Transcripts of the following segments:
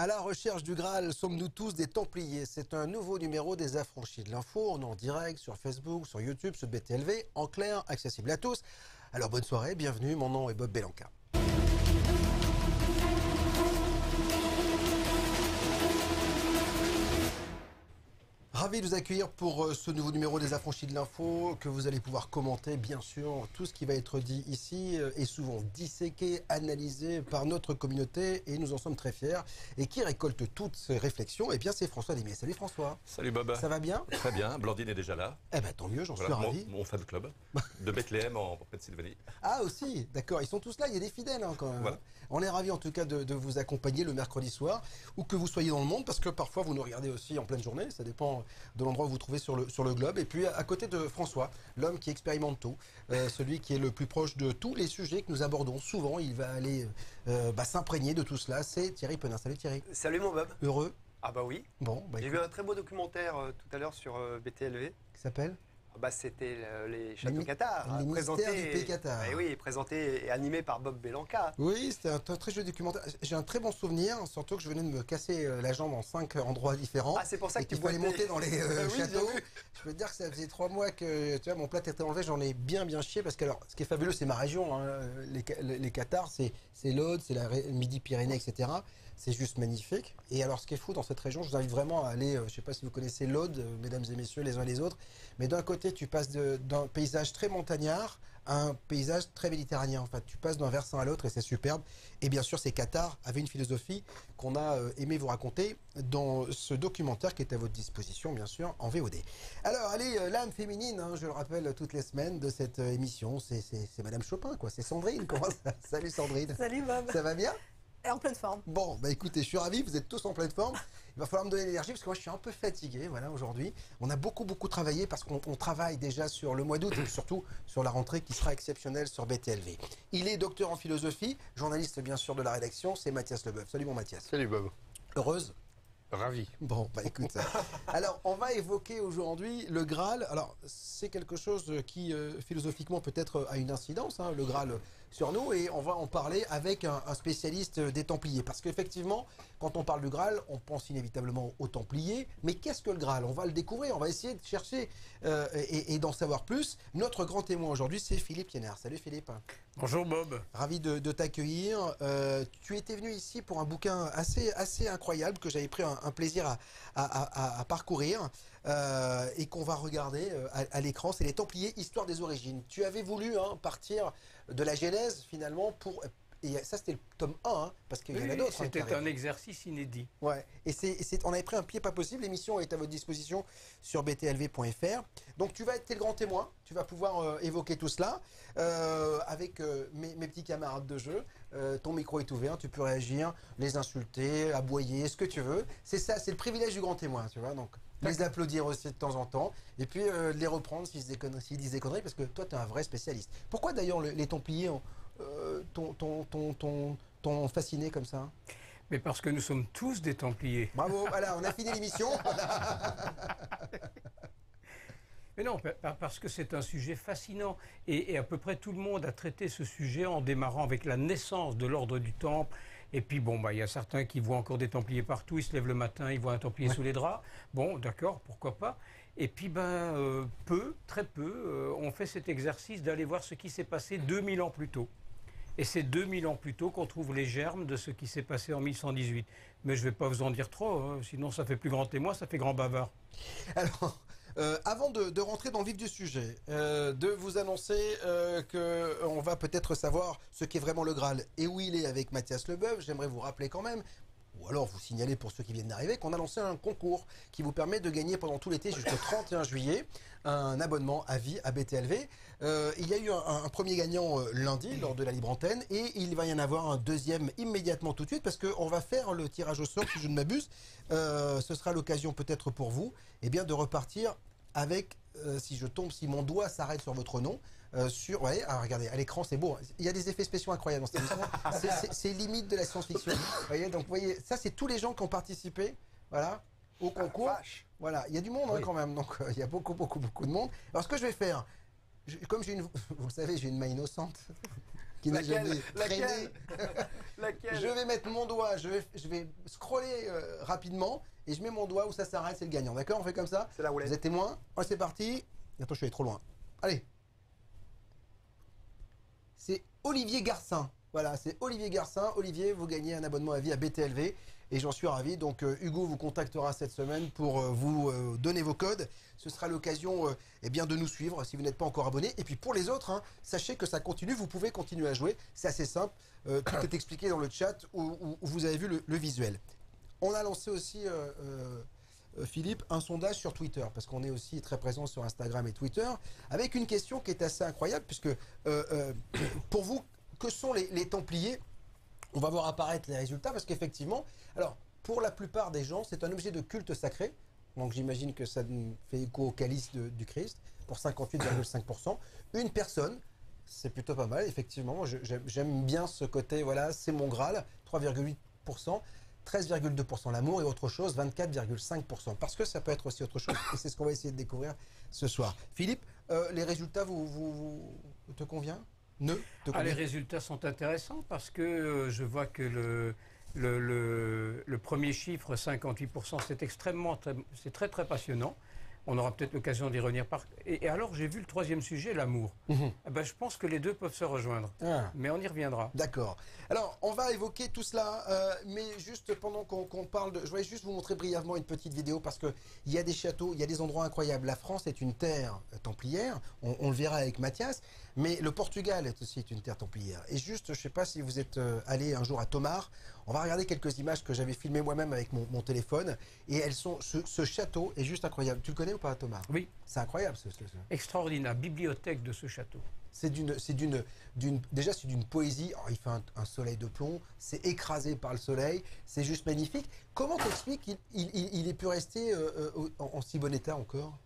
À la recherche du Graal, sommes-nous tous des Templiers? C'est un nouveau numéro des Affranchis de l'info. On en direct sur Facebook, sur YouTube, sur BTLV, en clair, accessible à tous. Alors bonne soirée, bienvenue, mon nom est Bob Belanca. Ravi de vous accueillir pour euh, ce nouveau numéro des Affranchis de l'info que vous allez pouvoir commenter bien sûr. Tout ce qui va être dit ici euh, est souvent disséqué, analysé par notre communauté et nous en sommes très fiers. Et qui récolte toutes ces réflexions Eh bien c'est François Limier. Salut François. Salut Bob. Ça va bien? Très bien. Blandine est déjà là. Eh ben tant mieux, j'en Voilà, suis ravi. mon, mon fan club de Bethléem en Pennsylvanie. Ah aussi, d'accord, ils sont tous là, il y a des fidèles hein, quand même. Voilà. On est ravis en tout cas de, de vous accompagner le mercredi soir, ou que vous soyez dans le monde, parce que parfois vous nous regardez aussi en pleine journée, ça dépend de l'endroit où vous vous trouvez sur le, sur le globe. Et puis à côté de François, l'homme qui expérimente tout, euh, celui qui est le plus proche de tous les sujets que nous abordons. Souvent, il va aller euh, bah, s'imprégner de tout cela. C'est Thierry Penin. Salut Thierry. Salut mon Bob. Heureux Ah bah oui. Bon, bah, J'ai vu un très beau documentaire euh, tout à l'heure sur BTLV. qui s'appelle? Bah, C'était les châteaux Qatar. les euh, mystères du pays Qatar. Eh oui, présenté et animé par Bob Belanca. Oui, c'était un, très joli documentaire. J'ai un très bon souvenir, surtout que je venais de me casser euh, la jambe en cinq endroits différents. Ah, c'est pour ça et que tu qu'il fallait monter dans les euh, Oui, j'ai châteaux. Je peux te dire que ça faisait trois mois que tu vois, mon plat était enlevé, j'en ai bien bien chié parce que alors, ce qui est fabuleux, c'est ma région. hein, les, les, les Qatars, c'est l'Aude, c'est la ré- Midi-Pyrénées, etc. C'est juste magnifique. Et alors, ce qui est fou dans cette région, je vous invite vraiment à aller. euh, je sais pas si vous connaissez l'Aude, euh, mesdames et messieurs, les uns et les autres. Mais d'un côté, tu passes d'un paysage très montagnard à un paysage très méditerranéen. En fait, tu passes d'un versant à l'autre et c'est superbe. Et bien sûr, ces Qatars avaient une philosophie qu'on a euh, aimé vous raconter dans ce documentaire qui est à votre disposition, bien sûr, en VOD. Alors, allez, l'âme féminine, hein, je le rappelle toutes les semaines de cette émission, c'est Madame Chopin, quoi. C'est Sandrine. Comment ça Salut Sandrine. Salut Bob. Ça va bien? En pleine forme. Bon, bah écoutez, je suis ravi, vous êtes tous en pleine forme. Il va falloir me donner l'énergie parce que moi je suis un peu fatigué, voilà, aujourd'hui. On a beaucoup, beaucoup travaillé parce qu'on on travaille déjà sur le mois d'août et surtout sur la rentrée qui sera exceptionnelle sur BTLV. Il est docteur en philosophie, journaliste bien sûr de la rédaction, c'est Mathias Leboeuf. Salut mon Mathias. Salut Bob. Heureuse Ravi. Bon, bah écoute. Alors, on va évoquer aujourd'hui le Graal. Alors, c'est quelque chose qui, euh, philosophiquement, peut-être a une incidence, hein, le Graal, sur nous, et on va en parler avec un, un spécialiste des Templiers. Parce qu'effectivement, quand on parle du Graal, on pense inévitablement aux Templiers. Mais qu'est-ce que le Graal? On va le découvrir, on va essayer de chercher euh, et, et d'en savoir plus. Notre grand témoin aujourd'hui, c'est Philippe Yenard. Salut Philippe. Bonjour Bob. Ravi de, de t'accueillir. Euh, tu étais venu ici pour un bouquin assez, assez incroyable que j'avais pris un, un plaisir à, à- à- à parcourir euh, et qu'on va regarder euh, à, l'écran. C'est Les Templiers, Histoire des origines. Tu avais voulu hein, partir de la Genèse finalement pour... Et ça, c'était le tome 1, hein, parce qu'il y en a d'autres. hein, C'était un exercice inédit. Ouais, et c'est, on avait pris un pied pas possible. L'émission est à votre disposition sur btlv.fr. Donc tu vas être le grand témoin. Tu vas pouvoir euh, évoquer tout cela euh, avec euh, mes, mes petits camarades de jeu. Ton micro est ouvert, tu peux réagir, les insulter, aboyer, ce que tu veux. C'est ça, c'est le privilège du grand témoin, tu vois. Donc les applaudir aussi de temps en temps, et puis euh, les reprendre s'ils, disent des conneries, parce que toi, tu es un vrai spécialiste. Pourquoi d'ailleurs le- les Templiers ont, t'ont, t'ont- fasciné comme ça Mais parce que nous sommes tous des Templiers. Bravo, voilà, on a fini l'émission. Mais non, pa- pa- parce que c'est un sujet fascinant. Et, et à peu près tout le monde a traité ce sujet en démarrant avec la naissance de l'ordre du Temple. Et puis, bon, bah, il y a certains qui voient encore des Templiers partout. Ils se lèvent le matin, ils voient un Templier sous les draps. Bon, d'accord, pourquoi pas. Et puis, ben, euh, peu, très peu, euh, on fait cet exercice d'aller voir ce qui s'est passé 2000 ans plus tôt. Et c'est 2000 ans plus tôt qu'on trouve les germes de ce qui s'est passé en 1118. Mais je ne vais pas vous en dire trop, hein, sinon ça fait plus grand témoin, ça fait grand bavard. Alors, euh, avant de, rentrer dans le vif du sujet, euh, de vous annoncer euh, que on va peut-être savoir ce qu'est vraiment le Graal et où il est avec Mathias Leboeuf, j'aimerais vous rappeler quand même, ou alors vous signaler pour ceux qui viennent d'arriver, qu'on a lancé un concours qui vous permet de gagner pendant tout l'été jusqu'au 31 juillet un abonnement à vie à BTLV. Euh, il y a eu un, un premier gagnant euh, lundi lors de la libre antenne et il va y en avoir un deuxième immédiatement tout de suite parce qu'on va faire le tirage au sort si je ne m'abuse. Euh, ce sera l'occasion peut-être pour vous eh bien, de repartir avec, si je tombe, si mon doigt s'arrête sur votre nom, euh, sur, ouais, ah, regardez, à l'écran c'est beau, il y a des effets spéciaux incroyables dans cette émission, C'est- limite de la science-fiction. Vous voyez, donc vous voyez, ça c'est tous les gens qui ont participé, voilà, au concours. vache. Voilà, il y a du monde hein, quand même, donc euh, il y a beaucoup, beaucoup, beaucoup de monde. Alors ce que je vais faire, je- comme j'ai une, vous le savez, j'ai une main innocente. qui n'a jamais traîné. Laquelle Laquelle Je vais mettre mon doigt, je vais, je vais scroller euh, rapidement et je mets mon doigt où ça s'arrête, c'est le gagnant. D'accord On fait comme ça C'est la Vous êtes témoin Oh, c'est parti. Attends, je suis allé trop loin. Allez. C'est Olivier Garcin. Voilà, c'est Olivier Garcin. Olivier, vous gagnez un abonnement à vie à BTLV et j'en suis ravi. Donc, euh, Hugo vous contactera cette semaine pour euh, vous euh, donner vos codes. Ce sera l'occasion eh bien, de nous suivre si vous n'êtes pas encore abonné. Et puis pour les autres, hein, sachez que ça continue. Vous pouvez continuer à jouer. C'est assez simple. Tout est expliqué dans le chat où, vous avez vu le, visuel. On a lancé aussi, Philippe, un sondage sur Twitter, parce qu'on est aussi très présent sur Instagram et Twitter, avec une question qui est assez incroyable, puisque euh, euh, pour vous, que sont les, Templiers? On va voir apparaître les résultats, parce qu'effectivement, alors, pour la plupart des gens, c'est un objet de culte sacré, donc j'imagine que ça fait écho au calice de- du Christ, pour 58,5%. Une personne, c'est plutôt pas mal, effectivement. J'aime bien ce côté, voilà, c'est mon Graal, 3,8%. 13,2% l'amour et autre chose, 24,5%. Parce que ça peut être aussi autre chose. Et c'est ce qu'on va essayer de découvrir ce soir. Philippe, euh, les résultats vous, vous, te convient? Ne Ah, les résultats sont intéressants parce que euh, je vois que le, le, le- le premier chiffre, 58%, c'est extrêmement, c'est très très passionnant. On aura peut-être l'occasion d'y revenir. Par... Et, et alors, j'ai vu le troisième sujet, l'amour. Mhm. Eh ben, je pense que les deux peuvent se rejoindre. Ah. Mais on y reviendra. D'accord. Alors, on va évoquer tout cela, euh, mais juste pendant qu'on parle de... Je voulais juste vous montrer brièvement une petite vidéo parce qu'il y a des châteaux, il y a des endroits incroyables. La France est une terre euh, templière, on, on le verra avec Mathias, mais le Portugal est aussi une terre templière. Et juste, je ne sais pas si vous êtes euh, allé un jour à Tomar, on va regarder quelques images que j'avais filmées moi-même avec mon, mon téléphone, et elles sont... Ce, ce château est juste incroyable. Tu le connais ou pas, Tomar Oui, C'est incroyable, ce- ce- extraordinaire. Bibliothèque de ce château. C'est d'une, c'est d'une, d'une, déjà c'est d'une poésie. Oh, il fait un, un soleil de plomb, c'est écrasé par le soleil, c'est juste magnifique. Comment t'expliques qu'il il, il- il ait pu rester euh, euh, en si bon état encore?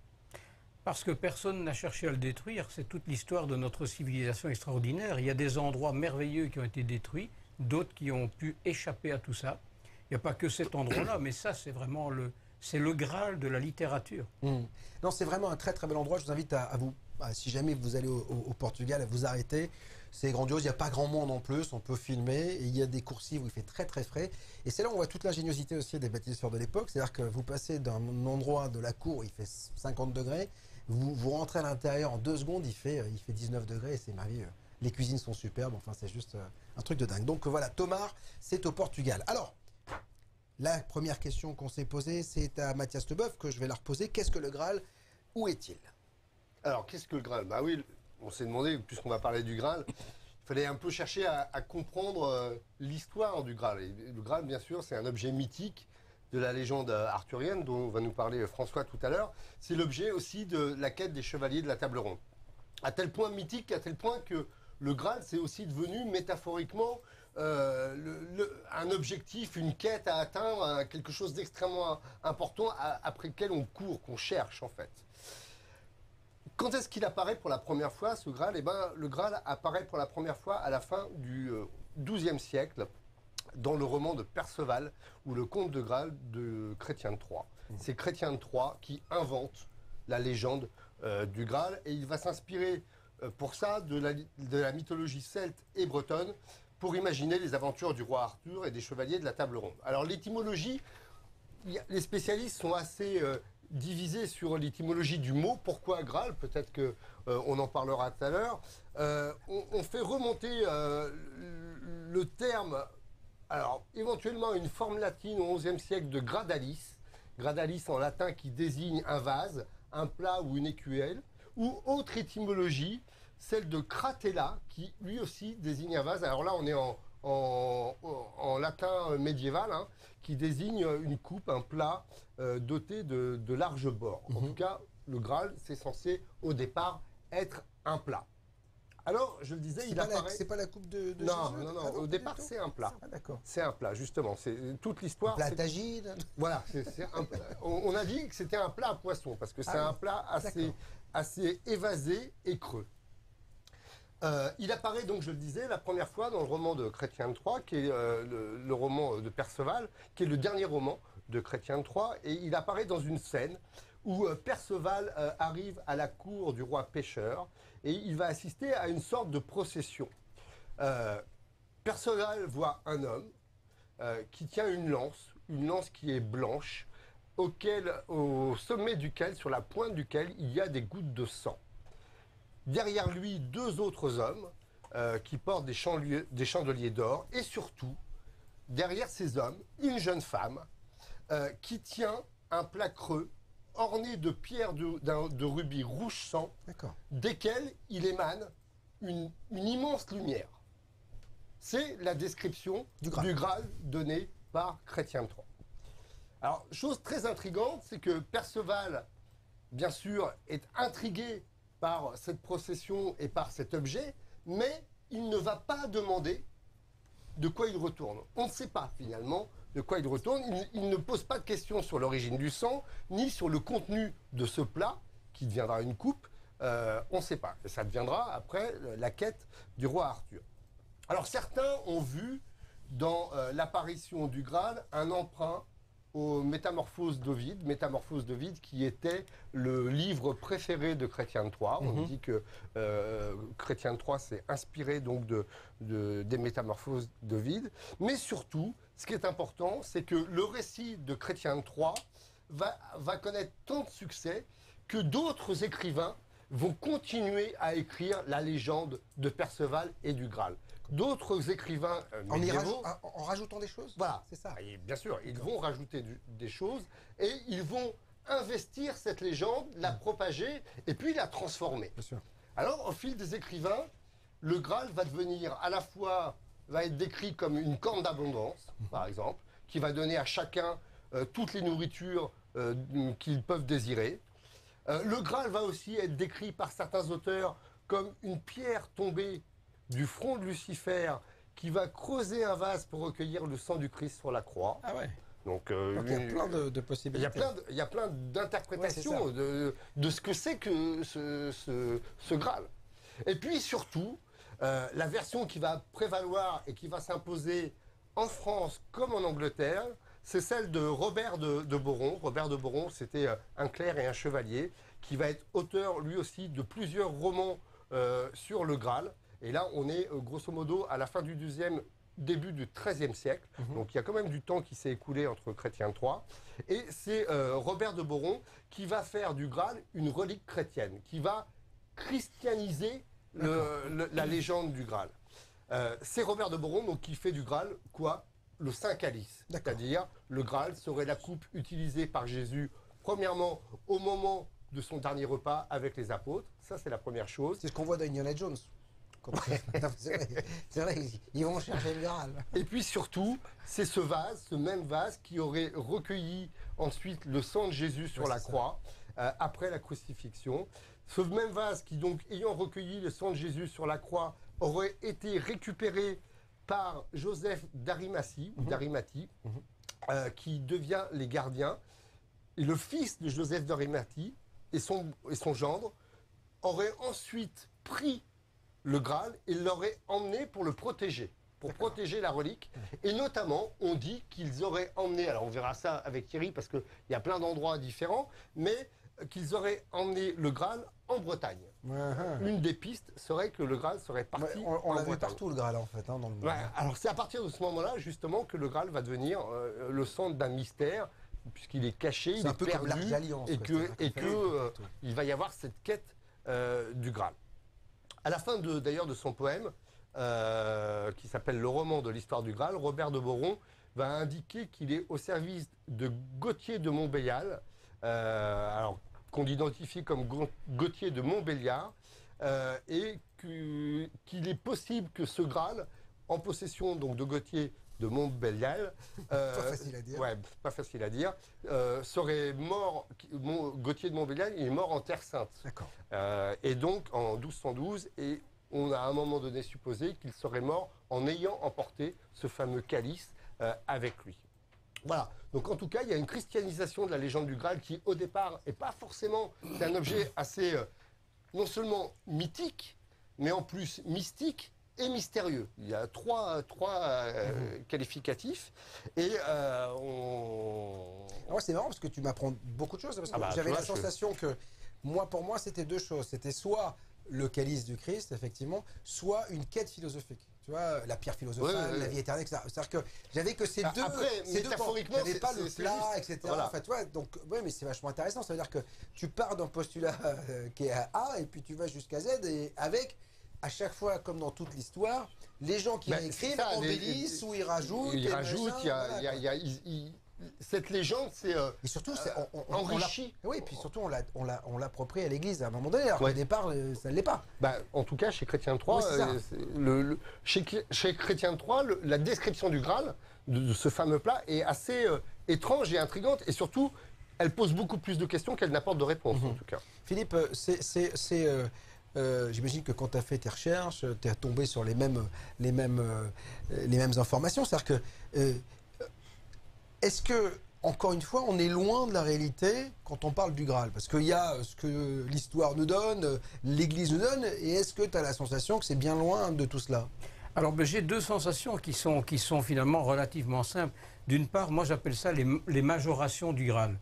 Parce que personne n'a cherché à le détruire. C'est toute l'histoire de notre civilisation extraordinaire. Il y a des endroits merveilleux qui ont été détruits, d'autres qui ont pu échapper à tout ça. Il n'y a pas que cet endroit-là, mais ça, c'est vraiment le, c'est le Graal de la littérature. Hmm. Non, c'est vraiment un très très bel endroit. Je vous invite à, vous, si jamais vous allez au, au- Portugal, à vous arrêter. C'est grandiose. Il n'y a pas grand monde en plus. On peut filmer. Et il y a des coursives où il fait très très frais. Et c'est là où on voit toute l'ingéniosité aussi des bâtisseurs de l'époque. C'est-à-dire que vous passez d'un endroit de la cour où il fait 50 degrés, vous, vous rentrez à l'intérieur en deux secondes, il fait, il fait 19 degrés et c'est merveilleux. Les cuisines sont superbes. Enfin, c'est juste euh, un truc de dingue. Donc voilà, Tomar, c'est au Portugal. Alors. La première question qu'on s'est posée, c'est à Mathias Leboeuf que je vais la reposer. Qu'est-ce que le Graal Où est-il? Alors, qu'est-ce que le Graal? Bah oui, on s'est demandé, puisqu'on va parler du Graal, il fallait un peu chercher à, comprendre euh, l'histoire du Graal. Le Graal, bien sûr, c'est un objet mythique de la légende arthurienne, dont va nous parler François tout à l'heure. C'est l'objet aussi de la quête des chevaliers de la table ronde. À tel point mythique, à tel point que le Graal, c'est aussi devenu métaphoriquement euh, le- le- un objectif, une quête à atteindre, un- quelque chose d'extrêmement important à- après lequel on court, qu'on cherche en fait. Quand est-ce qu'il apparaît pour la première fois, ce Graal? Eh ben, Le Graal apparaît pour la première fois à la fin du euh, XIIe siècle, dans le roman de Perceval, ou le conte de Graal de Chrétien de Troyes. C'est Chrétien de Troyes qui invente la légende euh, du Graal, et il va s'inspirer euh, pour ça de la, mythologie celte et bretonne, pour imaginer les aventures du roi Arthur et des chevaliers de la table ronde. Alors l'étymologie, les spécialistes sont assez euh, divisés sur l'étymologie du mot. Pourquoi Graal? Peut-être que euh, on en parlera tout à l'heure. Euh, on, on fait remonter euh, le terme, alors éventuellement une forme latine au XIe siècle de gradalis, gradalis en latin qui désigne un vase, un plat ou une écuelle, ou autre étymologie, celle de cratella, qui lui aussi désigne un vase. Alors là, on est en, en- en latin médiéval, hein, qui désigne une coupe, un plat euh, doté de, de larges bords. En Mhm. tout cas, le Graal, c'est censé au départ être un plat. Alors, je le disais, il apparaît. c'est pas la coupe de, de Non, Jésus non, non, au départ, c'est un plat. Ah, d'accord. C'est un plat, justement. C'est toute l'histoire. Plat c'est- tagine voilà, c'est- c'est un- on, on a dit que c'était un plat à poisson parce que c'est Ah un plat assez. Assez évasé et creux. Euh, il apparaît donc, je le disais, la première fois dans le roman de Chrétien de Troyes, qui est euh, le, roman de Perceval, qui est le dernier roman de Chrétien de Troyes, et il apparaît dans une scène où euh, Perceval euh, arrive à la cour du roi pêcheur et il va assister à une sorte de procession. euh, Perceval voit un homme euh, qui tient une lance, une lance qui est blanche, auquel, au sommet duquel, sur la pointe duquel, il y a des gouttes de sang. Derrière lui, deux autres hommes euh, qui portent des chandeliers, des chandeliers d'or, et surtout, derrière ces hommes, une jeune femme euh, qui tient un plat creux orné de pierres de, rubis rouge sang, desquelles il émane une, une immense lumière. C'est la description Du du Graal. Graal, donnée par Chrétien III. Alors, chose très intrigante, c'est que Perceval, bien sûr, est intrigué par cette procession et par cet objet, mais il ne va pas demander de quoi il retourne. On ne sait pas finalement de quoi il retourne. Il, ne pose pas de questions sur l'origine du sang, ni sur le contenu de ce plat, qui deviendra une coupe. Euh, on ne sait pas. Et ça deviendra après la quête du roi Arthur. Alors certains ont vu dans euh, l'apparition du Graal un emprunt aux Métamorphoses d'Ovide, Métamorphoses d'Ovide qui était le livre préféré de Chrétien de Troyes. On dit que euh, Chrétien de Troyes s'est inspiré donc de, de- des Métamorphoses d'Ovide. Mais surtout, ce qui est important, c'est que le récit de Chrétien de Troyes va, va connaître tant de succès que d'autres écrivains vont continuer à écrire la légende de Perceval et du Graal. D'autres écrivains euh, En, y médiévaux- rajou- en- en rajoutant des choses voilà, C'est ça. Et bien sûr, ils vont rajouter du- des choses et ils vont investir cette légende, la propager et puis la transformer. Bien sûr. Alors, au fil des écrivains, le Graal va devenir à la fois, va être décrit comme une corne d'abondance, par exemple, qui va donner à chacun euh, toutes les nourritures euh, qu'ils peuvent désirer. Euh, le Graal va aussi être décrit par certains auteurs comme une pierre tombée du front de Lucifer qui va creuser un vase pour recueillir le sang du Christ sur la croix. Ah ouais. Donc, euh, Donc il y a une- plein de, de il y possibilités. a plein, de- il y a plein d'interprétations Ouais, de, de ce que c'est que ce, ce- ce Graal. Et puis surtout, euh, la version qui va prévaloir et qui va s'imposer en France comme en Angleterre, c'est celle de Robert de, de Boron. Robert de Boron, c'était euh, un clerc et un chevalier qui va être auteur lui aussi de plusieurs romans euh, sur le Graal. Et là, on est euh, grosso modo à la fin du 12e, début du 13e siècle. Donc il y a quand même du temps qui s'est écoulé entre Chrétien III. Et c'est euh, Robert de Boron qui va faire du Graal une relique chrétienne, qui va christianiser le- le- la légende du Graal. Euh, c'est Robert de Boron donc, qui fait du Graal quoi Le Saint Calice. C'est-à-dire, le Graal serait la coupe utilisée par Jésus, premièrement, au moment de son dernier repas avec les apôtres. Ça, c'est la première chose. C'est ce qu'on voit dans Indiana Jones. C'est vrai, ils vont chercher le Graal. Et puis surtout, c'est ce vase, ce même vase qui aurait recueilli ensuite le sang de Jésus sur Ouais, la croix euh, après la crucifixion. Ce même vase qui donc, ayant recueilli le sang de Jésus sur la croix, aurait été récupéré par Joseph d'Arimathie, Mhm. d'Arimathie, euh, qui devient les gardiens. Et le fils de Joseph d'Arimathie et son, et son gendre auraient ensuite pris le Graal et l'auraient emmené pour le protéger, pour protéger la relique. Et notamment, on dit qu'ils auraient emmené, alors on verra ça avec Thierry parce qu'il y a plein d'endroits différents, mais qu'ils auraient emmené le Graal en Bretagne. Une des pistes serait que le Graal serait Ouais, parti on on en l'a vu Bretagne. partout le Graal en fait, hein, dans le monde. Alors c'est à partir de ce moment-là justement que le Graal va devenir euh, le centre d'un mystère puisqu'il est caché, il un est peu perdu et que, et que euh, il va y avoir cette quête euh, du Graal. À la fin d'ailleurs de son poème euh, qui s'appelle Le roman de l'histoire du Graal, Robert de Boron va indiquer qu'il est au service de Gauthier de Montbéliard, euh, alors qu'on identifie comme Gauthier de Montbéliard, euh, et qu'il est possible que ce Graal, en possession donc de Gauthier de Montbéliard, euh, Pas facile à dire. Ouais, pas facile à dire, euh, serait mort. Mon, Gauthier de Montbéliard, il est mort en Terre Sainte. D'accord. Euh, et donc en 1212, et on a à un moment donné supposé qu'il serait mort en ayant emporté ce fameux calice euh, avec lui. Voilà. Donc en tout cas, il y a une christianisation de la légende du Graal qui, au départ, est pas forcément. C'est un objet assez euh, non seulement mythique, mais en plus mystique et mystérieux. Il y a trois, trois euh, qualificatifs. Et euh, on. C'est marrant parce que tu m'apprends beaucoup de choses. Parce que Ah bah, j'avais la je- sensation que moi, pour moi, c'était deux choses. C'était soit le calice du Christ, effectivement, soit une quête philosophique. Tu vois, la pierre philosophale, la vie éternelle, etc. C'est-à-dire que j'avais que ces Ah, deux. après, ces deux métaphoriquement, pas le plat, etc. Voilà. En fait, tu vois, donc, oui, mais c'est vachement intéressant. Ça veut dire que tu pars d'un postulat euh, qui est à A et puis tu vas jusqu'à Z et avec, à chaque fois, comme dans toute l'histoire, les gens qui Bah, réécrivent ça, les- embellissent ou ils rajoutent. Il et rajoute, machin, il y a, voilà, y y cette légende, c'est euh, Et surtout, c'est- on, on- on- on enrichi. Oui, puis surtout, on l'a, on l'a, on l'approprie à l'Église à un moment donné. Alors Ouais. qu'au départ, euh, ça ne l'est pas. Bah, en tout cas, chez Chrétien 3, Oui, euh, le- le- chez, chez Chrétien 3, le- la description du Graal, de, de ce fameux plat, est assez euh, étrange et intrigante. Et surtout, elle pose beaucoup plus de questions qu'elle n'apporte de réponses, Mhm. en tout cas. Philippe, euh, c'est, euh, j'imagine que quand tu as fait tes recherches, tu es tombé sur les mêmes, les mêmes, euh, les mêmes informations. C'est-à-dire que, euh, est-ce que, encore une fois, on est loin de la réalité quand on parle du Graal? Parce qu'il y a ce que l'histoire nous donne, l'Église nous donne, et est-ce que tu as la sensation que c'est bien loin de tout cela? Alors ben, j'ai deux sensations qui sont, qui sont finalement relativement simples. D'une part, moi j'appelle ça les, les majorations du Graal.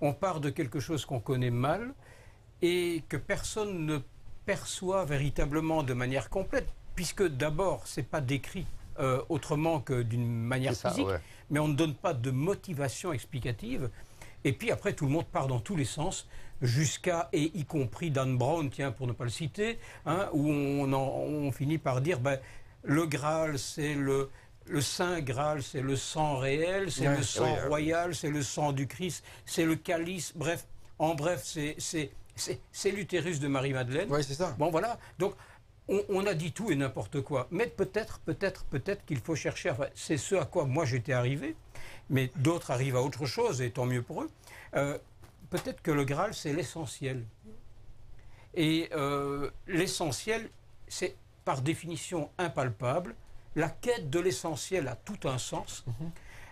On part de quelque chose qu'on connaît mal et que personne ne perçoit véritablement de manière complète, puisque d'abord, c'est pas décrit euh, autrement que d'une manière ça, physique, ouais. mais on ne donne pas de motivation explicative. Et puis après, tout le monde part dans tous les sens, jusqu'à, et y compris Dan Brown, tiens, pour ne pas le citer, hein, où on, en- on finit par dire, ben, le Graal, c'est le, le Saint Graal, c'est le sang réel, c'est Ouais. le sang euh, royal, c'est le sang du Christ, c'est le calice, bref, en bref, c'est- c'est l'utérus de Marie-Madeleine. Oui, c'est ça. Bon, voilà. Donc, on, on a dit tout et n'importe quoi. Mais peut-être, peut-être, peut-être qu'il faut chercher. Enfin, c'est ce à quoi moi j'étais arrivé. Mais d'autres arrivent à autre chose et tant mieux pour eux. Euh, peut-être que le Graal, c'est l'essentiel. Et euh, l'essentiel, c'est par définition impalpable. La quête de l'essentiel a tout un sens.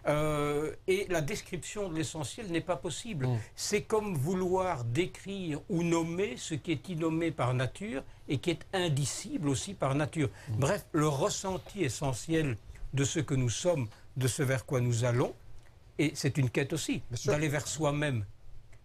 Euh, et la description de l'essentiel n'est pas possible. Mm. C'est comme vouloir décrire ou nommer ce qui est innommé par nature et qui est indicible aussi par nature. Bref, le ressenti essentiel de ce que nous sommes, de ce vers quoi nous allons, et c'est une quête aussi, d'aller vers soi-même.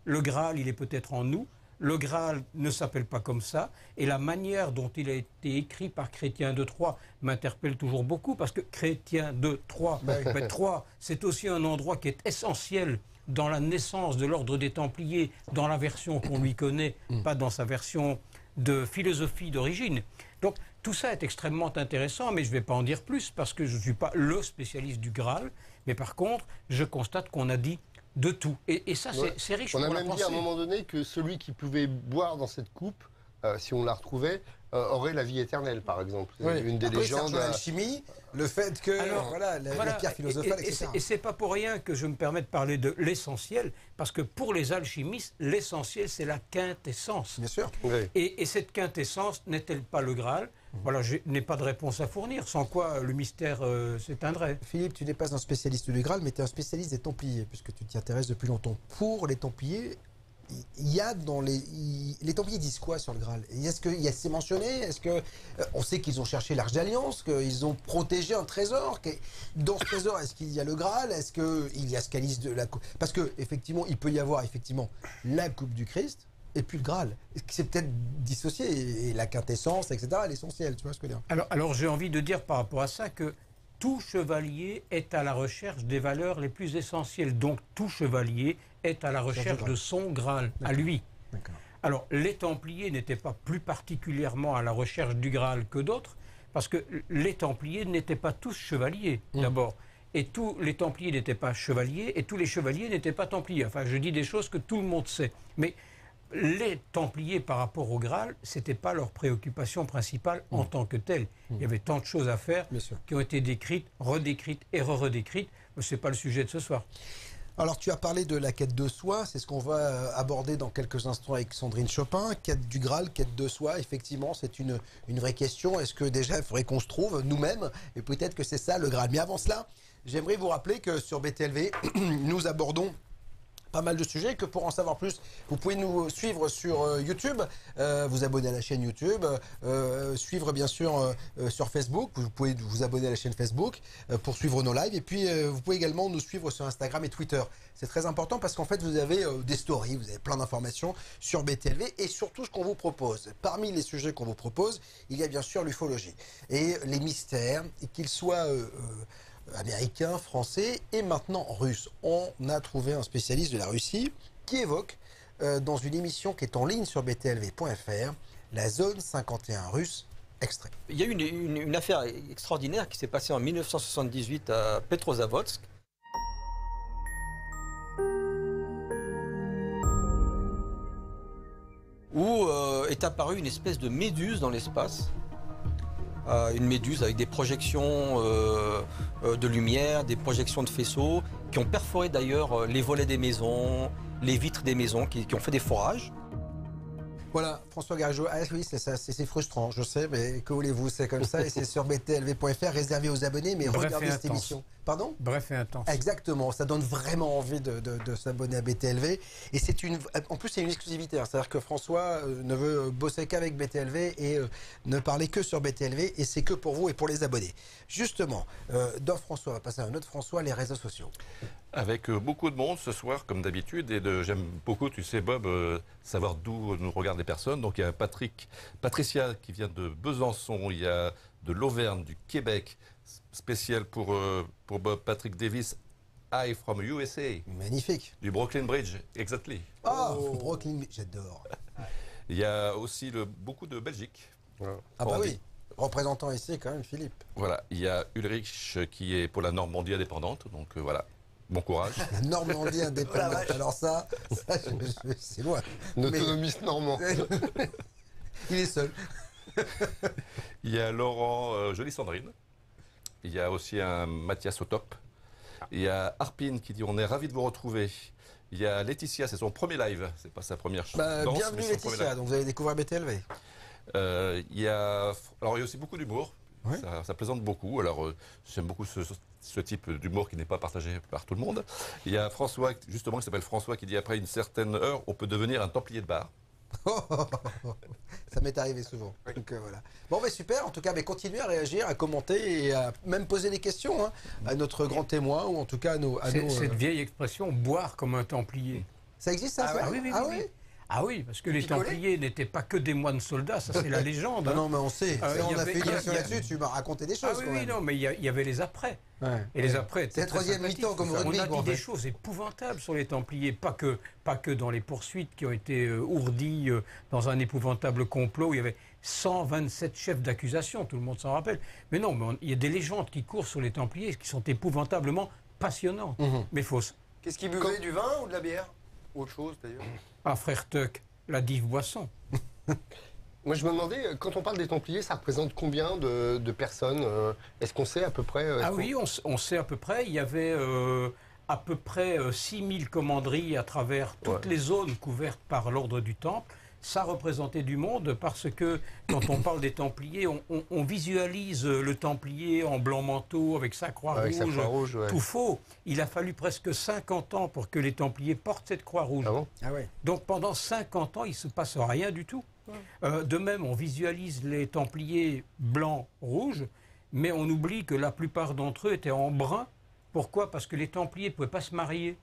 Le Graal, il est peut-être en nous. Le Graal ne s'appelle pas comme ça. Et la manière dont il a été écrit par Chrétien de Troyes m'interpelle toujours beaucoup parce que Chrétien de Troyes, Bah ben, Troyes, c'est aussi un endroit qui est essentiel dans la naissance de l'ordre des Templiers, dans la version qu'on lui connaît, pas dans sa version de philosophie d'origine. Donc tout ça est extrêmement intéressant, mais je ne vais pas en dire plus parce que je ne suis pas le spécialiste du Graal. Mais par contre, je constate qu'on a dit de tout. Et, et ça, c'est- Ouais. c'est riche On a pour la même dit à un moment donné que celui qui pouvait boire dans cette coupe, euh, si on la retrouvait, euh, aurait la vie éternelle, par exemple. Oui. Une des Après, légendes. euh, l'alchimie, le fait que Alors, voilà, la, pierre philosophale, et, et- et etc. c'est- Et c'est pas pour rien que je me permets de parler de l'essentiel, parce que pour les alchimistes, l'essentiel, c'est la quintessence. Bien sûr. Et, et cette quintessence n'est-elle pas le Graal? Voilà, je n'ai pas de réponse à fournir, sans quoi le mystère euh, s'éteindrait. Philippe, tu n'es pas un spécialiste du Graal, mais tu es un spécialiste des Templiers, puisque tu t'y intéresses depuis longtemps. Pour les Templiers, il y a dans les. il- les Templiers disent quoi sur le Graal? Est-ce que il y a- c'est mentionné? Est-ce que. euh, on sait qu'ils ont cherché l'Arche d'Alliance, qu'ils ont protégé un trésor? que- dans ce trésor, est-ce qu'il y a le Graal? Est-ce qu'il y a ce calice de la Parce que effectivement, il peut y avoir effectivement la coupe du Christ et puis le Graal. C'est peut-être dissocié, et, la quintessence, etc., l'essentiel, tu vois ce que je veux dire Alors, alors j'ai envie de dire par rapport à ça que tout chevalier est à la recherche des valeurs les plus essentielles. Donc tout chevalier est à la recherche de son Graal, à lui. Alors, les Templiers n'étaient pas plus particulièrement à la recherche du Graal que d'autres, parce que les Templiers n'étaient pas tous chevaliers, Mm. d'abord. Et tous les Templiers n'étaient pas chevaliers, et tous les chevaliers n'étaient pas Templiers. Enfin, je dis des choses que tout le monde sait. Mais les Templiers, par rapport au Graal, ce n'était pas leur préoccupation principale en tant que telle. Il y avait tant de choses à faire qui ont été décrites, redécrites et re-redécrites. Mais ce n'est pas le sujet de ce soir. Alors, tu as parlé de la quête de soi, c'est ce qu'on va euh, aborder dans quelques instants avec Sandrine Chopin. Quête du Graal, quête de soi, effectivement, c'est une, une vraie question. Est-ce que déjà, il faudrait qu'on se trouve nous-mêmes? Et peut-être que c'est ça le Graal. Mais avant cela, j'aimerais vous rappeler que sur BTLV, nous abordons pas mal de sujets. Que pour en savoir plus, vous pouvez nous suivre sur euh, YouTube, euh, vous abonner à la chaîne YouTube, euh, suivre bien sûr sur Facebook, vous pouvez vous abonner à la chaîne Facebook pour suivre nos lives. Et puis vous pouvez également nous suivre sur Instagram et Twitter. C'est très important parce qu'en fait vous avez des stories, vous avez plein d'informations sur BTLV et surtout ce qu'on vous propose. Parmi les sujets qu'on vous propose, il y a bien sûr l'ufologie et les mystères, qu'ils soient américains, français et maintenant russes. On a trouvé un spécialiste de la Russie qui évoque euh, dans une émission qui est en ligne sur btlv.fr la zone 51 russe extrait. Il y a eu une, affaire extraordinaire qui s'est passée en 1978 à Petrozavodsk. Où euh, est apparue une espèce de méduse dans l'espace. Euh, une méduse avec des projections euh, euh, de lumière, des projections de faisceaux, qui ont perforé d'ailleurs les volets des maisons, les vitres des maisons, qui- qui ont fait des forages. Voilà, François Garageau. Ah oui, c'est ça, c'est c'est frustrant, je sais, mais que voulez-vous, c'est comme ça et c'est sur btlv.fr réservé aux abonnés, mais Bref regardez et cette intense. émission. Pardon Bref et intense. Exactement, ça donne vraiment envie de, de- de s'abonner à BTLV. Et c'est une, en plus, c'est une exclusivité. hein. C'est-à-dire que François euh, ne veut bosser qu'avec BTLV et euh, ne parler que sur BTLV. Et c'est que pour vous et pour les abonnés. Justement, euh, d'un François, on va passer à un autre François, les réseaux sociaux. Avec euh, beaucoup de monde ce soir, comme d'habitude, et de- j'aime beaucoup, tu sais, Bob, euh, savoir d'où nous regardent les personnes. Donc il y a Patrick, Patricia qui vient de Besançon, il y a de l'Auvergne, du Québec, spécial pour, euh, pour Bob, Patrick Davis, I from USA, Magnifique. du Brooklyn Bridge, exactly. Oh, Brooklyn, j'adore. Il y a aussi le, beaucoup de Belgique. Ah bah Ordi. oui, représentant ici quand même Philippe. Voilà, il y a Ulrich euh, qui est pour la Normandie indépendante, donc euh, voilà, bon courage. La Normandie indépendante. Alors ça, ça, c'est loin. Un autonomiste normand. Il est seul. Il y a Laurent euh, Jolie Sandrine. Il y a aussi un Mathias au top. Il y a Arpine qui dit on est ravi de vous retrouver. Il y a Laetitia, c'est son premier live. C'est pas sa première ch- Bah, bienvenue Laetitia, donc vous allez découvrir BTLV. Euh, il y a alors il y a aussi beaucoup d'humour. Ça plaisante beaucoup. Alors euh, j'aime beaucoup ce, ce type d'humour qui n'est pas partagé par tout le monde. Il y a François justement qui s'appelle François qui dit après une certaine heure on peut devenir un templier de bar. Ça m'est arrivé souvent. Donc, euh, voilà. Bon, mais super. En tout cas, mais continuez à réagir, à commenter et à même poser des questions hein, à notre grand témoin ou en tout cas à nos. à nos, euh, Cette vieille expression, boire comme un templier. Ça existe ça, Ah ça oui, oui, Ah oui, oui. Ah oui, parce que les Templiers n'étaient pas que des moines soldats, ça c'est la légende. Ah hein. non, mais on sait. Euh, on y a avait- fait une il y a- émission il y a- là-dessus. Tu m'as raconté des Ah choses oui, quand oui, même. non, mais il y, a- il y avait les après. Ouais. Et les après étaient C'est la très troisième sympathiques. mi-temps comme au rugby, On a quoi, en dit des fait. choses épouvantables sur les Templiers, pas que, pas que dans les poursuites qui ont été euh, ourdies euh, dans un épouvantable complot où il y avait 127 chefs d'accusation, tout le monde s'en rappelle. Mais non, mais on- il y a des légendes qui courent sur les Templiers qui sont épouvantablement passionnantes, Mhm. mais fausses. Qu'est-ce qu'ils buvaient Du vin ou de la bière? Autre chose d'ailleurs. Ah, frère Tuck, la dive boisson. Moi, je me demandais, euh, quand on parle des Templiers, ça représente combien de, de personnes euh, Est-ce qu'on sait à peu près euh, Ah oui, on, sait à peu près. Il y avait euh, à peu près euh, 6000 commanderies à travers toutes Ouais. les zones couvertes par l'ordre du Temple. Ça représentait du monde parce que quand on parle des Templiers, on, on- on visualise le Templier en blanc manteau avec sa croix Avec sa rouge. croix rouge, ouais. Tout faux. Il a fallu presque 50 ans pour que les Templiers portent cette croix rouge. Ah bon? Ah ouais. Donc pendant 50 ans, il ne se passe rien du tout. Euh, de même, on visualise les Templiers blancs, rouges, mais on oublie que la plupart d'entre eux étaient en brun. Pourquoi? Parce que les Templiers ne pouvaient pas se marier.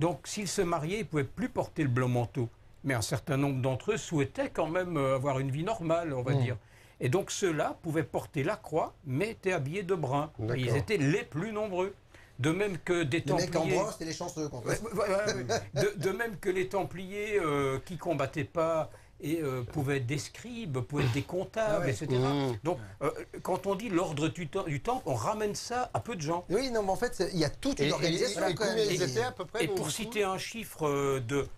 Donc s'ils se mariaient, ils ne pouvaient plus porter le blanc manteau. Mais un certain nombre d'entre eux souhaitaient quand même euh, avoir une vie normale, on va Mmh. dire. Et donc ceux-là pouvaient porter la croix, mais étaient habillés de brun. Et ils étaient les plus nombreux. De même que des Les Templiers... mecs les chanceux. De, de même que les Templiers euh, qui combattaient pas et euh, pouvaient être des scribes, pouvaient être des comptables, Ah ouais. etc. Mmh. Donc, euh, quand on dit l'ordre du, temps- du temple, on ramène ça à peu de gens. Oui, non, mais en fait, il y a toute une et- organisation et Et- étaient à peu près Et pour citer un chiffre euh, de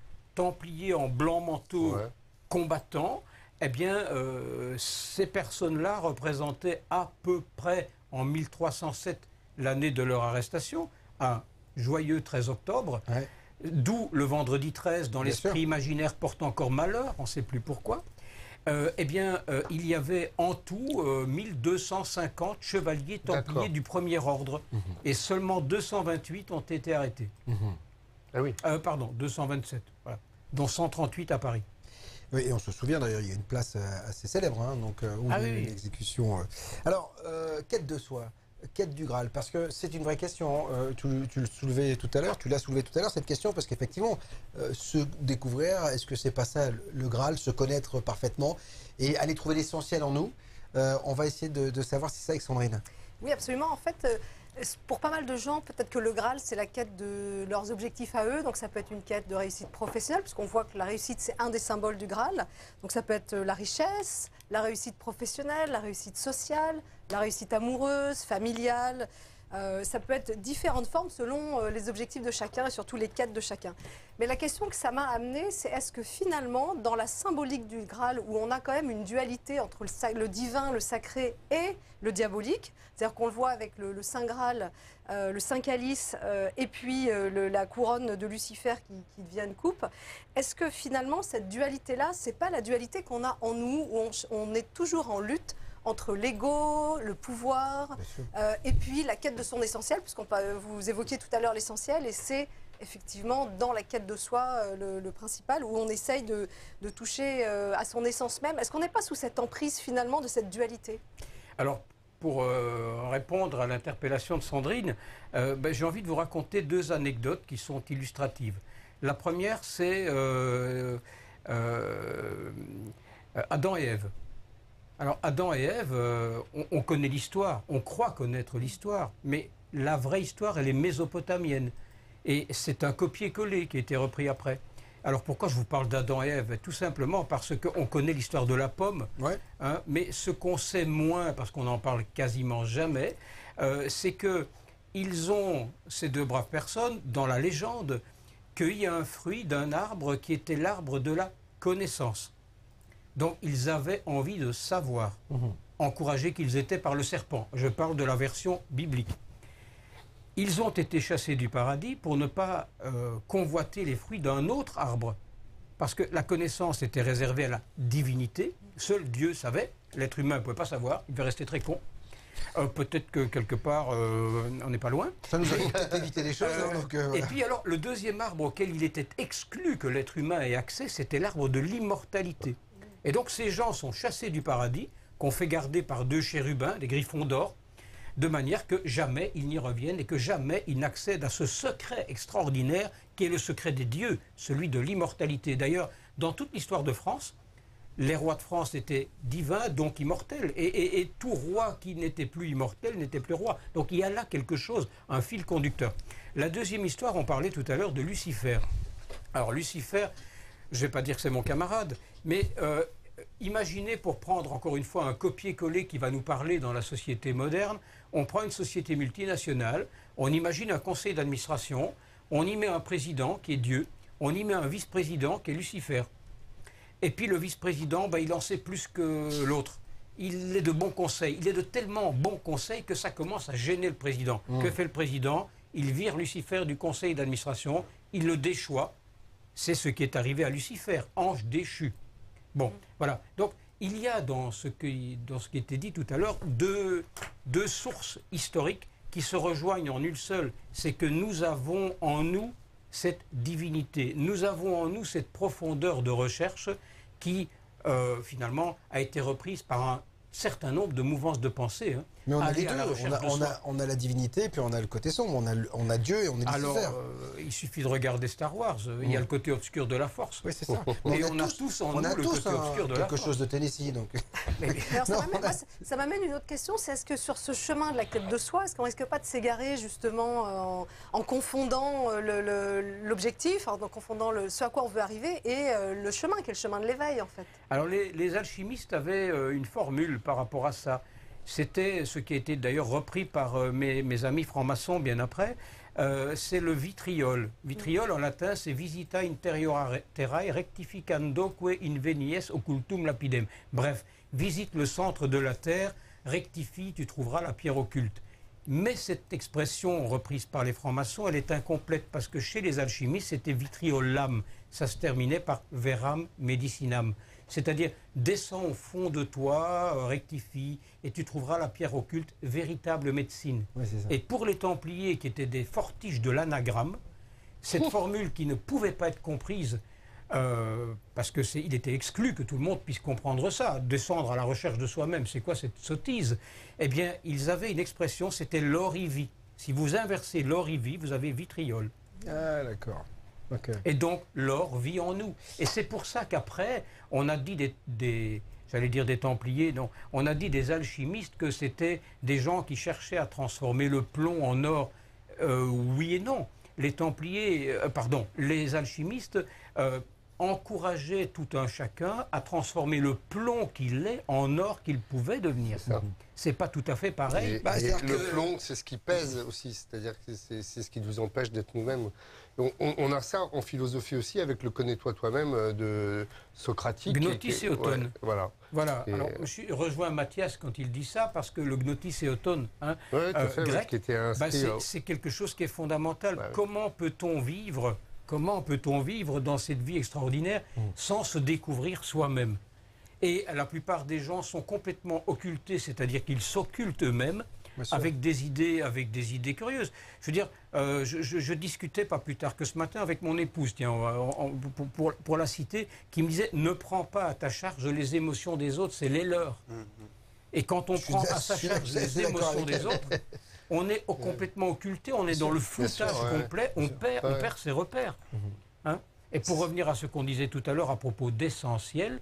Templiers en blanc manteau Ouais. combattants, eh bien, euh, ces personnes-là représentaient à peu près en 1307, l'année de leur arrestation, un joyeux 13 octobre, Ouais. d'où le vendredi 13 dans l'esprit imaginaire porte encore malheur, on ne sait plus pourquoi. Euh, eh bien, euh, il y avait en tout euh, 1250 chevaliers templiers du premier ordre, et seulement 228 ont été arrêtés. Mhm. Ah oui. Pardon, 227, voilà. Dont 138 à Paris. Oui, et on se souvient d'ailleurs, il y a une place euh, assez célèbre, hein, donc euh, où Ah il y a eu oui, une exécution. euh. Alors, euh, quête de soi, quête du Graal, parce que c'est une vraie question. euh, tu, tu le soulevais tout à l'heure, tu l'as soulevé tout à l'heure cette question, parce qu'effectivement, euh, se découvrir, est-ce que c'est pas ça le- Graal, se connaître parfaitement et aller trouver l'essentiel en nous Euh, On va essayer de, de savoir si c'est ça avec Sandrine. Oui, absolument. En fait, euh, pour pas mal de gens, peut-être que le Graal, c'est la quête de leurs objectifs à eux. Donc, ça peut être une quête de réussite professionnelle, puisqu'on voit que la réussite, c'est un des symboles du Graal. Donc, ça peut être euh, la richesse, la réussite professionnelle, la réussite sociale, la réussite amoureuse, familiale. Euh, ça peut être différentes formes selon euh, les objectifs de chacun et surtout les quêtes de chacun. Mais la question que ça m'a amené, c'est est-ce que finalement, dans la symbolique du Graal, où on a quand même une dualité entre le, divin, le sacré et le diabolique, c'est-à-dire qu'on le voit avec le, Saint Graal, euh, le Saint Calice et puis la couronne de Lucifer qui, devient une coupe, est-ce que finalement cette dualité-là, c'est pas la dualité qu'on a en nous, où on est toujours en lutte entre l'ego, le pouvoir, euh, et puis la quête de son essentiel, puisqu'on pa- vous évoquiez tout à l'heure l'essentiel, et c'est effectivement dans la quête de soi euh, le, le principal, où on essaye de, de toucher euh, à son essence même. Est-ce qu'on n'est pas sous cette emprise finalement de cette dualité? Alors, pour euh, répondre à l'interpellation de Sandrine, euh, ben, j'ai envie de vous raconter deux anecdotes qui sont illustratives. La première, c'est euh, euh, Adam et Ève. Alors, Adam et Ève, euh, on, on connaît l'histoire, on croit connaître l'histoire, mais la vraie histoire, elle est mésopotamienne. Et c'est un copier-coller qui a été repris après. Alors pourquoi je vous parle d'Adam et Ève? Tout simplement parce qu'on connaît l'histoire de la pomme, Ouais. Hein, mais ce qu'on sait moins, parce qu'on n'en parle quasiment jamais, euh, c'est que ils ont, ces deux braves personnes, dans la légende, cueilli un fruit d'un arbre qui était l'arbre de la connaissance. Donc ils avaient envie de savoir, encouragés qu'ils étaient par le serpent. Je parle de la version biblique. Ils ont été chassés du paradis pour ne pas euh, convoiter les fruits d'un autre arbre. Parce que la connaissance était réservée à la divinité. Seul Dieu savait. L'être humain ne pouvait pas savoir. Il devait rester très con. Euh, peut-être que quelque part, euh, on n'est pas loin. Ça nous a peut-être évité les choses. hein, donc, euh, Et puis alors, le deuxième arbre auquel il était exclu que l'être humain ait accès, c'était l'arbre de l'immortalité. Et donc ces gens sont chassés du paradis, qu'on fait garder par deux chérubins, des griffons d'or, de manière que jamais ils n'y reviennent et que jamais ils n'accèdent à ce secret extraordinaire qui est le secret des dieux, celui de l'immortalité. D'ailleurs, dans toute l'histoire de France, les rois de France étaient divins, donc immortels. Et, et- tout roi qui n'était plus immortel n'était plus roi. Donc il y a là quelque chose, un fil conducteur. La deuxième histoire, on parlait tout à l'heure de Lucifer. Alors Lucifer, je ne vais pas dire que c'est mon camarade, mais euh, imaginez pour prendre encore une fois un copier-coller qui va nous parler dans la société moderne, on prend une société multinationale, on imagine un conseil d'administration, on y met un président qui est Dieu, on y met un vice-président qui est Lucifer. Et puis le vice-président, ben, il en sait plus que l'autre. Il est de bons conseils. Il est de tellement bons conseils que ça commence à gêner le président. Que fait le président? Il vire Lucifer du conseil d'administration, il le déchoit. C'est ce qui est arrivé à Lucifer, ange déchu. Bon, voilà. Donc, il y a dans ce, qui, dans ce qui était dit tout à l'heure deux, deux sources historiques qui se rejoignent en une seule. C'est que nous avons en nous cette divinité. Nous avons en nous cette profondeur de recherche qui, euh, finalement, a été reprise par un certain nombre de mouvances de pensée. hein. Mais on a Aller les deux. On a, de on, a, on a la divinité, puis on a le côté sombre. On a, on a Dieu et on est Alors, Lucifer. euh, il suffit de regarder Star Wars. Il y a le côté obscur de la force. Oui, c'est ça. Et on a tous en on nous a le tous côté un- obscur de la quelque force. chose de Tennessee. Donc. Mais- Alors, ça m'amène- a- une autre question, c'est est-ce que sur ce chemin de la quête de soi, est-ce qu'on risque pas de s'égarer justement euh, en, en confondant euh, le- le- l'objectif, en, confondant le, ce à quoi on veut arriver et euh, le chemin, qui est le chemin de l'éveil en fait? Alors les, les alchimistes avaient une formule par rapport à ça. C'était ce qui a été d'ailleurs repris par euh, mes, amis francs-maçons bien après. Euh, c'est le vitriol. Vitriol en latin, c'est visita interiora terrae rectificandoque invenies occultum lapidem. Bref, visite le centre de la terre, rectifie, tu trouveras la pierre occulte. Mais cette expression reprise par les francs-maçons, elle est incomplète parce que chez les alchimistes, c'était vitriolam. Ça se terminait par veram medicinam. C'est-à-dire, descends au fond de toi, euh, rectifie, et tu trouveras la pierre occulte, véritable médecine. Oui, c'est ça. Et pour les Templiers, qui étaient des fortiches de l'anagramme, cette formule qui ne pouvait pas être comprise euh, parce que il était exclu que tout le monde puisse comprendre ça, descendre à la recherche de soi-même, c'est quoi cette sottise? Eh bien, ils avaient une expression, c'était l'orivi. Si vous inversez l'orivi, vous avez vitriol. Ah, d'accord. Et donc, l'or vit en nous. Et c'est pour ça qu'après, on a dit des, des- j'allais dire des Templiers, non, on a dit des alchimistes que c'était des gens qui cherchaient à transformer le plomb en or. Euh, oui et non. Les Templiers, euh, pardon, les alchimistes euh, encourageaient tout un chacun à transformer le plomb qu'il est en or qu'il pouvait devenir. C'est ça. C'est pas tout à fait pareil. Et, Bah, et le que- plomb, c'est ce qui pèse aussi, c'est-à-dire que c'est ce qui nous empêche d'être nous-mêmes. On, on- on a ça en philosophie aussi avec le connais-toi toi-même euh, de Socratique. Gnotis qui- et Othone. ouais, voilà. Voilà. Et- Alors, je rejoins Mathias quand il dit ça, parce que le gnotis et automne, hein, Ouais, Euh, fait, grec, Bah, c'est- quelque chose qui est fondamental. Comment peut-on vivre Comment peut-on vivre dans cette vie extraordinaire Mmh. sans se découvrir soi-même? Et la plupart des gens sont complètement occultés, c'est-à-dire qu'ils s'occultent eux-mêmes. Avec des idées, avec des idées curieuses. Je veux dire, euh, je, je- je discutais pas plus tard que ce matin avec mon épouse, tiens, on on- pour, pour- pour la citer, qui me disait ne prends pas à ta charge les émotions des autres, c'est les leurs. Et quand on Je prend à sa charge les émotions des autres, on est complètement occulté, on est dans le sûr, foutage ouais. complet, on perd, on perd ses repères. Mhm. Hein et pour revenir à ce qu'on disait tout à l'heure à propos d'essentiel,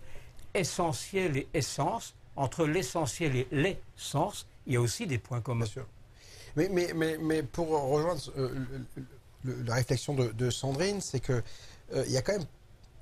essentiel et essence, entre l'essentiel et l'essence, il y a aussi des points communs. Bien sûr. Mais, mais, mais, mais pour rejoindre euh, la réflexion de, Sandrine, c'est que euh, y a quand même,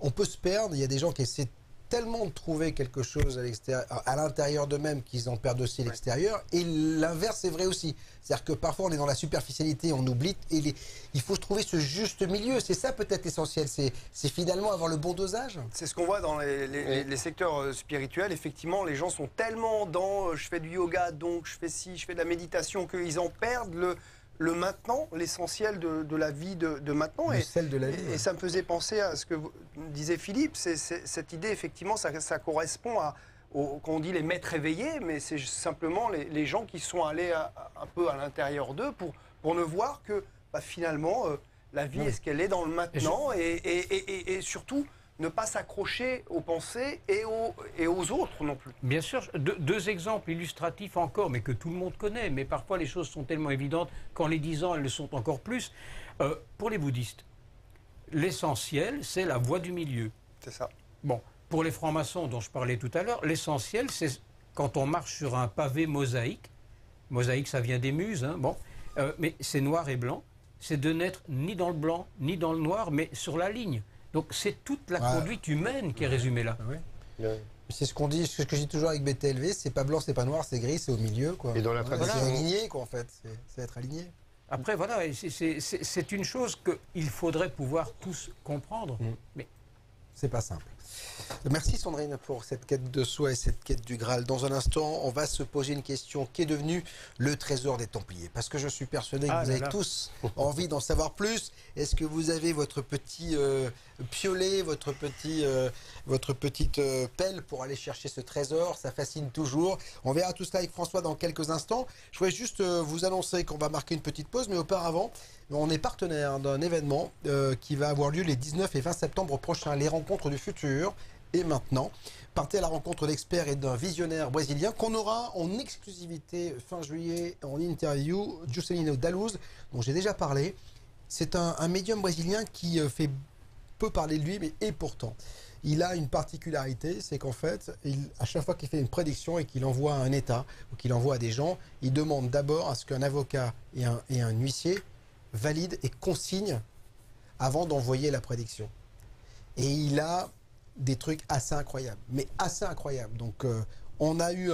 on peut se perdre. Il y a des gens qui essaient tellement de trouver quelque chose à l'extérieur, à l'intérieur d'eux-mêmes qu'ils en perdent aussi l'extérieur. Et l'inverse est vrai aussi. C'est-à-dire que parfois on est dans la superficialité, on oublie. Et les- il faut trouver ce juste milieu. C'est ça peut-être l'essentiel. C'est finalement avoir le bon dosage. C'est ce qu'on voit dans les, les- les- les secteurs euh, spirituels. Effectivement, les gens sont tellement dans euh, je fais du yoga, donc je fais ci, je fais de la méditation, qu'ils en perdent le, le maintenant, l'essentiel de, de la vie de, de maintenant. Le Et, sel de la vie. et- et ça me faisait penser à ce que vous- disait Philippe. Cette idée, effectivement, ça, ça correspond à. au- Quand on dit les maîtres éveillés, mais c'est simplement les, les gens qui sont allés à- à- un peu à l'intérieur d'eux pour, pour ne voir que bah, finalement euh, la vie Oui. est ce qu'elle est dans le maintenant et, et- et- et- et surtout ne pas s'accrocher aux pensées et aux, et aux autres non plus. Bien sûr, deux, deux exemples illustratifs encore, mais que tout le monde connaît, mais parfois les choses sont tellement évidentes qu'en les disant, elles le sont encore plus. Euh, pour les bouddhistes, l'essentiel, c'est la voie du milieu. C'est ça. Bon, pour les francs-maçons dont je parlais tout à l'heure, l'essentiel, c'est quand on marche sur un pavé mosaïque, mosaïque, ça vient des muses, hein, bon, euh, mais c'est noir et blanc, c'est de n'être ni dans le blanc, ni dans le noir, mais sur la ligne. Donc c'est toute la Ouais. conduite humaine qui est résumée là. ouais. C'est ce qu'on dit, ce que je dis toujours avec BTLV, c'est pas blanc, c'est pas noir, c'est gris, c'est au milieu, quoi. Et dans la Voilà, tradition- c'est aligné, quoi, en fait. C'est- être aligné. Après, voilà, c'est- une chose qu'il faudrait pouvoir tous comprendre. C'est pas simple. Merci Sandrine pour cette quête de soi et cette quête du Graal. Dans un instant, on va se poser une question qui est devenue le trésor des Templiers. Parce que je suis persuadé que Ah vous là avez là. tous envie d'en savoir plus. Est-ce que vous avez votre petit euh, piolet, votre, euh, petite euh, pelle pour aller chercher ce trésor Ça fascine toujours. On verra tout cela avec François dans quelques instants. Je voudrais juste euh, vous annoncer qu'on va marquer une petite pause, mais auparavant, on est partenaire d'un événement qui va avoir lieu les 19 et 20 septembre prochains, les rencontres du futur. Et maintenant, partez à la rencontre d'experts et d'un visionnaire brésilien qu'on aura en exclusivité fin juillet en interview, Juscelino Daluz, dont j'ai déjà parlé. C'est un, médium brésilien qui fait parler de lui, mais et pourtant. Il a une particularité, c'est qu'en fait, il- à chaque fois qu'il fait une prédiction et qu'il envoie à un État ou qu'il envoie à des gens, il demande d'abord à ce qu'un avocat et un, huissier valident et consignent avant d'envoyer la prédiction. Et il a des trucs assez incroyables, mais assez incroyables. Donc, euh, on a eu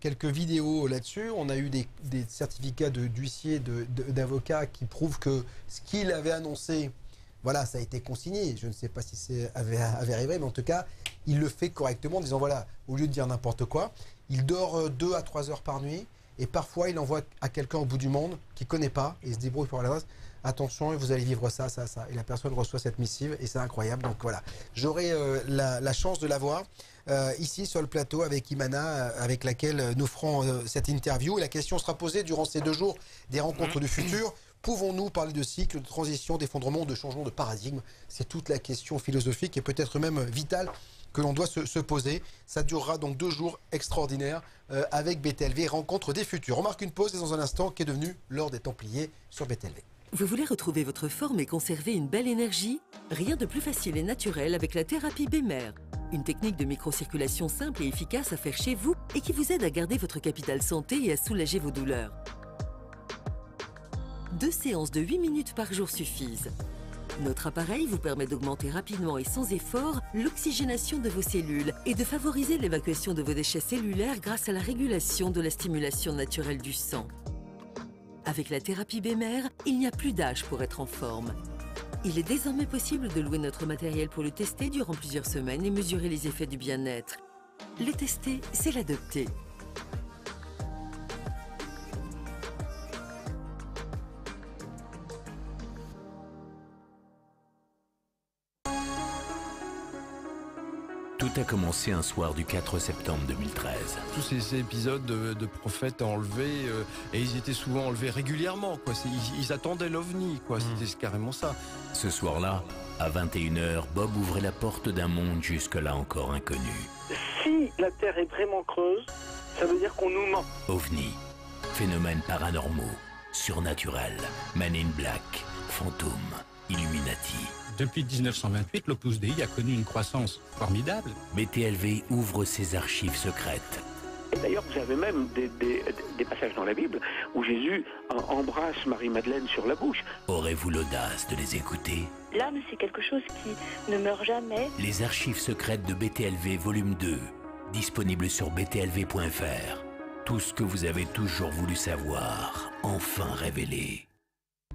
quelques vidéos là-dessus, on a eu des, certificats de- d'huissier, de- de- d'avocat qui prouvent que ce qu'il avait annoncé, voilà, ça a été consigné. Je ne sais pas si c'est arrivé, mais en tout cas, il le fait correctement en disant voilà, au lieu de dire n'importe quoi, il dort euh, deux à trois heures par nuit et parfois il envoie à quelqu'un au bout du monde qui connaît pas et il se débrouille pour l'adresse. Attention, vous allez vivre ça, ça, ça. Et la personne reçoit cette missive et c'est incroyable. Donc voilà, j'aurai euh, la, la chance de la voir euh, ici sur le plateau avec Imana, euh, avec laquelle euh, nous ferons euh, cette interview. Et la question sera posée durant ces deux jours des rencontres du futur. Pouvons-nous parler de cycle, de transition, d'effondrement, de changement de paradigme? C'est toute la question philosophique et peut-être même vitale que l'on doit se, se poser. Ça durera donc deux jours extraordinaires euh, avec BTLV, rencontre des futurs. On marque une pause et dans un instant, qu'est devenu l'or des Templiers sur BTLV. Vous voulez retrouver votre forme et conserver une belle énergie? Rien de plus facile et naturel avec la thérapie BMR. Une technique de microcirculation simple et efficace à faire chez vous et qui vous aide à garder votre capital santé et à soulager vos douleurs. Deux séances de 8 minutes par jour suffisent. Notre appareil vous permet d'augmenter rapidement et sans effort l'oxygénation de vos cellules et de favoriser l'évacuation de vos déchets cellulaires grâce à la régulation de la stimulation naturelle du sang. Avec la thérapie BMR, il n'y a plus d'âge pour être en forme. Il est désormais possible de louer notre matériel pour le tester durant plusieurs semaines et mesurer les effets du bien-être. Le tester, c'est l'adopter. Tout a commencé un soir du 4 septembre 2013. Tous ces épisodes de, de prophètes enlevés, euh, et ils étaient souvent enlevés régulièrement. Quoi. Ils, ils attendaient l'OVNI, quoi. C'était carrément ça. Ce soir-là, à 21h, Bob ouvrait la porte d'un monde jusque-là encore inconnu. Si la Terre est vraiment creuse, ça veut dire qu'on nous ment. OVNI, phénomènes paranormaux, surnaturels, Man in Black, fantômes, Illuminati. Depuis 1928, l'Opus Dei a connu une croissance formidable. BTLV ouvre ses archives secrètes. D'ailleurs, vous avez même des, des- des passages dans la Bible où Jésus embrasse Marie-Madeleine sur la bouche. Aurez-vous l'audace de les écouter? L'âme, c'est quelque chose qui ne meurt jamais. Les archives secrètes de BTLV volume 2, disponibles sur btlv.fr. Tout ce que vous avez toujours voulu savoir, enfin révélé.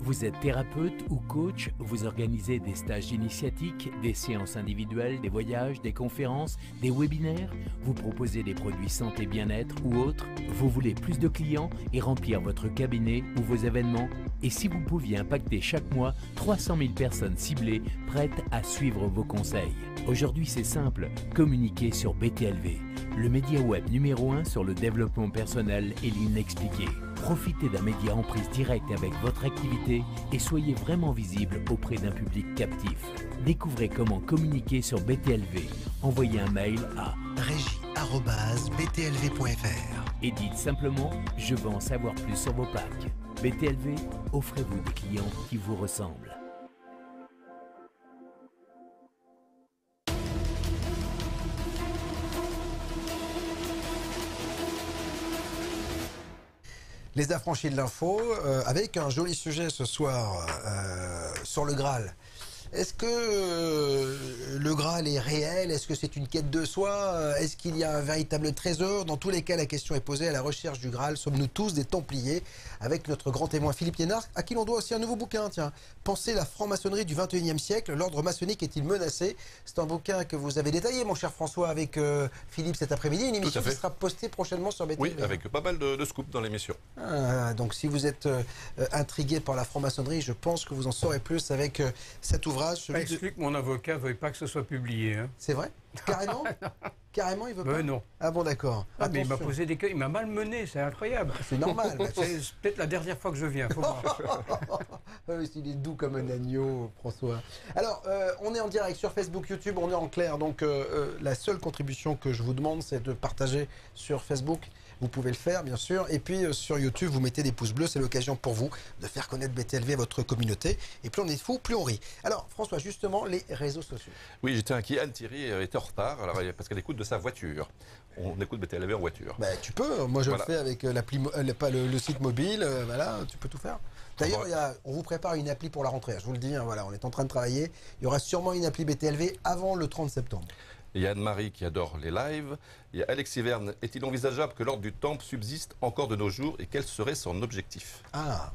Vous êtes thérapeute ou coach, vous organisez des stages initiatiques, des séances individuelles, des voyages, des conférences, des webinaires, vous proposez des produits santé bien-être ou autres, vous voulez plus de clients et remplir votre cabinet ou vos événements, et si vous pouviez impacter chaque mois 300 000 personnes ciblées prêtes à suivre vos conseils. Aujourd'hui c'est simple, communiquez sur BTLV, le média web numéro 1 sur le développement personnel et l'inexpliqué. Profitez d'un média en prise directe avec votre activité et soyez vraiment visible auprès d'un public captif. Découvrez comment communiquer sur BTLV. Envoyez un mail à régie.btlv.fr et dites simplement Je veux en savoir plus sur vos packs. BTLV, offrez-vous des clients qui vous ressemblent. Les affranchis de l'info, euh, avec un joli sujet ce soir euh, sur le Graal. Est-ce que euh, le Graal est réel? Est-ce que c'est une quête de soi? Est-ce qu'il y a un véritable trésor? Dans tous les cas, la question est posée à la recherche du Graal. Sommes-nous tous des Templiers? Avec notre grand témoin Philippe Liénard, à qui l'on doit aussi un nouveau bouquin. Tiens, Penser la franc-maçonnerie du 21e siècle. L'ordre maçonnique est-il menacé? C'est un bouquin que vous avez détaillé, mon cher François, avec euh, Philippe cet après-midi. Une émission qui sera postée prochainement sur BTV. Oui, avec pas mal de, de scoops dans l'émission. Ah, donc si vous êtes euh, intrigué par la franc-maçonnerie, je pense que vous en saurez plus avec euh, cet ouvrage. celui Pas de- exclu que mon avocat veuille pas que ce soit publié. hein. C'est vrai? Carrément? Carrément, il veut Ben pas non. Ah bon, d'accord. Ah, mais il m'a posé des questions. Il m'a malmené, c'est incroyable. C'est normal. bah, C'est peut-être la dernière fois que je viens. faut. Ah il est doux comme un agneau, François. Alors, euh, on est en direct sur Facebook, YouTube, on est en clair. Donc, euh, euh, la seule contribution que je vous demande, c'est de partager sur Facebook. Vous pouvez le faire, bien sûr. Et puis, euh, sur YouTube, vous mettez des pouces bleus. C'est l'occasion pour vous de faire connaître BTLV à votre communauté. Et plus on est fou, plus on rit. Alors, François, justement, les réseaux sociaux. Oui, j'étais inquiet. Anne-Thierry était en retard alors, parce qu'elle écoute de sa voiture. On écoute BTLV en voiture. Bah, tu peux. Moi, je Voilà. le fais avec euh, l'appli, euh, pas le, le site mobile. euh, voilà, tu peux tout faire. D'ailleurs, Ouais. il y a- on vous prépare une appli pour la rentrée. Je vous le dis. hein, voilà, on est en train de travailler. Il y aura sûrement une appli BTLV avant le 30 septembre. Il y a Anne-Marie qui adore les lives. Il y a Alex Hiverne. Est-il envisageable que l'ordre du Temple subsiste encore de nos jours et quel serait son objectif? Ah.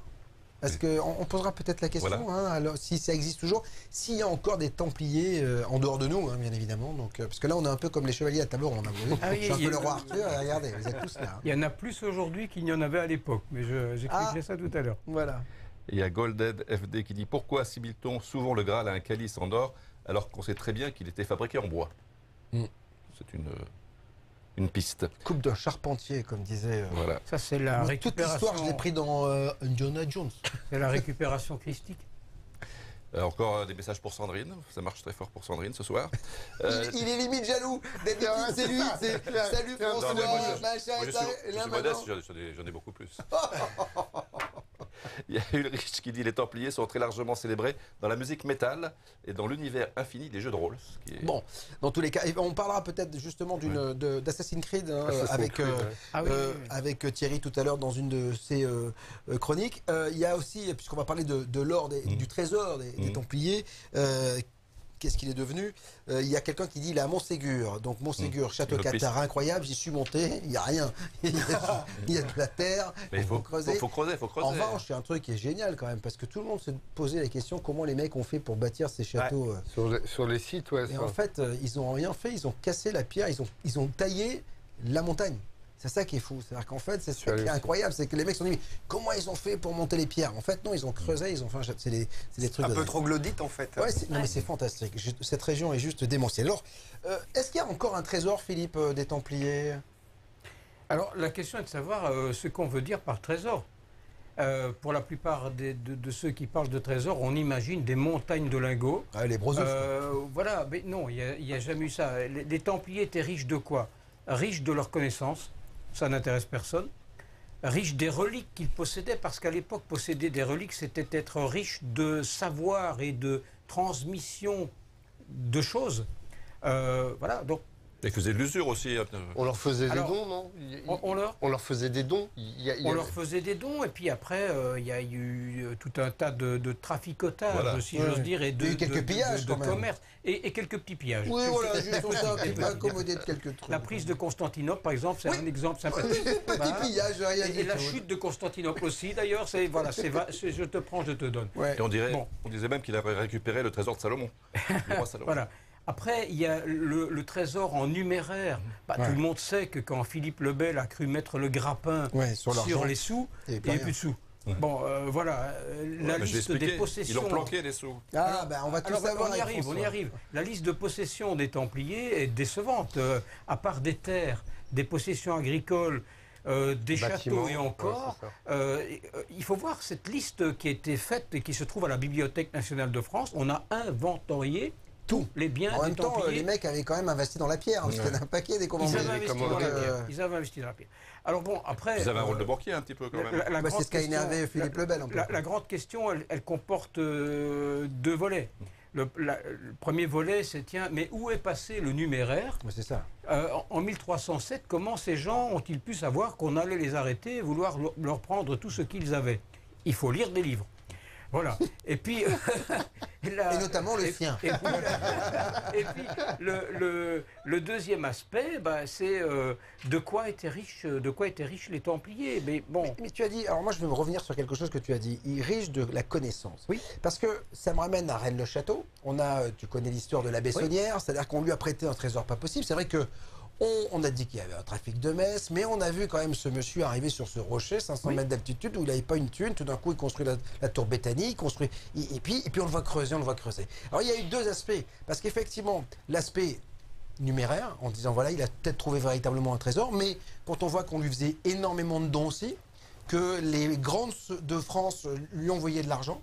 Parce que on, on posera peut-être la question, Voilà. hein, alors, si ça existe toujours, s'il y a encore des Templiers euh, en dehors de nous, hein, bien évidemment. Donc, euh, parce que là, on est un peu comme les chevaliers à table ronde. hein. Ah oui, Je suis un il y peu le roi Arthur. Regardez, vous êtes tous là. hein. Il y en a plus aujourd'hui qu'il n'y en avait à l'époque. Mais je- j'expliquerai Ah. ça tout à l'heure. Voilà. Il y a Golded FD qui dit Pourquoi assimile-t-on souvent le Graal à un calice en or alors qu'on sait très bien qu'il était fabriqué en bois? Mm. C'est une. une piste. Coupe d'un charpentier, comme disait. euh, Voilà. Ça, c'est la Toute récupération. l'histoire, je l'ai pris dans euh, Indiana Jones. C'est la récupération christique. Euh, encore euh, des messages pour Sandrine. Ça marche très fort pour Sandrine ce soir. Euh, Il, il est limite jaloux d'être Ouais, c'est lui. c'est. Salut François, non, moi, je- machin, moi, je ça, suis, je modeste, j'en j'en ai, j'en ai beaucoup plus. Il y a Ulrich qui dit les Templiers sont très largement célébrés dans la musique métal et dans l'univers infini des jeux de rôle. ce qui est- Bon, dans tous les cas, et on parlera peut-être justement d'Assassin's Creed hein, Assassin's avec Creed, euh, ouais. Ah oui, euh, oui, oui. avec euh, Thierry tout à l'heure dans une de ses euh, euh, chroniques. Euh, Il y a aussi, puisqu'on va parler de, de l'or, Mhm. du trésor des, des Mhm. Templiers. Qu'est-ce qu'il est devenu Euh, Il y a quelqu'un qui dit il est à Montségur. Donc Montségur, château Une autre Cathare, incroyable. J'y suis monté. Il n'y a rien. Il y a, il y a de la terre. Mais il faut, creuser. faut, faut creuser, faut creuser. En revanche, il y a un truc qui est génial quand même, parce que tout le monde se posait la question comment les mecs ont fait pour bâtir ces châteaux. euh. Sur les, sur les sites, ouais. Et ça. en fait, euh, ils ont rien fait, ils ont cassé la pierre, ils ont, ils ont taillé la montagne. C'est ça qui est fou. C'est-à-dire qu'en fait, c'est ça qui est incroyable, c'est que les mecs se sont dit mais comment ils ont fait pour monter les pierres? En fait, non, ils ont creusé, ils ont fait. C'est des, c'est des trucs Un peu troglodyte en fait. Ouais, c'est- non, mais c'est fantastique. Cette région est juste démentielle. Alors, euh, est-ce qu'il y a encore un trésor, Philippe, euh, des Templiers? Alors, la question est de savoir euh, ce qu'on veut dire par trésor. Euh, pour la plupart des- de, de ceux qui parlent de trésor, on imagine des montagnes de lingots. Ah, Les brosoufs. Euh, voilà, mais non, il n'y a, jamais eu ça. Les, les Templiers étaient riches de quoi? Riches de leurs connaissances, ça n'intéresse personne. Riches des reliques qu'ils possédaient, parce qu'à l'époque, posséder des reliques, c'était être riche de savoir et de transmission de choses. Euh, voilà, donc Ils faisaient de l'usure aussi. euh, On leur faisait Alors, des dons, non? On, on leur, On leur faisait des dons. Il y a- il y on leur faisait des dons, et puis après, euh, il y a eu euh, tout un tas de, de traficotage, Voilà. si j'ose dire, et Il de, y a eu quelques de- de- pillages, de quand même. commerce, et, et quelques petits pillages. Oui, voilà, juste pour ça, accommodé de quelques trucs. La prise de Constantinople, par exemple, c'est Oui. un exemple sympathique. Petit Voilà. pillage, rien Et, la chute de Constantinople aussi, d'ailleurs, c'est voilà, c'est va- c'est je te prends, je te donne. Ouais. Et on, dirait, Bon. on disait même qu'il avait récupéré le trésor de Salomon. Le roi Salomon. Voilà. Après, il y a le, le trésor en numéraire. Bah, Ouais. Tout le monde sait que quand Philippe le Bel a cru mettre le grappin Ouais, sur les sous, Il n'y avait plus de sous. Ouais. Bon, euh, voilà, euh, la liste des possessions. Ils ont planqué les sous. Ah, ben on va tout Alors, savoir. on y arrive, on y arrive. La liste de possessions des Templiers est décevante. Euh, à part des terres, des possessions agricoles, euh, des Bâtiments, châteaux et encore, euh, euh, il faut voir cette liste qui a été faite et qui se trouve à la Bibliothèque nationale de France. On a inventorié tous les biens En des même temps, Templiers. les mecs avaient quand même investi dans la pierre, hein, parce qu'il y en a un paquet des Ils commandes. avaient investi dans la pierre. euh, Ils avaient investi dans la pierre. Alors bon, après... Ils avaient un rôle euh, de banquier un petit peu quand la- même. la- la Bah, grande c'est ce qui a question- énervé Philippe la- Lebel. La, la grande question, elle, elle comporte euh, deux volets. Le, la- le premier volet, c'est tiens, mais où est passé le numéraire Ouais, c'est ça. Euh, en, en 1307 Comment ces gens ont-ils pu savoir qu'on allait les arrêter et vouloir leur prendre tout ce qu'ils avaient? Il faut lire des livres. Voilà. Et puis. la- Et notamment le et- sien. Et puis, et puis, le, le- le deuxième aspect, bah, c'est euh, de quoi étaient riches, de quoi étaient riches les Templiers. Mais bon. Mais tu as dit, alors moi je vais me revenir sur quelque chose que tu as dit, il est riche de la connaissance. Oui. Parce que ça me ramène à Rennes-le-Château. On a, euh, tu connais l'histoire de la Bessonnière, c'est-à-dire qu'on lui a prêté un trésor pas possible. C'est vrai que on, on a dit qu'il y avait un trafic de messe, mais on a vu quand même ce monsieur arriver sur ce rocher, 500 Oui. mètres d'altitude, où il n'avait pas une thune. Tout d'un coup, il construit la, la tour Béthanie, il construit, et, et puis, et puis on le voit creuser, on le voit creuser. Alors il y a eu deux aspects, parce qu'effectivement, l'aspect numéraire, en disant voilà, il a peut-être trouvé véritablement un trésor, mais quand on voit qu'on lui faisait énormément de dons aussi, que les grandes de France lui envoyaient de l'argent,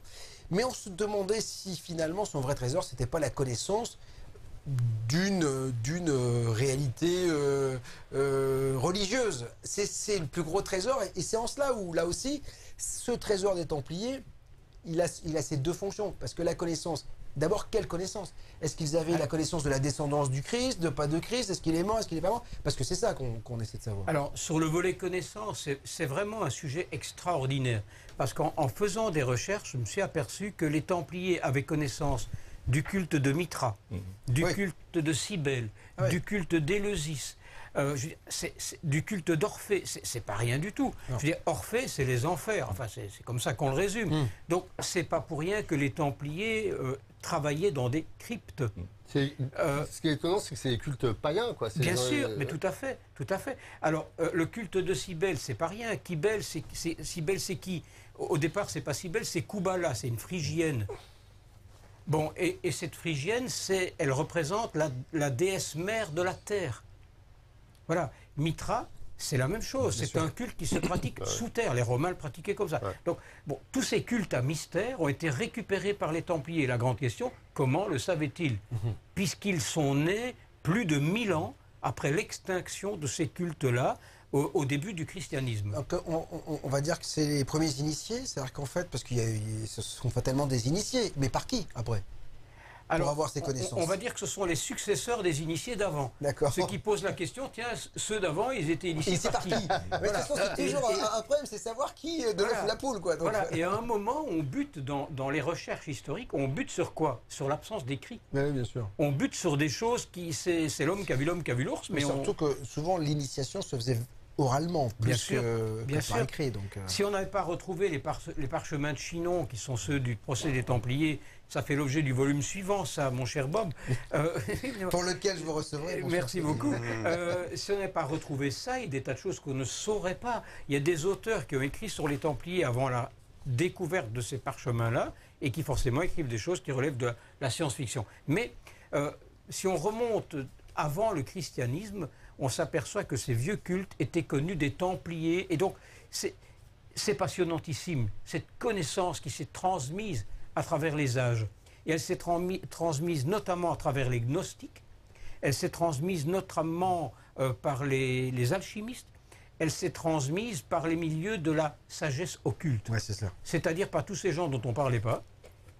mais on se demandait si finalement son vrai trésor, c'était pas la connaissance d'une d'une réalité euh, euh, religieuse. C'est le plus gros trésor, et c'est en cela où, là aussi, ce trésor des Templiers, il a, il a ces deux fonctions. Parce que la connaissance, d'abord, quelle connaissance? Est-ce qu'ils avaient la connaissance de la descendance du Christ, de pas de Christ? Est-ce qu'il est mort? Est-ce qu'il est pas mort? Parce que c'est ça qu'on essaie de savoir. Alors, sur le volet connaissance, c'est- vraiment un sujet extraordinaire. Parce qu'en en faisant des recherches, je me suis aperçu que les Templiers avaient connaissance du culte de Mitra, du Oui. culte de Cybèle, Ouais. du culte d'Éleusis. euh, du culte d'Orphée, c'est pas rien du tout. Non. Je veux dire, Orphée, c'est les enfers. Enfin, c'est comme ça qu'on le résume. Mm. Donc, c'est pas pour rien que les Templiers euh, travaillaient dans des cryptes. C'est- Euh, Ce qui est étonnant, c'est que c'est des cultes païens, quoi. C'est Bien genre, sûr, euh, mais tout à fait, tout à fait. Alors, euh, le culte de Cybèle, c'est pas rien. Cybèle, c'est c'est- Cybèle, c'est qui? Au, au départ, c'est pas Cybèle, c'est Kubala, c'est une phrygienne. Bon, et, et cette phrygienne, c'est, elle représente la, la déesse mère de la terre. Voilà. Mitra, c'est la même chose. C'est un culte qui se pratique sous terre. Les Romains le pratiquaient comme ça. Donc, bon, tous ces cultes à mystère ont été récupérés par les Templiers. La grande question, comment le savaient-ils Puisqu'ils sont nés plus de 1000 ans après l'extinction de ces cultes-là, au, au début du christianisme. Donc, on, on- on va dire que c'est les premiers initiés, c'est-à-dire qu'en fait, parce qu'il y a eu- ce sont fatalement des initiés, mais par qui après? Pour avoir ces on- connaissances. On, va dire que ce sont les successeurs des initiés d'avant. D'accord. Ceux qui posent la question, tiens, ceux d'avant, ils étaient initiés Et c'est par par qui qui? Mais de toute façon, c'est toujours et- un, un problème, c'est savoir qui euh, de l'œuf Voilà. la poule, quoi. Donc, Voilà, euh, et à un moment, on bute dans, dans les recherches historiques, on bute sur quoi? Sur l'absence d'écrit. Oui, bien sûr. On bute sur des choses qui. C'est l'homme qui a vu l'homme qui a vu l'ours, Mais mais, on- surtout que souvent l'initiation se faisait oralement, plus Bien sûr, que, bien que par sûr. écrit. Donc, euh, Si on n'avait pas retrouvé les, par- les parchemins de Chinon, qui sont ceux du procès des Templiers, ça fait l'objet du volume suivant, ça, mon cher Bob. Euh, pour lequel je vous recevrai. mon Merci cher beaucoup. Euh, si on n'avait pas retrouvé ça, il y a des tas de choses qu'on ne saurait pas. Il y a des auteurs qui ont écrit sur les Templiers avant la découverte de ces parchemins-là et qui forcément écrivent des choses qui relèvent de la, science-fiction. Mais si on remonte avant le christianisme, on s'aperçoit que ces vieux cultes étaient connus des Templiers et donc c'est passionnantissime, cette connaissance qui s'est transmise à travers les âges. Et elle s'est transmi- transmise notamment à travers les gnostiques, elle s'est transmise notamment euh, par les, les alchimistes, elle s'est transmise par les milieux de la sagesse occulte. Ouais, c'est ça. C'est-à-dire par tous ces gens dont on ne parlait pas,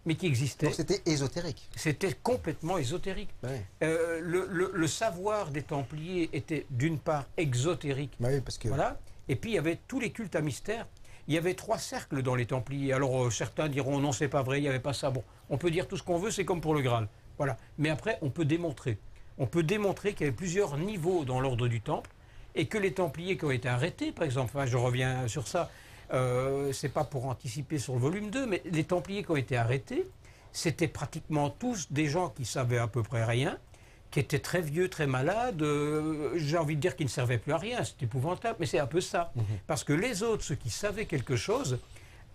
mais qui existaient. Donc c'était ésotérique. C'était complètement ésotérique. Ouais. Euh, le, le- le savoir des Templiers était d'une part exotérique, Bah oui, parce que voilà, et puis il y avait tous les cultes à mystère. Il y avait trois cercles dans les Templiers. Alors euh, certains diront non, c'est pas vrai, il n'y avait pas ça. Bon, on peut dire tout ce qu'on veut, c'est comme pour le Graal. Voilà. Mais après, on peut démontrer. On peut démontrer qu'il y avait plusieurs niveaux dans l'ordre du Temple et que les Templiers qui ont été arrêtés, par exemple, enfin, je reviens sur ça, euh, c'est pas pour anticiper sur le volume 2, mais les Templiers qui ont été arrêtés, c'était pratiquement tous des gens qui savaient à peu près rien, qui étaient très vieux, très malades, euh, j'ai envie de dire qu'ils ne servaient plus à rien, c'est épouvantable, mais c'est un peu ça. Parce que les autres, ceux qui savaient quelque chose,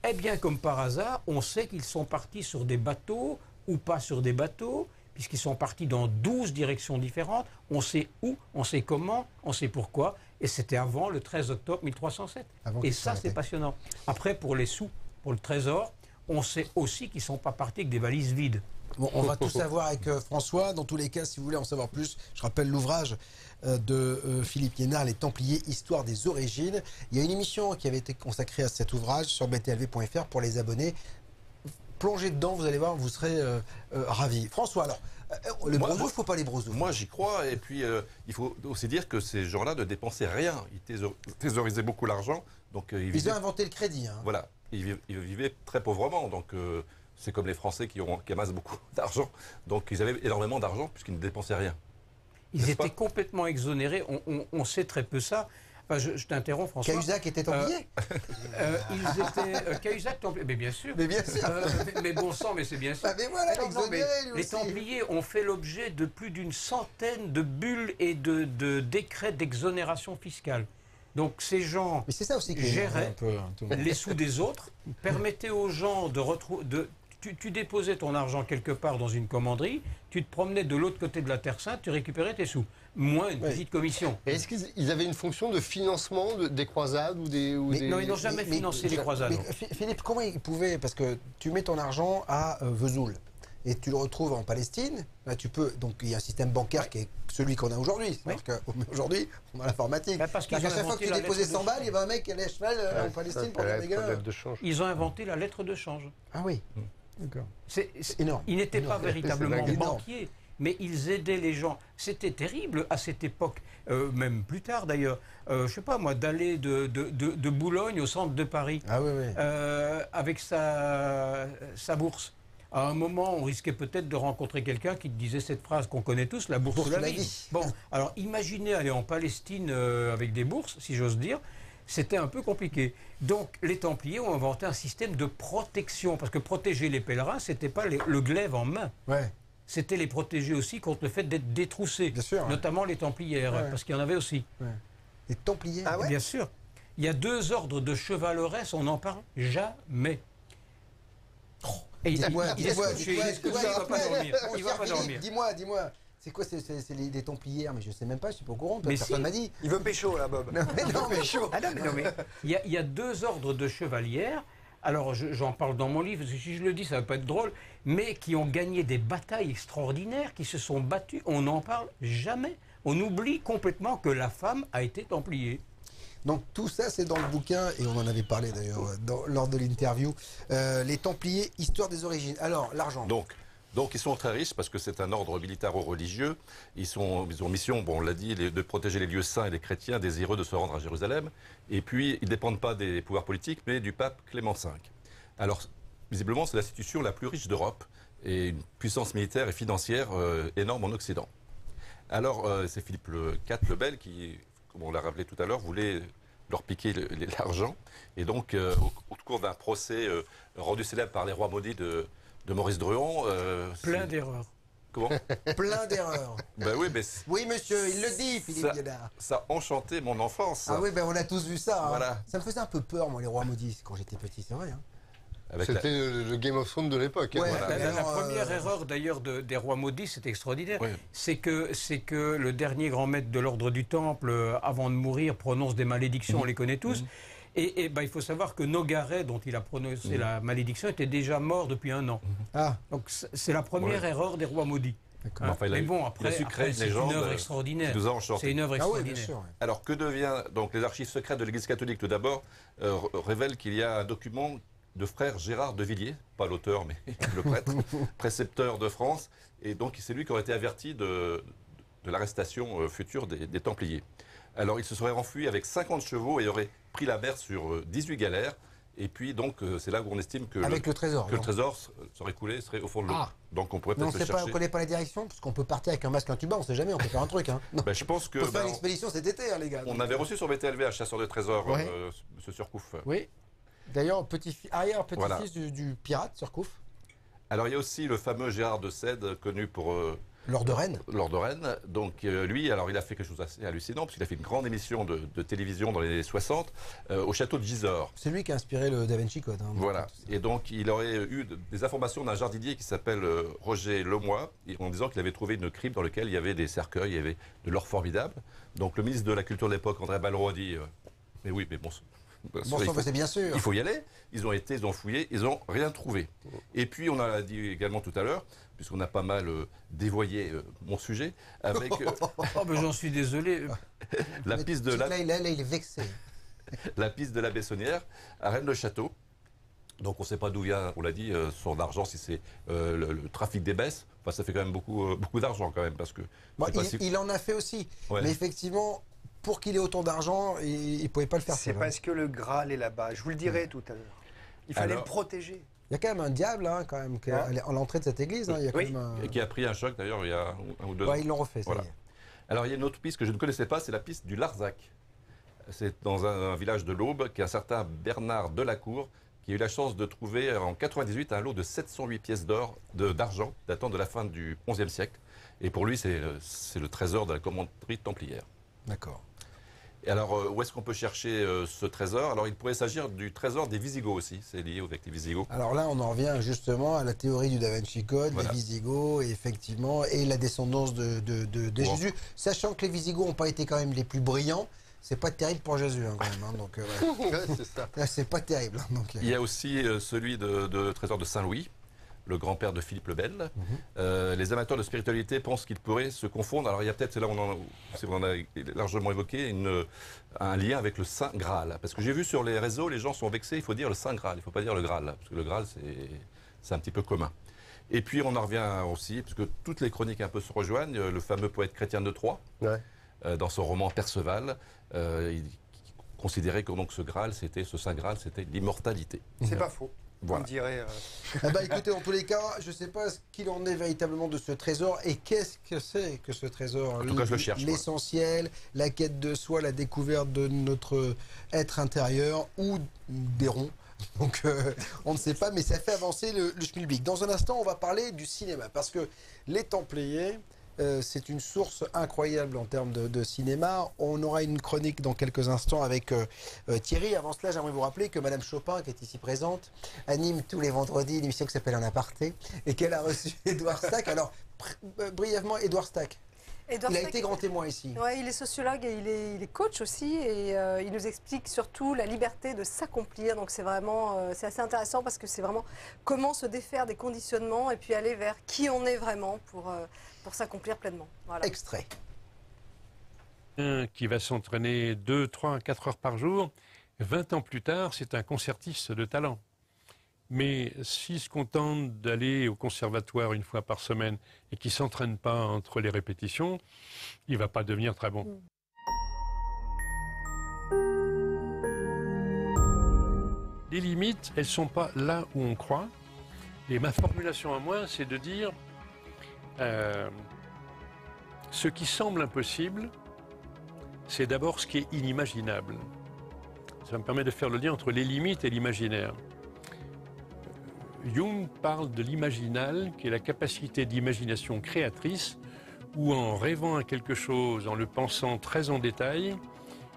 eh bien, comme par hasard, on sait qu'ils sont partis sur des bateaux ou pas sur des bateaux, puisqu'ils sont partis dans 12 directions différentes. On sait où, on sait comment, on sait pourquoi. Et c'était avant le 13 octobre 1307. Avant et ça, c'est passionnant. Après, pour les sous, pour le trésor, on sait aussi qu'ils ne sont pas partis avec des valises vides. Bon, on va tout savoir avec euh, François. Dans tous les cas, si vous voulez en savoir plus, je rappelle l'ouvrage euh, de euh, Philippe Liénard, Les Templiers, Histoire des origines. Il y a une émission qui avait été consacrée à cet ouvrage sur btlv.fr pour les abonnés. Plongez dedans, vous allez voir, vous serez ravis. François, alors, le Moi- brosouf, moi- faut pas les brosoufs. Moi, j'y crois. Et puis, euh, il faut aussi dire que ces gens-là ne dépensaient rien. Ils thésor- thésaurisaient beaucoup l'argent. Donc, euh, ils, Ils vivaient, ont inventé le crédit. hein. voilà, ils, vi- ils vivaient très pauvrement. Donc, euh, c'est comme les Français qui, ont, qui amassent beaucoup d'argent. Donc, ils avaient énormément d'argent puisqu'ils ne dépensaient rien. Ils étaient complètement exonérés. On, on- on sait très peu ça. Enfin, je, je t'interromps, François. Cahuzac était templier Euh, ils étaient. euh, Cahuzac, templier. Mais bien sûr. Mais bien sûr. Euh, mais- mais bon sang, mais c'est bien sûr. Ah, mais voilà, non, mais les. Templiers ont fait l'objet de plus d'une centaine de bulles et de, de décrets d'exonération fiscale. Donc ces gens Mais c'est ça aussi géraient peu, hein, les sous des autres, permettaient aux gens de retrouver. De, tu, tu déposais ton argent quelque part dans une commanderie, tu te promenais de l'autre côté de la Terre Sainte, tu récupérais tes sous. Moins une Ouais. petite commission. Est-ce qu'ils ils avaient une fonction de financement de- des croisades ou des, ou Mais- des- non, ils n'ont jamais Mais- financé mais- les croisades. Philippe, comment ils pouvaient Parce que tu mets ton argent à euh, Vesoul et tu le retrouves en Palestine. Là, tu peux. Donc, il y a un système bancaire qui est celui qu'on a aujourd'hui. C'est-à-dire qu'aujourd'hui, on a l'informatique. Bah, parce qu'ils Donc, à ont chaque fois que tu la déposais lettre de 100 balles, il y avait un mec qui allait à cheval euh, en Palestine pour de change. Ils ont inventé la lettre de change. Ah oui. D'accord. C'est énorme. Ils n'étaient pas véritablement banquiers, mais ils aidaient les gens. C'était terrible à cette époque, euh, même plus tard d'ailleurs. Euh, je sais pas moi, d'aller de, de- de- de Boulogne au centre de Paris Ah oui, oui. euh, avec sa, sa bourse. À un moment, on risquait peut-être de rencontrer quelqu'un qui disait cette phrase qu'on connaît tous, la bourse, Bourse de la vie. vie. Bon, alors imaginez aller en Palestine euh, avec des bourses, si j'ose dire. C'était un peu compliqué. Donc, les Templiers ont inventé un système de protection, parce que protéger les pèlerins, c'était pas les- le glaive en main. Ouais. C'était les protéger aussi contre le fait d'être détroussés, Bien sûr. ouais. notamment les Templières, Ouais. parce qu'il y en avait aussi. Les Templiers. Ah ouais Bien sûr. Il y a deux ordres de chevaleresses, on n'en parle jamais. Et il- Dis-moi, il- dis-moi, il- il- va pas dormir? mon Il va cher pas Philippe, dormir. Dis-moi, dis-moi. C'est quoi c'est- C'est c'est les, des Templiers Mais je sais même pas, je suis pas au courant. Mais Personne si. m'a dit. Il veut pécho, là, Bob. Non, mais non, mais. Ah non, mais non, mais il y, a- il y a deux ordres de chevalières. Alors, je- j'en parle dans mon livre, si je le dis, ça va pas être drôle, mais qui ont gagné des batailles extraordinaires, qui se sont battus. On n'en parle jamais. On oublie complètement que la femme a été templier. Donc tout ça, c'est dans le bouquin, et on en avait parlé d'ailleurs lors de l'interview. Euh, les Templiers, histoire des origines. Alors, l'argent. Donc, donc ils sont très riches parce que c'est un ordre militaro-religieux. Ils, sont, ils ont mission, bon, on l'a dit, de protéger les lieux saints et les chrétiens désireux de se rendre à Jérusalem. Et puis, ils ne dépendent pas des pouvoirs politiques, mais du pape Clément V. Alors, visiblement, c'est l'institution la plus riche d'Europe et une puissance militaire et financière euh, énorme en Occident. Alors, euh, c'est Philippe IV le Bel qui, comme on l'a rappelé tout à l'heure, voulait leur piquer l'argent. Et donc, euh, au, cours d'un procès rendu célèbre par les rois maudits de, de Maurice Druon. euh, Plein d'erreurs. Comment Plein d'erreurs. Ben oui, mais Oui, monsieur, il le dit, Philippe ça, Guédard. ça a enchanté mon enfance. Ah oui, ben on a tous vu ça. hein. Voilà. Ça me faisait un peu peur, moi, les rois maudits, quand j'étais petit, c'est vrai. hein. La- C'était le, le Game of Thrones de l'époque. hein. Ouais, Voilà. La, la- la alors, euh, première erreur d'ailleurs de- des rois maudits, c'est extraordinaire, Oui. c'est que, c'est que le dernier grand maître de l'ordre du Temple, euh, avant de mourir, prononce des malédictions, on les connaît tous. Et, et, ben, il faut savoir que Nogaret, dont il a prononcé la malédiction, était déjà mort depuis un an. Ah, Donc c'est la première Ouais. erreur des rois maudits. Hein. Enfin, Mais bon, après, une c'est une œuvre euh, extraordinaire. C'est une œuvre Ah oui, extraordinaire. sûr. Alors, que devient. Donc, les archives secrètes de l'Église catholique, tout d'abord, euh, révèlent qu'il y a un document de frère Gérard de Villiers, pas l'auteur, mais le prêtre, précepteur de France. Et donc, c'est lui qui aurait été averti de, de l'arrestation euh, future des, des Templiers. Alors, il se serait enfui avec 50 chevaux et aurait pris la mer sur euh, 18 galères. Et puis, donc, euh, c'est là où on estime que, Avec le trésor. que le trésor serait coulé, serait au fond de l'eau. Ah. Donc, on pourrait peut-être le pas, on chercher. connaît pas la direction, parce qu'on peut partir avec un masque, un tuba, on sait jamais, on peut faire un truc. Hein. Ben, je pense que. on peut faire ben, une expédition cet été, hein, les gars. on Donc, avait euh, reçu sur BTLV un chasseur de trésors, Ouais. euh, M. Surcouf. Oui. D'ailleurs, petit arrière-petit-fils Voilà. du, du pirate, Surcouf, Alors il y a aussi le fameux Gérard de Sède, connu pour euh, Lord de Rennes. Lord de Rennes. Donc euh, lui, alors il a fait quelque chose d'assez hallucinant, parce qu'il a fait une grande émission de, de télévision dans les années 60 euh, au château de Gisors. C'est lui qui a inspiré le Da Vinci Code. hein. Voilà. Et donc il aurait eu de- des informations d'un jardinier qui s'appelle euh, Roger Lemoy, en disant qu'il avait trouvé une crypte dans laquelle il y avait des cercueils, il y avait de l'or formidable. Donc le ministre de la Culture de l'époque, André Balleroy, dit euh, Mais oui, mais bon. Bon c'est bien sûr. il faut y aller. Ils ont été, ils ont fouillé, ils n'ont rien trouvé. Et puis, on a dit également tout à l'heure, puisqu'on a pas mal euh, dévoyé euh, mon sujet, avec euh, Oh, J'en suis désolé. la, Mais piste de là, la, il- là, là, il est vexé. la piste de la Bessonnière à Rennes-le-Château. Donc, on ne sait pas d'où vient, on l'a dit, euh, son argent, si c'est euh, le, le trafic des baisses. Enfin, ça fait quand même beaucoup, euh, beaucoup d'argent, quand même, parce que. Bon, c'est pas il, si- il en a fait aussi. Ouais. Mais effectivement, pour qu'il ait autant d'argent, il ne pouvait pas le faire C'est seul, hein. parce que le Graal est là-bas. Je vous le dirai tout à l'heure. Il fallait Alors- le protéger. Il y a quand même un diable, hein, quand même, qui Ouais. à l'entrée de cette église. hein, il y a quand Oui. même un- Et qui a pris un choc, d'ailleurs, il y a un ou deux ans. Ouais, ils l'ont refait, ça Voilà. y est. Alors, il y a une autre piste que je ne connaissais pas, c'est la piste du Larzac. C'est dans un, un village de l'Aube qu'un certain Bernard Delacour, qui a eu la chance de trouver en 98 un lot de 708 pièces d'or, d'argent, datant de la fin du XIe siècle. Et pour lui, euh, c'est le trésor de la commanderie templière. D'accord. Et alors, euh, où est-ce qu'on peut chercher euh, ce trésor? Alors, il pourrait s'agir du trésor des Visigoths aussi. C'est lié avec les Visigoths. Alors là, on en revient justement à la théorie du Da Vinci Code, Voilà. les Visigoths, et effectivement, et la descendance de, de, de- de Bon. Jésus. Sachant que les Visigoths n'ont pas été quand même les plus brillants, c'est pas terrible pour Jésus, hein, quand même. hein, donc, euh, ouais. Ouais, c'est ça. Là, c'est pas terrible. hein, donc, euh, Il y a aussi euh, celui de, de trésor de Saint-Louis, le grand-père de Philippe le Bel. Mhm. Euh, les amateurs de spiritualité pensent qu'ils pourraient se confondre. Alors il y a peut-être, c'est là où on en, a largement évoqué, une- un lien avec le Saint Graal. Parce que j'ai vu sur les réseaux, les gens sont vexés, il faut dire le Saint Graal, il ne faut pas dire le Graal. Parce que le Graal, c'est, un petit peu commun. Et puis on en revient aussi, parce que toutes les chroniques un peu se rejoignent, le fameux poète chrétien de Troyes, Ouais. euh, dans son roman Perceval, euh, il considérait que donc ce Graal, c'était, ce Saint Graal, c'était l'immortalité. C'est pas faux. Voilà. On dirait. euh, Ah bah écoutez, en tous les cas, je ne sais pas ce qu'il en est véritablement de ce trésor et qu'est-ce que c'est que ce trésor. En tout cas, je le cherche. L'essentiel, la quête de soi, la découverte de notre être intérieur ou des ronds. Donc euh, on ne sait pas, mais ça fait avancer le, le schmilblick. Dans un instant, on va parler du cinéma parce que les Templiers. Euh, c'est une source incroyable en termes de, de cinéma. On aura une chronique dans quelques instants avec euh, euh, Thierry. Avant cela, j'aimerais vous rappeler que Madame Chopin, qui est ici présente, anime tous les vendredis une émission qui s'appelle Un aparté et qu'elle a reçu Édouard Stack. Alors, brièvement Edouard Stack. Il a Stack- été grand témoin ici. Ouais, il est sociologue et il est, il est coach aussi et euh, il nous explique surtout la liberté de s'accomplir. Donc c'est vraiment, euh, c'est assez intéressant parce que c'est vraiment comment se défaire des conditionnements et puis aller vers qui on est vraiment pour, euh, pour s'accomplir pleinement. Voilà. Extrait. Un qui va s'entraîner 2, 3, 4 heures par jour, 20 ans plus tard, c'est un concertiste de talent. Mais s'il se contente d'aller au conservatoire une fois par semaine et qui ne s'entraîne pas entre les répétitions, il ne va pas devenir très bon. Les limites, elles ne sont pas là où on croit. Et ma formulation à moi, c'est de dire euh, ce qui semble impossible, c'est d'abord ce qui est inimaginable. Ça me permet de faire le lien entre les limites et l'imaginaire. Jung parle de l'imaginal, qui est la capacité d'imagination créatrice, où en rêvant à quelque chose, en le pensant très en détail,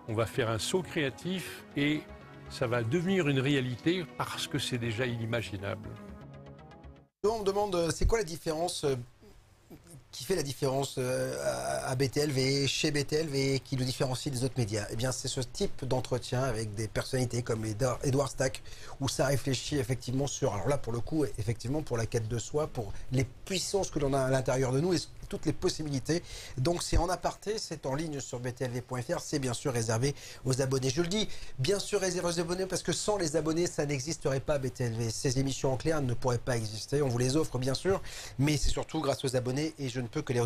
on va faire un saut créatif et ça va devenir une réalité parce que c'est déjà inimaginable. On me demande, euh, c'est quoi la différence euh, qui fait la différence euh, à BTLV, chez BTLV, qui nous différencie des autres médias. Eh bien, c'est ce type d'entretien avec des personnalités comme Edouard Stack, où ça réfléchit effectivement sur, alors là pour le coup, effectivement pour la quête de soi, pour les puissances que l'on a à l'intérieur de nous toutes les possibilités. Donc c'est en aparté, c'est en ligne sur btlv.fr, c'est bien sûr réservé aux abonnés. Je le dis, bien sûr réservé aux abonnés parce que sans les abonnés, ça n'existerait pas BTLV. Ces émissions en clair ne pourraient pas exister. On vous les offre bien sûr, mais c'est surtout grâce aux abonnés et je ne peux que les,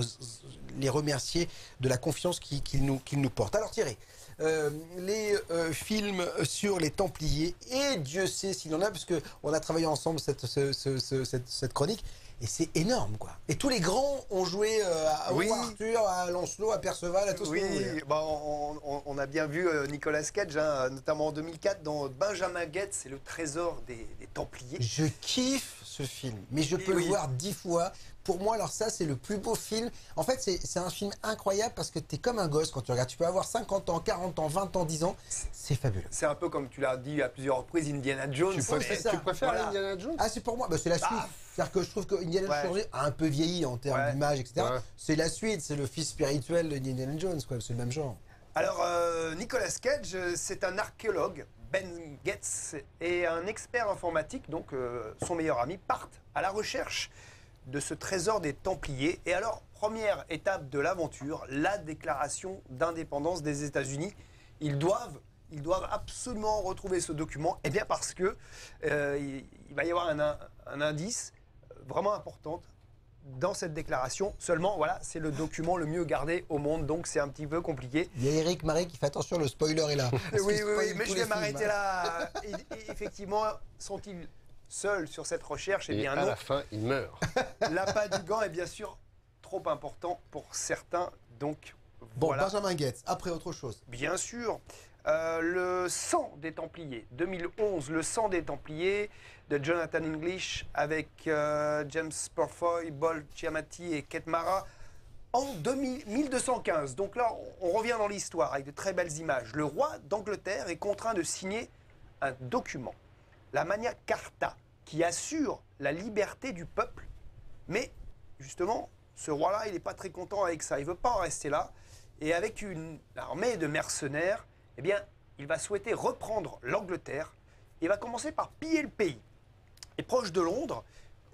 les remercier de la confiance qui- qu'ils nous, qu'ils nous portent. Alors Thierry, euh, les euh, films sur les Templiers, et Dieu sait s'il en a, parce qu'on a travaillé ensemble cette, ce- ce- ce- cette, cette chronique, et c'est énorme, quoi. Et tous les grands ont joué euh, à Oui. Arthur, à Lancelot, à Perceval, à tout ce Oui, que vous voulez. bah, on, on- on a bien vu euh, Nicolas Cage, hein, notamment en 2004, dans Benjamin Gates, c'est le trésor des, des Templiers. Je kiffe ce film, mais je peux oui. le voir dix fois. Pour moi, alors ça, c'est le plus beau film. En fait, c'est un film incroyable parce que tu es comme un gosse quand tu regardes. Tu peux avoir 50 ans, 40 ans, 20 ans, 10 ans. C'est fabuleux. C'est un peu comme tu l'as dit à plusieurs reprises, Indiana Jones. Tu préfères- tu préfères Voilà. Indiana Jones? Ah, c'est pour moi, bah, c'est la suite. C'est-à-dire que je trouve que Indiana Ouais. Jones a un peu vieilli en termes Ouais. d'image, etc. Ouais. C'est la suite, c'est le fils spirituel de Indiana Jones, quoi. C'est le même genre. Alors, euh, Nicolas Cage, euh, c'est un archéologue, Ben Getz, et un expert informatique, donc euh, son meilleur ami, partent à la recherche de ce trésor des Templiers. Et alors, première étape de l'aventure, la déclaration d'indépendance des États-Unis. Ils doivent, ils doivent absolument retrouver ce document, et bien parce que euh, va y avoir un, indice vraiment important dans cette déclaration. Seulement, voilà, c'est le document le mieux gardé au monde, donc c'est un petit peu compliqué. Il y a Eric Marais qui fait attention, le spoiler est là. Oui, oui, oui, mais je vais m'arrêter là. Et- et effectivement, sont-ils seuls sur cette recherche? Eh Et bien à non. la fin, il meurt. L'appât du gant est bien sûr trop important pour certains, donc Bon, voilà. Benjamin Gates, après autre chose. Bien sûr. Euh, le sang des Templiers, 2011, le sang des Templiers de Jonathan English avec euh, James Purfoy, Paul Chiamati et Kate Mara en 2000 1215. Donc là, on on revient dans l'histoire avec de très belles images. Le roi d'Angleterre est contraint de signer un document, la Magna Carta, qui assure la liberté du peuple. Mais justement, ce roi-là, il n'est pas très content avec ça. Il ne veut pas en rester là. Et avec une armée de mercenaires, eh bien, il va souhaiter reprendre l'Angleterre. Il va commencer par piller le pays. Et proche de Londres,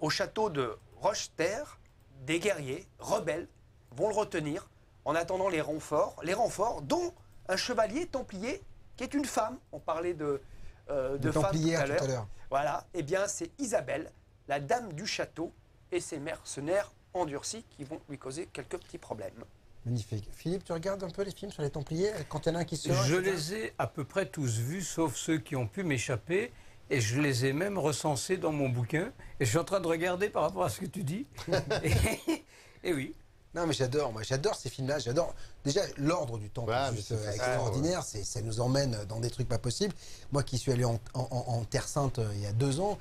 au château de Rocheterre, des guerriers rebelles vont le retenir en attendant les renforts, les renforts, dont un chevalier templier qui est une femme. On parlait de, euh, De femmes tout à l'heure. Voilà, eh bien, c'est Isabelle, la dame du château, et ses mercenaires endurcis qui vont lui causer quelques petits problèmes. Magnifique. Philippe, tu regardes un peu les films sur les Templiers? Quand il y en a un qui sort Je etc. les ai à peu près tous vus, sauf ceux qui ont pu m'échapper. Et je les ai même recensés dans mon bouquin. Et je suis en train de regarder par rapport à ce que tu dis. et, et oui. Non, mais j'adore, moi, j'adore ces films-là. J'adore. Déjà, l'ordre du temps, Ouais, juste mais c'est euh, ça, extraordinaire. C'est, ça nous emmène dans des trucs pas possibles. Moi, qui suis allé en, en- en- en Terre Sainte euh, il y a deux ans,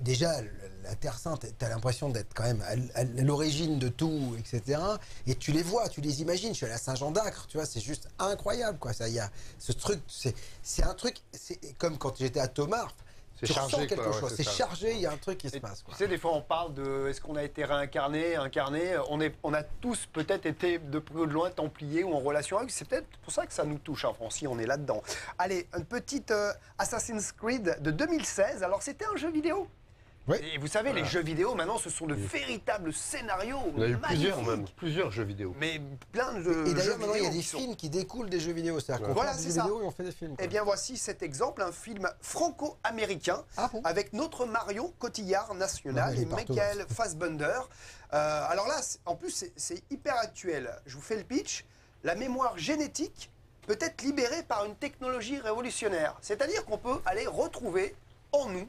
déjà, la Terre Sainte, tu as l'impression d'être quand même à, l'origine de tout, etc. Et tu les vois, tu les imagines. Je suis allé à Saint-Jean d'Acre, tu vois, c'est juste incroyable, quoi. Ça, il y a ce truc, c'est, c'est un truc, c'est comme quand j'étais à Tomar. C'est tu chargé, ressens quelque quoi, chose. c'est chargé, il y a un truc qui se Et passe. quoi. Tu sais, des fois, on parle de est-ce qu'on a été réincarné, incarné? On, est, on a tous peut-être été de près ou de loin templiers ou en relation avec. C'est peut-être pour ça que ça nous touche, enfin, si on est là-dedans. Allez, une petite euh, Assassin's Creed de 2016. Alors, c'était un jeu vidéo. Et vous savez, les jeux vidéo, maintenant, ce sont de véritables scénarios. On a eu plusieurs même, plusieurs jeux vidéo. Mais plein de Et d'ailleurs, maintenant, il y a des sont- films qui découlent des jeux vidéo. C'est-à-dire qu'on Voilà, fait des ça. vidéo et on fait des films. quoi. Eh bien, voici cet exemple, un film franco-américain avec notre Marion Cotillard Ouais, national il est et partout, Michael Fassbender. Euh, alors là, en plus, c'est- c'est hyper actuel. Je vous fais le pitch. La mémoire génétique peut être libérée par une technologie révolutionnaire. C'est-à-dire qu'on peut aller retrouver en nous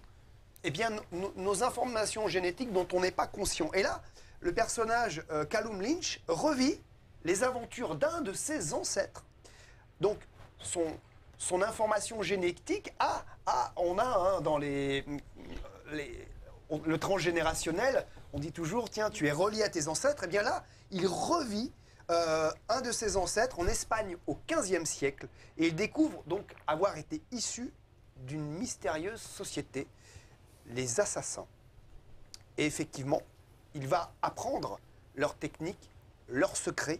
eh bien, no- nos informations génétiques dont on n'est pas conscient. Et là, le personnage euh, Callum Lynch revit les aventures d'un de ses ancêtres. Donc, son, information génétique a, a- on a hein, dans le transgénérationnel, on dit toujours, tiens, tu es relié à tes ancêtres. Et bien là, il revit euh, un de ses ancêtres en Espagne au XVe siècle, et il découvre donc avoir été issu d'une mystérieuse société, les assassins. Et effectivement, il va apprendre leurs techniques, leurs secrets,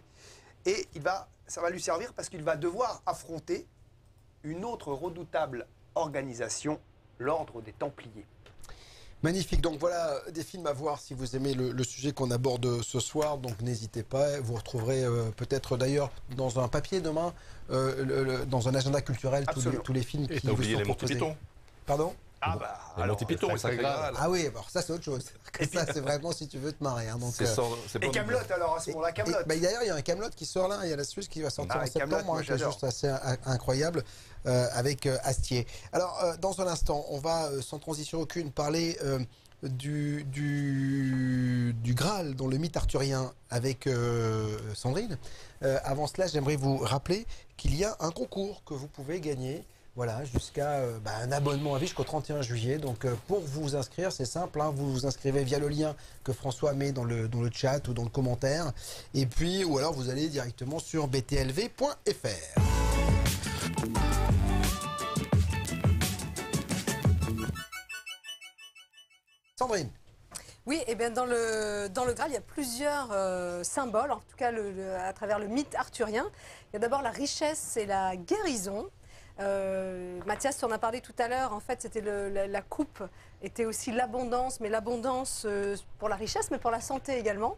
et il va, ça va lui servir parce qu'il va devoir affronter une autre redoutable organisation, l'ordre des Templiers. Magnifique. Donc voilà euh, des films à voir si vous aimez le, le sujet qu'on aborde ce soir. Donc n'hésitez pas. Vous retrouverez euh, peut-être d'ailleurs dans un papier demain, euh, le- le- dans un agenda culturel, tous les, Absolument. tous les films Et qui vous oublié sont proposés. Python. Pardon? Ah bah, Python, le Sacré Graal. Ah oui, alors ça c'est autre chose. Que ça c'est vraiment si tu veux te marrer. hein. Donc, C'est sans- c'est Et Camelot alors à ce moment-là, Camelot. bah, D'ailleurs, il y a un Camelot qui sort là, il y a la Suisse qui va sortir Ah, en septembre, Kaamelott, moi, hein, qui est j'adore. juste assez in- incroyable, euh, avec euh, Astier. Alors, euh, dans un instant, on va, euh, sans transition aucune, parler euh, du, du, du Graal, dans le mythe arthurien, avec euh, Sandrine. Euh, avant cela, j'aimerais vous rappeler qu'il y a un concours que vous pouvez gagner. Voilà, jusqu'à euh, bah, un abonnement à vie jusqu'au 31 juillet. Donc euh, pour vous inscrire, c'est simple, hein, vous vous inscrivez via le lien que François met dans le, dans le chat ou dans le commentaire. Et puis, ou alors vous allez directement sur btlv.fr. Sandrine. Oui, et bien dans le, dans le Graal, il y a plusieurs euh, symboles, en tout cas à travers le mythe arthurien. Il y a d'abord la richesse et la guérison. Euh, Mathias, tu en as parlé tout à l'heure, en fait, c'était la, coupe était aussi l'abondance, mais l'abondance euh, pour la richesse, mais pour la santé également.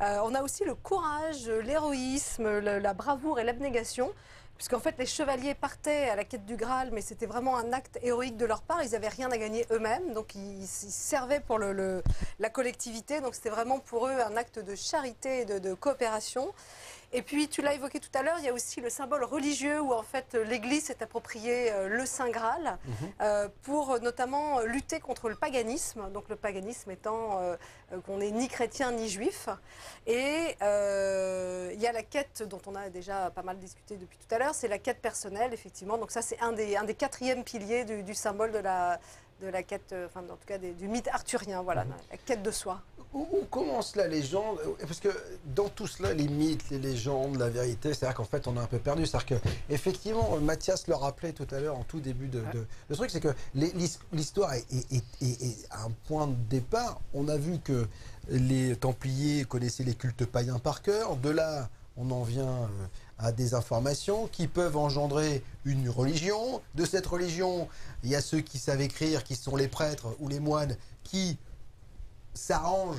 Euh, on a aussi le courage, l'héroïsme, la bravoure et l'abnégation. Puisqu'en fait, les chevaliers partaient à la quête du Graal, mais c'était vraiment un acte héroïque de leur part. Ils n'avaient rien à gagner eux-mêmes, donc ils, servaient pour la collectivité. Donc c'était vraiment pour eux un acte de charité et de coopération. Et puis, tu l'as évoqué tout à l'heure, il y a aussi le symbole religieux où en fait l'Église s'est approprié euh, le Saint Graal euh, pour euh, notamment lutter contre le paganisme. Donc le paganisme étant euh, qu'on n'est ni chrétien ni juif. Et euh, il y a la quête dont on a déjà pas mal discuté depuis tout à l'heure, c'est la quête personnelle, effectivement. Donc ça, c'est un des, un des quatrièmes piliers du, du symbole de la, de la quête, enfin en tout cas des- du mythe arthurien, voilà, la quête de soi. Où, commence la légende Parce que dans tout cela, les mythes, les légendes, la vérité, c'est-à-dire qu'en fait, on est un peu perdu. C'est-à-dire que, effectivement, Mathias le rappelait tout à l'heure en tout début de. Le truc, c'est que l'histoire est, un point de départ. On a vu que les Templiers connaissaient les cultes païens par cœur. De là, on en vient euh, à des informations qui peuvent engendrer une religion. De cette religion, il y a ceux qui savent écrire, qui sont les prêtres ou les moines, qui s'arrange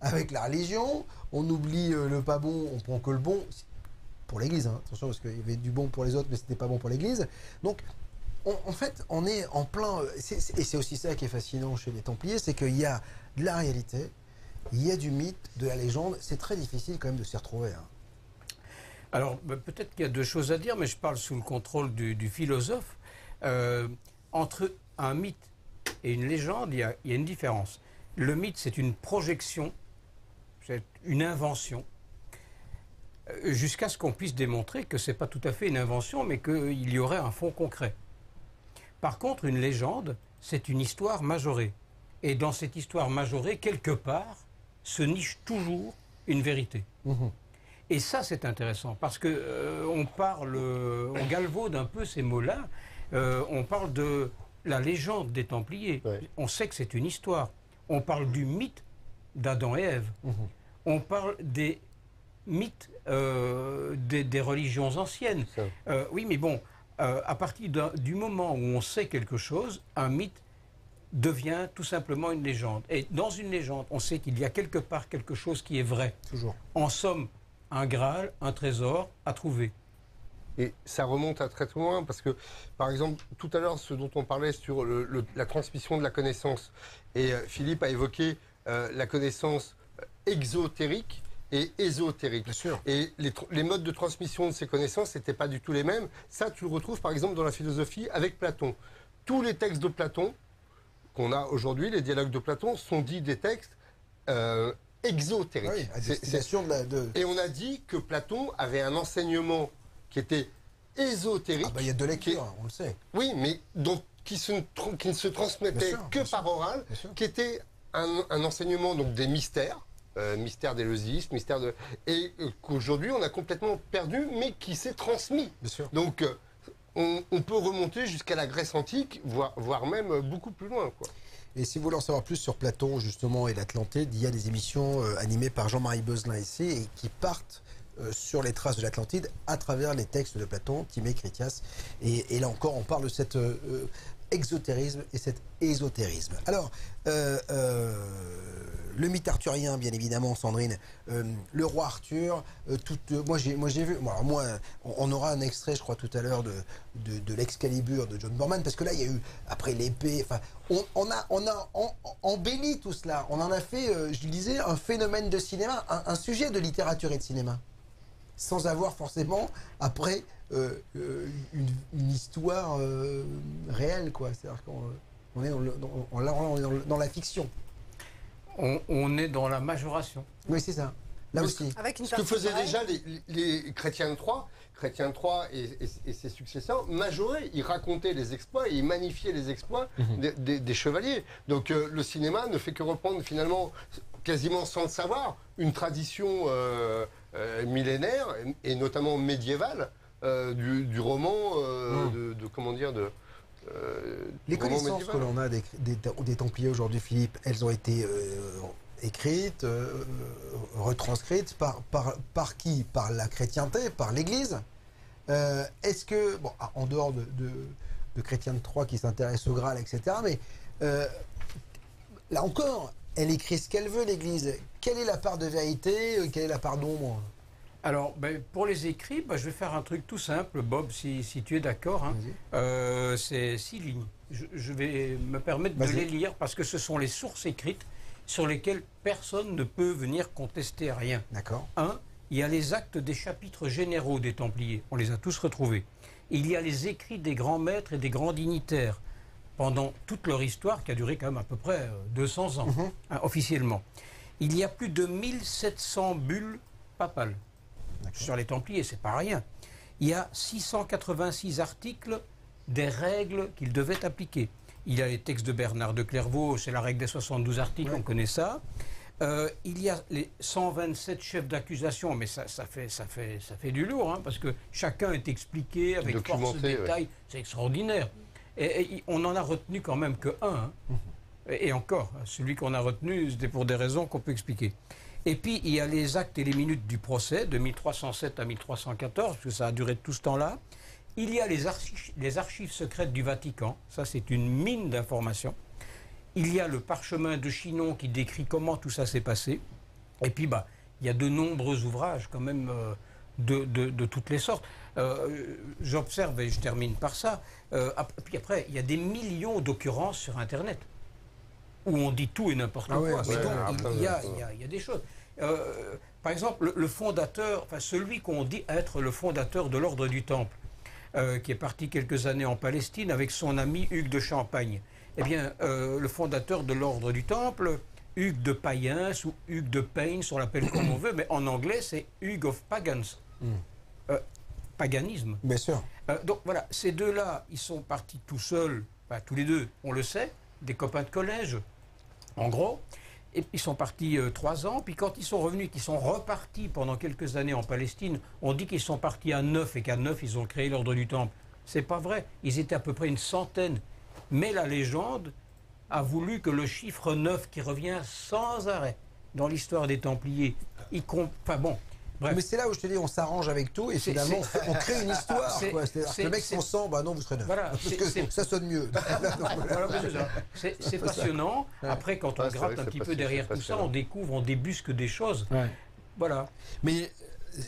avec la religion, on oublie euh, le pas bon, on prend que le bon pour l'Église. hein. Attention, parce qu'il y avait du bon pour les autres, mais c'était pas bon pour l'Église. Donc, on- en fait, on est en plein. euh, et c'est aussi ça qui est fascinant chez les Templiers, c'est qu'il y a de la réalité, il y a du mythe, de la légende. C'est très difficile quand même de s'y retrouver. hein. Alors, bah, peut-être qu'il y a deux choses à dire, mais je parle sous le contrôle du, philosophe. Euh, entre un mythe et une légende, il y a une différence. Le mythe, c'est une projection, c'est une invention, euh, jusqu'à ce qu'on puisse démontrer que ce n'est pas tout à fait une invention, mais qu'il y aurait un fond concret. Par contre, une légende, c'est une histoire majorée. Et dans cette histoire majorée, quelque part, se niche toujours une vérité. Et ça, c'est intéressant parce que euh, on parle, euh, on galvaude un peu ces mots-là. Euh, on parle de la légende des Templiers, on sait que c'est une histoire. On parle du mythe d'Adam et Ève. Mhm. On parle des mythes euh, des, des religions anciennes. Euh, oui, mais bon, euh, à partir du moment où on sait quelque chose, un mythe devient tout simplement une légende. Et dans une légende, on sait qu'il y a quelque part quelque chose qui est vrai. Toujours. En somme, un Graal, un trésor à trouver. Et ça remonte à très loin parce que, par exemple, tout à l'heure, ce dont on parlait sur le- le- la transmission de la connaissance, et euh, Philippe a évoqué euh, la connaissance euh, exotérique et ésotérique. Et les, modes de transmission de ces connaissances n'étaient pas du tout les mêmes. Ça, tu le retrouves par exemple dans la philosophie avec Platon. Tous les textes de Platon qu'on a aujourd'hui, les dialogues de Platon, sont dits des textes euh, exotériques. Oui, à C'est- c'est- destination de la- de- Et on a dit que Platon avait un enseignement qui était ésotérique. Ah bah, il y a deux lectures, on le sait. Oui, mais donc, qui, se, ne qui se transmettait Bien sûr, que bien par oral, qui était un, un enseignement donc des mystères. euh, mystère d'Éleusis, mystère de... Et euh, qu'aujourd'hui, on a complètement perdu, mais qui s'est transmis. Donc, euh, on, on peut remonter jusqu'à la Grèce antique, voire, voire même euh, beaucoup plus loin. Quoi. Et si vous voulez en savoir plus sur Platon, justement, et l'Atlantide, il y a des émissions euh, animées par Jean-Marie Beuzelin ici et qui partent euh, sur les traces de l'Atlantide à travers les textes de Platon, Timée, Critias. Et, là encore, on parle de cet euh, euh, exotérisme et cet ésotérisme. Alors, le mythe arthurien, bien évidemment, Sandrine, le roi Arthur, moi j'ai vu, bon, alors moi on, aura un extrait, je crois tout à l'heure de, l'Excalibur de John Borman, parce que là il y a eu après l'épée, enfin on, a on a embelli tout cela, on en a fait, je disais, un phénomène de cinéma, un sujet de littérature et de cinéma, sans avoir forcément après euh, euh, une, une histoire euh, réelle quoi, c'est-à-dire qu'on on est dans, le- dans- on- là, on est dans le- dans la fiction. On, on est dans la majoration. Oui, c'est ça. Là Mais aussi. Avec une Ce que faisaient déjà les, les chrétiens de Troyes, chrétiens de Troyes et, et- et ses successeurs, majoraient, ils racontaient les exploits et ils magnifiaient les exploits Mhm. des, des- des chevaliers. Donc euh, le cinéma ne fait que reprendre finalement, quasiment sans le savoir, une tradition euh, millénaire et notamment médiévale euh, du, du roman, euh, de, de- comment dire, de... euh, Les connaissances que médiéval. l'on a des, des, des Templiers aujourd'hui, Philippe, elles ont été euh, écrites, euh, retranscrites par, par, par qui? Par la chrétienté, par l'Église Euh, Est-ce que, bon, ah, en dehors de, de, de chrétiens de Troyes qui s'intéressent au Graal, etc., mais euh, là encore, elle écrit ce qu'elle veut, l'Église. Quelle est la part de vérité euh, Quelle est la part d'ombre Alors, ben, pour les écrits, ben, je vais faire un truc tout simple, Bob, si, si tu es d'accord. hein. Euh, c'est six lignes. Je, je vais me permettre de les lire parce que ce sont les sources écrites sur lesquelles personne ne peut venir contester rien. D'accord. Un, il y a les actes des chapitres généraux des Templiers. On les a tous retrouvés. Il y a les écrits des grands maîtres et des grands dignitaires pendant toute leur histoire, qui a duré quand même à peu près euh, 200 ans, hein, officiellement. Il y a plus de 1700 bulles papales sur les Templiers, c'est pas rien. Il y a 686 articles des règles qu'ils devaient appliquer. Il y a les textes de Bernard de Clairvaux, c'est la règle des 72 articles, on connaît ça. Euh, il y a les 127 chefs d'accusation, mais ça, ça, fait, ça, fait, ça fait du lourd, hein, parce que chacun est expliqué avec force ouais. détail. C'est extraordinaire. Et, et on n'en a retenu quand même que un. hein. Et, et encore, celui qu'on a retenu, c'était pour des raisons qu'on peut expliquer. Et puis, il y a les actes et les minutes du procès, de 1307 à 1314, parce que ça a duré tout ce temps-là. Il y a les archives, les archives secrètes du Vatican, ça c'est une mine d'informations. Il y a le parchemin de Chinon qui décrit comment tout ça s'est passé. Et puis, bah, il y a de nombreux ouvrages quand même euh, de, de- de toutes les sortes. Euh, J'observe, et je termine par ça, euh, puis après, il y a des millions d'occurrences sur Internet où on dit tout et n'importe Ah quoi. ouais, Mais donc, il, y a, ouais. il y a- il y a des choses. Euh, par exemple, le, le fondateur, enfin celui qu'on dit être le fondateur de l'ordre du Temple, euh, qui est parti quelques années en Palestine avec son ami Hugues de Champagne. Eh bien, euh, le fondateur de l'ordre du Temple, Hugues de Payens ou Hugues de Paynes, on l'appelle comme on veut, mais en anglais c'est Hugues of Pagans. Euh, paganisme. Bien sûr. Euh, donc voilà, ces deux-là, ils sont partis tout seuls, enfin, tous les deux, on le sait, des copains de collège, en gros. Et ils sont partis euh, trois ans, puis quand ils sont revenus, qu'ils sont repartis pendant quelques années en Palestine, on dit qu'ils sont partis à neuf et qu'à neuf, ils ont créé l'ordre du Temple. C'est pas vrai. Ils étaient à peu près une centaine. Mais la légende a voulu que le chiffre 9 qui revient sans arrêt dans l'histoire des Templiers, compte. Enfin bon. Bref. Mais c'est là où je te dis, on s'arrange avec tout et finalement, on crée une histoire. c'est- quoi. Que c'est- le mec s'en sent, bah non, vous serez neuf. Voilà, Parce c'est- que c'est- ça sonne mieux. Voilà, c'est ça. C'est c'est C'est ça. passionnant. Après, quand on c'est gratte un petit peu derrière tout ça, on découvre, on débusque des choses. Voilà. Mais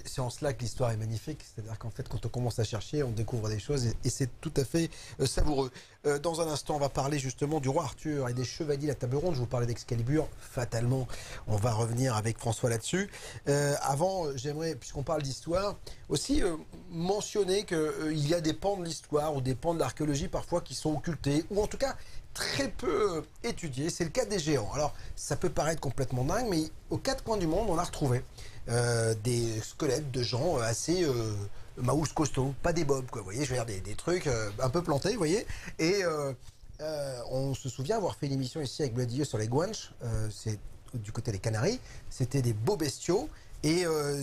c'est en cela que l'histoire est magnifique. C'est-à-dire qu'en fait, quand on commence à chercher, on découvre des choses et, c'est tout à fait euh, savoureux. Euh, dans un instant, on va parler justement du roi Arthur et des chevaliers de la table ronde. Je vous parlais d'Excalibur. Fatalement, on va revenir avec François là-dessus. Euh, avant, j'aimerais, puisqu'on parle d'histoire, aussi mentionner qu'il y a des pans de l'histoire ou des pans de l'archéologie parfois qui sont occultés ou en tout cas très peu euh, étudiés. C'est le cas des géants. Alors, ça peut paraître complètement dingue, mais aux quatre coins du monde, on a retrouvé euh, des squelettes de gens assez euh, maous costauds, pas des bobs, quoi. Vous voyez, je veux dire des, trucs euh, un peu plantés, vous voyez. Et euh, euh, on se souvient avoir fait une émission ici avec Bloody sur les Guanches, euh, c'est du côté des Canaries. C'était des beaux bestiaux. Et euh,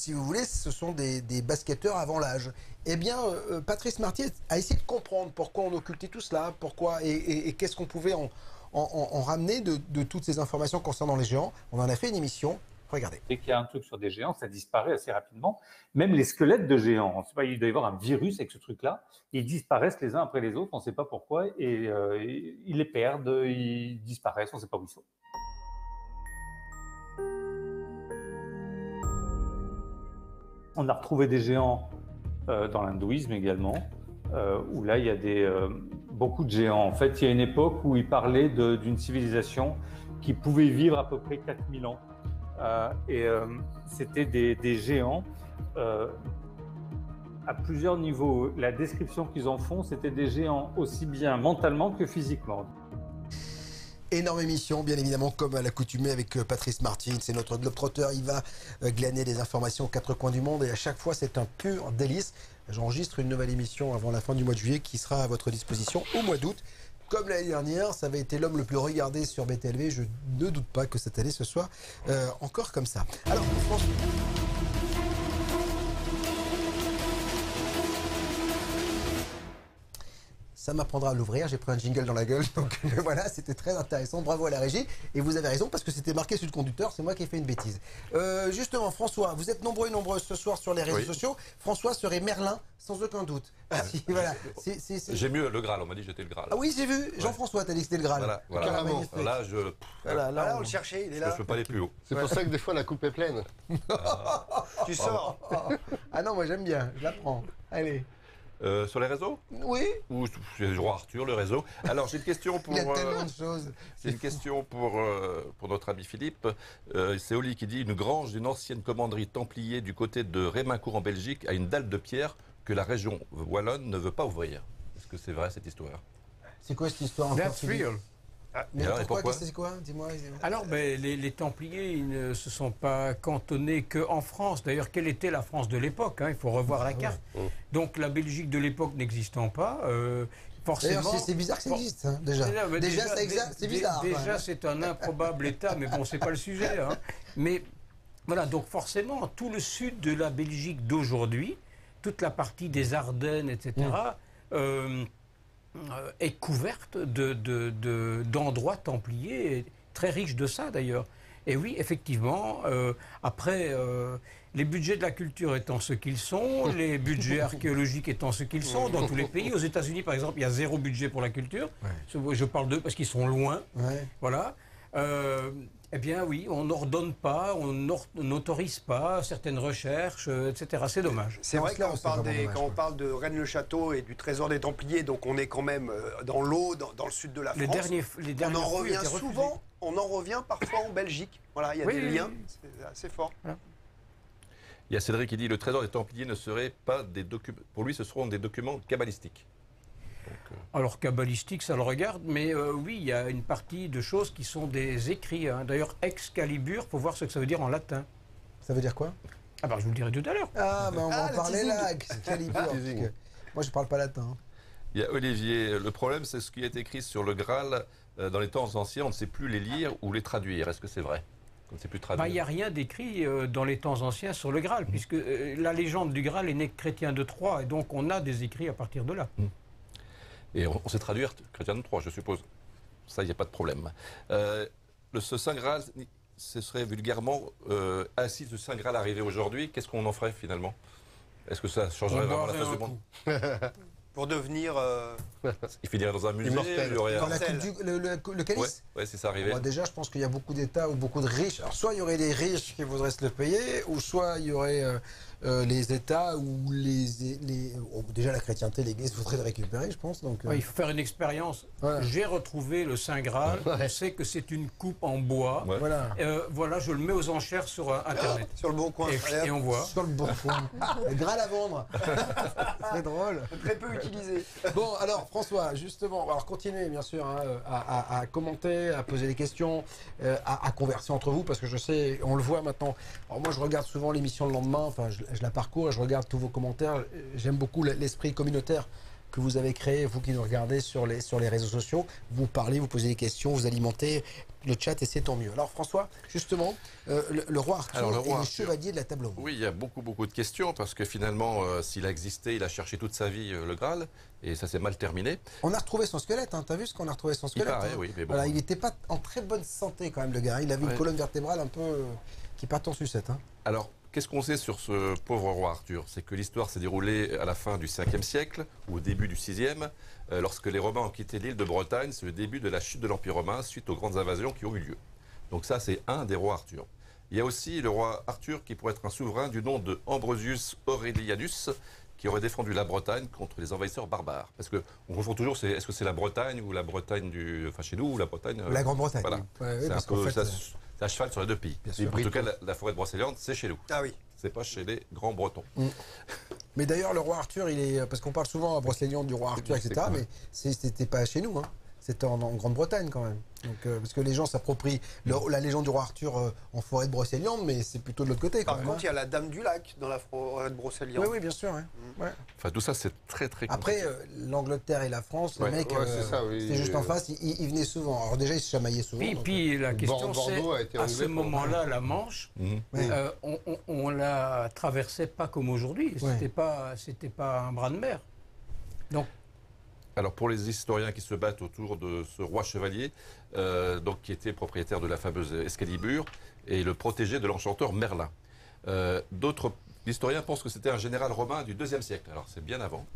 si vous voulez, ce sont des, basketteurs avant l'âge. Eh bien, euh, Patrice Martier a essayé de comprendre pourquoi on occultait tout cela, pourquoi et, qu'est-ce qu'on pouvait en, en- en- en ramener de, toutes ces informations concernant les géants. On en a fait une émission. Regardez. Dès qu'il y a un truc sur des géants, ça disparaît assez rapidement. Même les squelettes de géants, il doit y avoir un virus avec ce truc-là. Ils disparaissent les uns après les autres, on ne sait pas pourquoi, et euh, ils les perdent, ils disparaissent, on ne sait pas où ils sont. On a retrouvé des géants euh, dans l'hindouisme également, euh, où là il y a des, euh, beaucoup de géants. En fait, il y a une époque où ils parlaient d'une civilisation qui pouvait vivre à peu près 4000 ans. Et c'était des, des géants à plusieurs niveaux. La description qu'ils en font, c'était des géants aussi bien mentalement que physiquement. Énorme émission, bien évidemment, comme à l'accoutumée avec euh, Patrice Martin. C'est notre globetrotter. Il va euh, glaner des informations aux quatre coins du monde et à chaque fois, c'est un pur délice. J'enregistre une nouvelle émission avant la fin du mois de juillet qui sera à votre disposition au mois d'août. Comme l'année dernière, ça avait été l'homme le plus regardé sur BTLV. Je ne doute pas que cette année ce soit euh, encore comme ça. Alors, François- Ça m'apprendra à l'ouvrir. J'ai pris un jingle dans la gueule. Donc euh, voilà, c'était très intéressant. Bravo à la régie. Et vous avez raison parce que c'était marqué sur le conducteur. C'est moi qui ai fait une bêtise. Euh, justement, François, vous êtes nombreux et nombreuses ce soir sur les réseaux Oui. sociaux. François serait Merlin, sans aucun doute. Si, voilà. C'est- c'est- c'est- J'ai mieux le Graal, on m'a dit que j'étais le Graal. Ah oui, j'ai vu. Jean-François, t'as dit que c'était le Graal. Voilà, voilà. Là, je. Voilà, là, Voilà, on- on le cherchait, il est Je là. peux pas aller plus haut. C'est pour ça que des fois la coupe est pleine. Tu sors. Ah non, moi j'aime bien. Je la prends. Allez. Euh, sur les réseaux Oui. Ou c'est le roi Arthur, le réseau. Alors, j'ai une question pour. Il y a euh, tellement de choses. C'est une question pour, euh, pour notre ami Philippe. Euh, c'est Oli qui dit Une grange d'une ancienne commanderie templier du côté de Rémincourt en Belgique a une dalle de pierre que la région wallonne ne veut pas ouvrir. Est-ce que c'est vrai cette histoire? C'est quoi cette histoire That's Philippe? Real. Mais alors, pourquoi, pourquoi qu'est-ce que c'est quoi Dis-moi. Alors, ben, les, les Templiers, ils ne se sont pas cantonnés qu'en France. D'ailleurs, quelle était la France de l'époque hein Il faut revoir la carte. Donc, la Belgique de l'époque n'existant pas, euh, forcément. C'est- bizarre que ça existe, hein, déjà. Déjà, c'est bizarre, Déjà, ouais. c'est un improbable État, mais bon, c'est pas le sujet. hein. Mais voilà, donc forcément, tout le sud de la Belgique d'aujourd'hui, toute la partie des Ardennes, etc., euh, est couverte de- de- de- d'endroits templiers, très riches de ça d'ailleurs. Et oui, effectivement, euh, après, euh, les budgets de la culture étant ce qu'ils sont, les budgets archéologiques étant ce qu'ils sont, dans tous les pays, aux États-Unis par exemple, il y a zéro budget pour la culture. Je, je parle d'eux parce qu'ils sont loin. Ouais. Voilà. Euh, eh bien oui, on n'ordonne pas, on n'autorise pas certaines recherches, euh, etc. C'est dommage. C'est vrai que on, parle des- dommage, quand on parle de Rennes-le-Château et du trésor des Templiers, donc on est quand même euh, dans l'eau, dans, dans le sud de la Les France. derniers- les on en revient souvent, on en revient parfois en Belgique. Voilà, il y a Oui, des oui, liens, oui. c'est assez fort. Il y a Cédric qui dit Le trésor des Templiers ne serait pas des documents. Pour lui, ce seront des documents kabbalistiques. Alors kabbalistique, ça le regarde, mais euh, oui, il y a une partie de choses qui sont des écrits. hein. D'ailleurs, Excalibur, faut voir ce que ça veut dire en latin. Ça veut dire quoi? Ah ben, je vous le dirai tout à l'heure. Ah, ben on va Ah, en le parler là. Excalibur, parce Teasing. que Moi, je parle pas latin. hein. Il y a Olivier. Le problème, c'est ce qui est écrit sur le Graal. euh, Dans les temps anciens, on ne sait plus les lire ou les traduire. Est-ce que c'est vrai On ne sait plus Bah, traduire. Il n'y a rien d'écrit euh, dans les temps anciens sur le Graal, puisque euh, la légende du Graal est née chrétien de Troyes, et donc on a des écrits à partir de là. Et on, on sait traduire Chrétien 3, je suppose. Ça, il n'y a pas de problème. Euh, le, ce Saint Graal, ce serait vulgairement, euh, ah, si ce Saint Graal arrivait aujourd'hui, qu'est-ce qu'on en ferait finalement? Est-ce que ça changerait On vraiment la face du monde? Pour devenir. euh, Il finirait dans un musée, Immortel. il y aurait un- Dans la coupe du- le, le- le calice? Ouais, ouais, si ça arrivait. Bon, déjà, je pense qu'il y a beaucoup d'États ou beaucoup de riches. Alors, soit il y aurait les riches qui voudraient se le payer, ou soit il y aurait euh, euh, les États où les, les- oh, déjà la chrétienté, l'Église voudraient le récupérer, je pense. Donc, euh, Ouais, il faut faire une expérience. Voilà. J'ai retrouvé le Saint Graal. On sait que c'est une coupe en bois. Ouais. voilà. Euh, voilà, je le mets aux enchères sur Internet. Sur le bon coin. Et, et on voit. Sur le bon coin. le Graal à vendre. C'est drôle. Très peu utilisé. Bon, alors François, justement, alors continuez bien sûr hein, à, à- à commenter, à poser des questions, euh, à, à converser entre vous, parce que je sais, on le voit maintenant. Alors moi, je regarde souvent l'émission le lendemain, enfin, je, je la parcours et je regarde tous vos commentaires. J'aime beaucoup l'esprit communautaire que vous avez créé, vous qui nous regardez sur les, sur les réseaux sociaux. Vous parlez, vous posez des questions, vous alimentez le chat et c'est tant mieux. Alors François, justement, euh, le, le roi Arthur Alors, le roi les Arthur. chevaliers de la table ronde. Oui, il y a beaucoup, beaucoup de questions parce que finalement, euh, s'il a existé, il a cherché toute sa vie euh, le Graal et ça s'est mal terminé. On a retrouvé son squelette, hein. t'as vu ce qu'on a retrouvé son squelette paraît, hein oui, bon. Voilà, Il n'était pas en très bonne santé quand même le gars, il avait une colonne vertébrale un peu qui part en sucette. Hein. Alors, qu'est-ce qu'on sait sur ce pauvre roi Arthur? C'est que l'histoire s'est déroulée à la fin du 5e siècle, ou au début du 6e, euh, lorsque les Romains ont quitté l'île de Bretagne. C'est le début de la chute de l'Empire romain suite aux grandes invasions qui ont eu lieu. Donc ça, c'est un des rois Arthur. Il y a aussi le roi Arthur qui pourrait être un souverain du nom de Ambrosius Aurelianus, qui aurait défendu la Bretagne contre les envahisseurs barbares. Parce que on confond toujours, c'est- est-ce que c'est la Bretagne ou la Bretagne du, enfin chez nous ou la Bretagne euh, La Grande-Bretagne. Voilà. Ouais, oui, parce fait, ça- euh, à cheval sur les deux pays. Bien sûr. En tout cas, la, la forêt de Brocéliande, c'est chez nous. Ah oui. C'est pas chez les grands Bretons. Mais d'ailleurs, le roi Arthur, il est. Parce qu'on parle souvent à Brocéliande du roi Arthur, C'est etc. Mais c'était pas chez nous, hein. C'était en, en Grande-Bretagne quand même. Donc, euh, parce que les gens s'approprient le- la légende du roi Arthur euh, en forêt de Brocéliande, mais c'est plutôt de l'autre côté quand Par même. contre, il y hein. a la Dame du Lac dans la forêt de Brocéliande. Oui, oui, bien sûr. Ouais. Enfin, tout ça, c'est très, très Après, compliqué. euh, l'Angleterre et la France, les Ouais, mecs, ouais, c'est oui. juste en face, ils, ils venaient souvent. Alors déjà, ils se chamaillaient souvent. Puis, donc, puis la question c'est, à ce moment-là, la Manche, euh, on, on- on la traversait pas comme aujourd'hui. Ouais. C'était pas, c'était pas un bras de mer. Donc, Alors, pour les historiens qui se battent autour de ce roi chevalier, euh, donc, qui était propriétaire de la fameuse Excalibur et le protégé de l'enchanteur Merlin. Euh, D'autres historiens pensent que c'était un général romain du IIe siècle. Alors, c'est bien avant.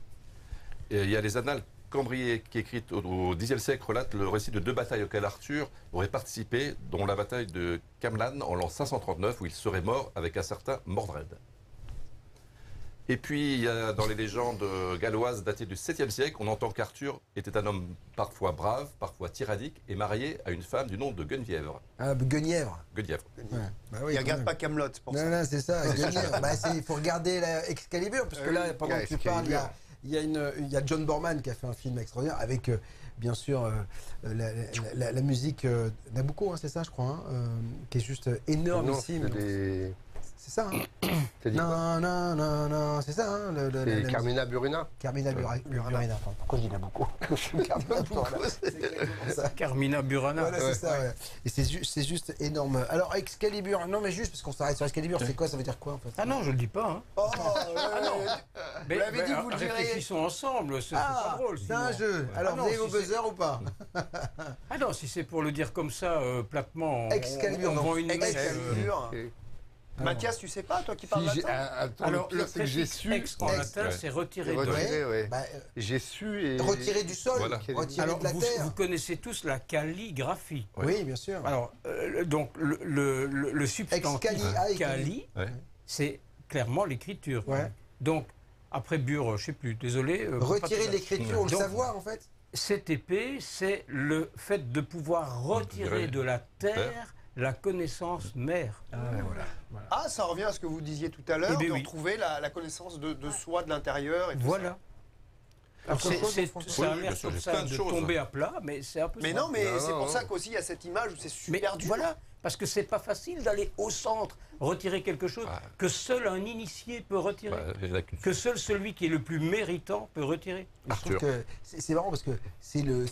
Il y a les annales Cambrier qui écrites au, Xe siècle relatent le récit de deux batailles auxquelles Arthur aurait participé, dont la bataille de Camlan en l'an 539 où il serait mort avec un certain Mordred. Et puis, il y a dans les légendes galloises datées du 7e siècle, on entend qu'Arthur était un homme parfois brave, parfois tyrannique, et marié à une femme du nom de Guenièvre. Ah, Guenièvre. Guenièvre. Ouais. Bah oui, il regarde même. pas Camelot pour Non, ça. non, c'est ça. Guenièvre. bah, c'est- il faut regarder la Excalibur, parce que Euh, là, pendant il y a que tu parles, il y a, y, y John Borman qui a fait un film extraordinaire avec, euh, bien sûr, euh, la, la- la- la musique euh, Nabucco, hein, c'est ça, je crois, hein, euh, qui est juste Non, énormissime. C'est ça, hein Non, non, non, non, c'est ça, hein le, le- la- C'est la Carmina Burina? Carmina Bura- Burana. pardon. Pourquoi je dis Nabucco? Carmina Burana, ça. Carmina Burana. Voilà, Ouais. c'est ça, ouais. Et c'est ju- c'est juste énorme. Alors, Excalibur, non, mais juste parce qu'on s'arrête sur Excalibur, c'est quoi Ça veut dire quoi en fait? Ah non, je le dis pas. hein. Oh, ouais, Mais, l'avez mais, dit que vous le direz. réfléchissons ensemble. C'est c'est Ah, pas drôle. c'est sinon. un jeu. Alors, Ah vous non, avez vos si c'est- buzzers ou pas? Ah non, si c'est pour le dire comme ça, euh, platement, on, Excalibur, on non. vend une euh, Excalibur. Ok. Mathias, tu sais pas, toi qui parles Si, latin attends, Alors, le le pire, c'est que j'ai su. ex en latin, ouais. c'est retiré Et de. retiré, ouais. Bah, euh, J'ai su et. Retirer du sol, Voilà. Alors, de la vous, terre. vous connaissez tous la calligraphie. Oui, bien sûr. Alors, euh, donc, le, le, le- le substantif Excali- excali- cali, Ouais. c'est clairement l'écriture. Ouais. Donc, après Bure, je sais plus, désolé. euh, Retirer l'écriture le Donc, savoir en fait Cette épée, c'est le fait de pouvoir retirer de la terre la connaissance mère. Ah, ça revient à ce que vous disiez tout à l'heure, Eh bien de oui. retrouver la, la connaissance de, de soi, de l'intérieur. et tout Voilà. Alors, Autre c'est- ça Oui, oui, ça de tomber à plat, mais c'est un peu Mais ça. non, mais c'est pour ça qu'aussi il y a cette image où c'est Mais super dur. voilà, parce que c'est pas facile d'aller au centre, retirer quelque chose Ouais. que seul un initié peut retirer, Bah, que seul celui qui est le plus méritant peut retirer. C'est marrant parce que c'est le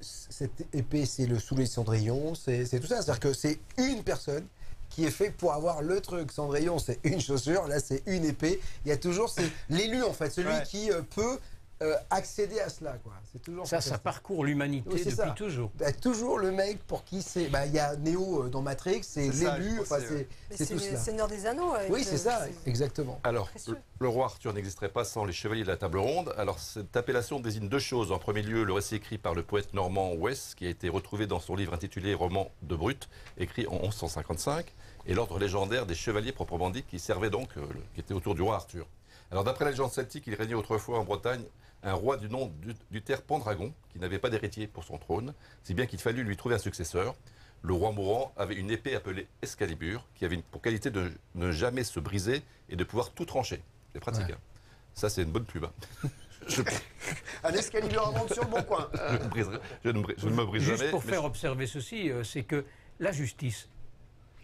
cette épée c'est le soulier de Cendrillon c'est tout ça. C'est à dire que c'est une personne qui est fait pour avoir le truc. Cendrillon c'est une chaussure. Là c'est une épée. Il y a toujours l'élu en fait. Celui Ouais. qui euh, peut euh, accéder à cela. quoi. C'est toujours Ça, ça parcourt l'humanité Oui, depuis ça. toujours. Bah, toujours le mec pour qui c'est. bah, Il y a Néo euh, dans Matrix, c'est l'élu, c'est ouais. Mais c'est c'est tout le cela. Seigneur des Anneaux. avec Oui, le- c'est ça, exactement. Alors, le, le roi Arthur n'existerait pas sans les chevaliers de la table ronde. Alors, cette appellation désigne deux choses. En premier lieu, le récit écrit par le poète normand Wes, qui a été retrouvé dans son livre intitulé Roman de Brut, écrit en 1155, et l'ordre légendaire des chevaliers proprement dit, qui servait donc, euh, le- qui était autour du roi Arthur. Alors, d'après la légende celtique, il régnait autrefois en Bretagne un roi du nom du, du terre Pendragon, qui n'avait pas d'héritier pour son trône, si bien qu'il fallut lui trouver un successeur. Le roi mourant avait une épée appelée Excalibur, qui avait une- pour qualité de ne jamais se briser et de pouvoir tout trancher. C'est pratique. Ouais. Ça, c'est une bonne pub. hein. je, Un Excalibur à vendre sur le bon coin. je ne briserai- je ne bri- je ne me brise Juste jamais. pour mais faire observer ceci, euh, c'est que la justice,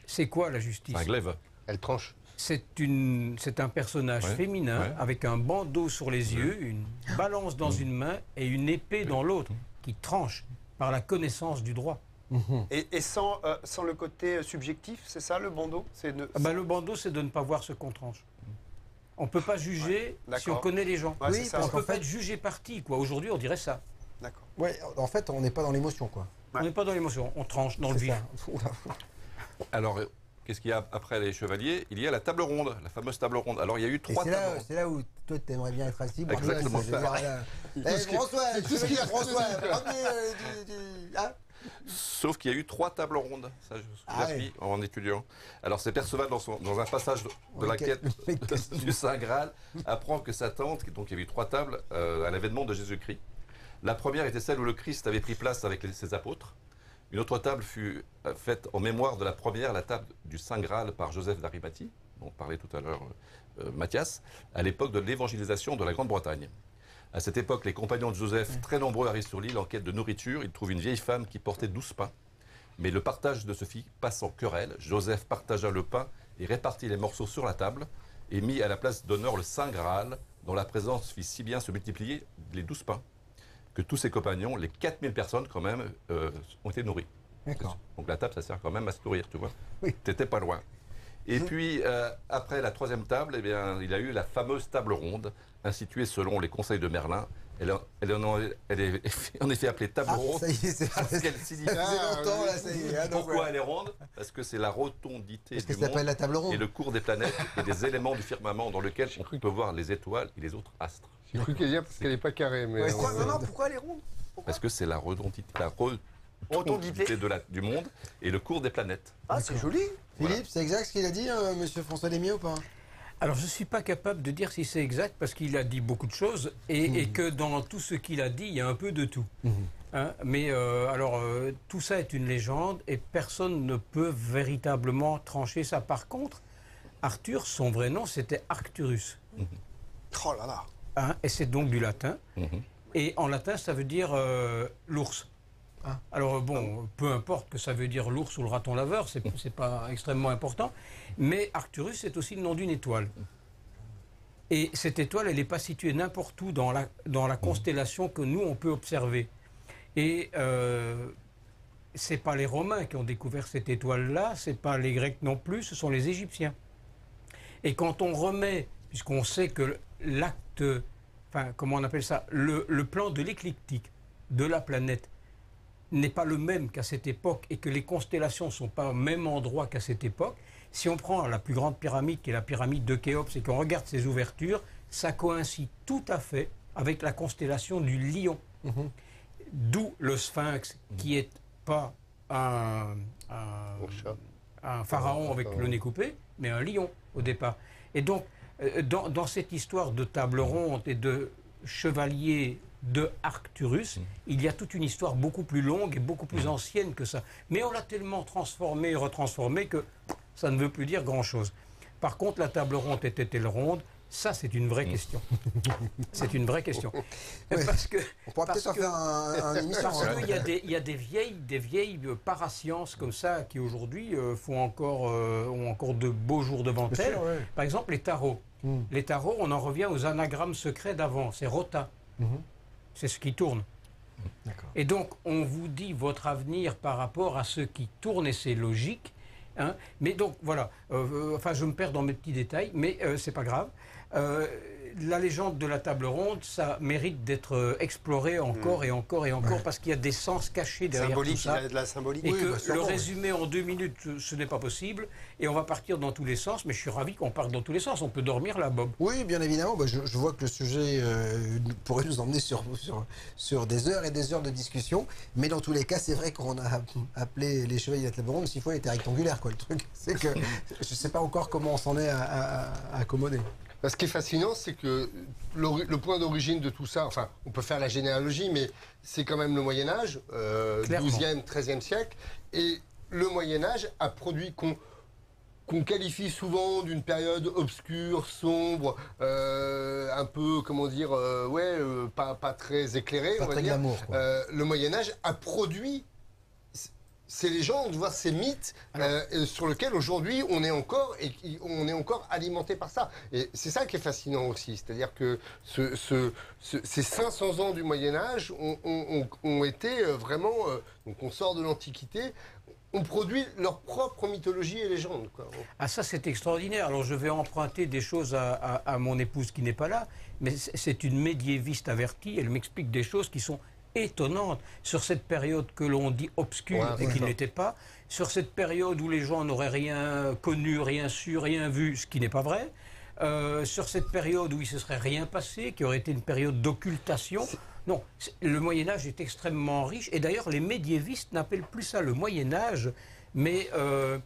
c'est quoi la justice? Un glaive. Elle tranche. C'est une, c'est un personnage Ouais, féminin ouais. avec un bandeau sur les yeux, une balance dans une main et une épée dans l'autre, qui tranche par la connaissance du droit. Et, et sans, euh, sans le côté subjectif, c'est ça le bandeau? C'est de- Ah bah, le bandeau, c'est de ne pas voir ce qu'on tranche. On ne peut pas juger si on connaît les gens. Ouais, Oui, c'est ça. on ne peut pas être jugé parti. Quoi. Aujourd'hui, on dirait ça. D'accord. Ouais, en fait, on n'est pas dans l'émotion, quoi. On n'est pas dans l'émotion, on tranche dans le. Oula. Alors, qu'est-ce qu'il y a après les chevaliers? Il y a la table ronde, la fameuse table ronde. Alors, il y a eu trois tables rondes. c'est là où toi, tu aimerais bien être assis. Exactement. Eh, François, tu tout ce qu'il y a François, Sauf qu'il y a eu trois tables rondes. Ça, je Ah en étudiant. Alors, c'est Perceval dans, son- dans un passage de, de la quête du Saint Graal apprend que sa tante, donc il y avait eu trois tables euh, à l'avènement de Jésus-Christ. La première était celle où le Christ avait pris place avec les- ses apôtres. Une autre table fut euh, faite en mémoire de la première, la table du Saint Graal par Joseph d'Arimathie, dont parlait tout à l'heure euh, Mathias, à l'époque de l'évangélisation de la Grande-Bretagne. À cette époque, les compagnons de Joseph, très nombreux, arrivent sur l'île en quête de nourriture. Ils trouvent une vieille femme qui portait douze pains. Mais le partage de ce fit passe en querelle. Joseph partagea le pain et répartit les morceaux sur la table et mit à la place d'honneur le Saint Graal, dont la présence fit si bien se multiplier les douze pains que tous ses compagnons, les 4000 personnes quand même, euh, ont été nourris. D'accord. Donc la table, ça sert quand même à se nourrir, tu vois. Oui. T'étais pas loin. Et puis, euh, après la troisième table, eh bien, il a eu la fameuse table ronde, instituée selon les conseils de Merlin. Elle, est- elle en- elle est en effet appelée table Ah, ronde. ça y est, c'est parce qu'elle ça signifie- longtemps, là, ça y est. donc, Pourquoi elle est ronde? Parce que c'est la rotondité Parce du que ça s'appelle monde la table ronde. et le cours des planètes et des éléments du firmament dans lequel on peut voir les étoiles et les autres astres. J'ai cru qu'elle parce qu'elle n'est pas carrée. Mais Ouais, on- Pourquoi, non, non, pourquoi elle est ronde? Parce que c'est la rotondité, la Rotondité. rotondité de la- du monde et le cours des planètes. Ah, c'est joli. Philippe, c'est exact ce qu'il a dit, euh, monsieur François Lémier, ou pas? Alors, je ne suis pas capable de dire si c'est exact parce qu'il a dit beaucoup de choses et, Mhm. et que dans tout ce qu'il a dit, il y a un peu de tout. Hein, mais euh, alors, euh, tout ça est une légende et personne ne peut véritablement trancher ça. Par contre, Arthur, son vrai nom, c'était Arcturus. Oh là là. Hein, et c'est donc du latin. Mhm. Et en latin, ça veut dire euh, l'ours. Ah. Alors bon, peu importe que ça veut dire l'ours ou le raton laveur, c'est pas extrêmement important. Mais Arcturus, c'est aussi le nom d'une étoile. Et cette étoile, elle n'est pas située n'importe où dans la, dans la constellation que nous, on peut observer. Et euh, c'est pas les Romains qui ont découvert cette étoile-là, c'est pas les Grecs non plus, ce sont les Égyptiens. Et quand on remet, puisqu'on sait que l'acte, enfin, comment on appelle ça, le, le plan de l'écliptique de la planète n'est pas le même qu'à cette époque et que les constellations ne sont pas au même endroit qu'à cette époque, si on prend la plus grande pyramide, qui est la pyramide de Khéops, et qu'on regarde ses ouvertures, ça coïncide tout à fait avec la constellation du lion. D'où le sphinx, qui est pas un, un- un pharaon avec le nez coupé, mais un lion au départ. Et donc, euh, dans, dans cette histoire de table ronde et de chevalier de Arcturus, il y a toute une histoire beaucoup plus longue et beaucoup plus ancienne que ça. Mais on l'a tellement transformé et retransformé que ça ne veut plus dire grand-chose. Par contre, la table ronde était-elle ronde? Ça, c'est une vraie question. C'est une vraie question. Ouais. Parce que... On pourra parce peut-être faire un, un émission. parce qu'il y a des, il y a des vieilles, des vieilles euh, parasciences comme ça qui aujourd'hui euh, font encore, euh, ont encore de beaux jours devant Bien elles. sûr, ouais. Par exemple, les tarots. Mm. Les tarots, on en revient aux anagrammes secrets d'avant. C'est rota. Mhm. C'est ce qui tourne. Et donc, on vous dit votre avenir par rapport à ce qui tourne et c'est logique. Hein. Mais donc, voilà. Euh, euh, enfin, je me perds dans mes petits détails, mais euh, c'est pas grave. Euh, la légende de la table ronde, ça mérite d'être euh, exploré encore Mm. et encore et encore parce qu'il y a des sens cachés derrière Symbolique, tout ça. il y a de la symbolique. Et Oui, que bah, le résumer en deux minutes, ce- ce n'est pas possible. Et on va partir dans tous les sens. Mais je suis ravi qu'on parte dans tous les sens. On peut dormir là, Bob. Oui, bien évidemment. Bah, je, je vois que le sujet euh, pourrait nous emmener sur, sur, sur des heures et des heures de discussion. Mais dans tous les cas, c'est vrai qu'on a appelé les chevaliers de la table ronde, six fois, il était rectangulaire. Quoi. Le truc, c'est que je ne sais pas encore comment on s'en est à, à- à accommoder. Ce qui est fascinant, c'est que le point d'origine de tout ça, enfin, on peut faire la généalogie, mais c'est quand même le Moyen Âge, euh, Clairement. 12e, 13e siècle, et le Moyen Âge a produit qu'on qu'on qualifie souvent d'une période obscure, sombre, euh, un peu, comment dire, euh, ouais, euh, pas, pas très éclairée, Pas on va très dire. glamour, le Moyen Âge a produit ces légendes, voire ces mythes euh, euh, sur lesquels aujourd'hui on est encore et on est encore alimenté par ça. Et c'est ça qui est fascinant aussi, c'est-à-dire que ce- ce- ce- ces 500 ans du Moyen Âge ont, ont- ont- ont été euh, vraiment, euh, donc on sort de l'Antiquité, ont produit leur propre mythologie et légende. Quoi. Ah ça c'est extraordinaire. Alors je vais emprunter des choses à, à- à mon épouse qui n'est pas là, mais c'est une médiéviste avertie. Elle m'explique des choses qui sont étonnantes sur cette période que l'on dit obscure Ouais, et qui n'était pas, sur cette période où les gens n'auraient rien connu, rien su, rien vu, ce qui n'est pas vrai. Euh, sur cette période où il ne se serait rien passé, qui aurait été une période d'occultation. Non, le Moyen Âge est extrêmement riche. Et d'ailleurs, les médiévistes n'appellent plus ça le Moyen Âge, mais euh,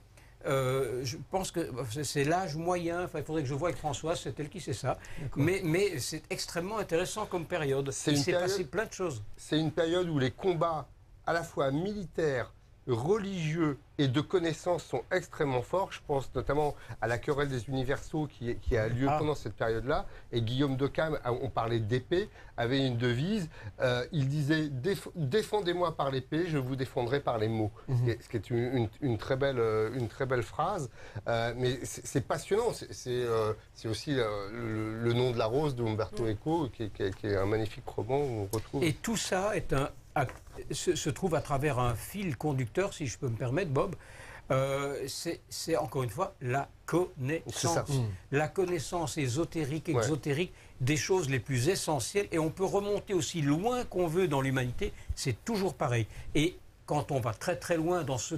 euh, je pense que c'est- c'est l'âge moyen. Enfin, il faudrait que je voie avec Françoise, c'est elle qui sait ça. Mais, mais c'est extrêmement intéressant comme période. C'est Il s'est passé plein de choses. C'est une période où les combats, à la fois militaires, religieux et de connaissances, sont extrêmement forts. Je pense notamment à la querelle des universaux qui, qui a lieu Ah. pendant cette période-là. Et Guillaume d'Occam, a- on parlait d'épée, avait une devise. euh, il disait Déf- Défendez-moi par l'épée, je vous défendrai par les mots. Mhm. Ce qui est- Ce qui est une, une- une très, belle, euh, une très belle phrase. Euh, mais c'est passionnant. C'est euh, aussi le, le nom de la rose de Umberto Eco, qui est, qui est- un magnifique roman où on retrouve. Et tout ça est un, se, se trouve à travers un fil conducteur, si je peux me permettre, Bob. Euh, c'est encore une fois la connaissance. La connaissance ésotérique, exotérique, des choses les plus essentielles. Et on peut remonter aussi loin qu'on veut dans l'humanité, c'est toujours pareil. Et quand on va très très loin dans ce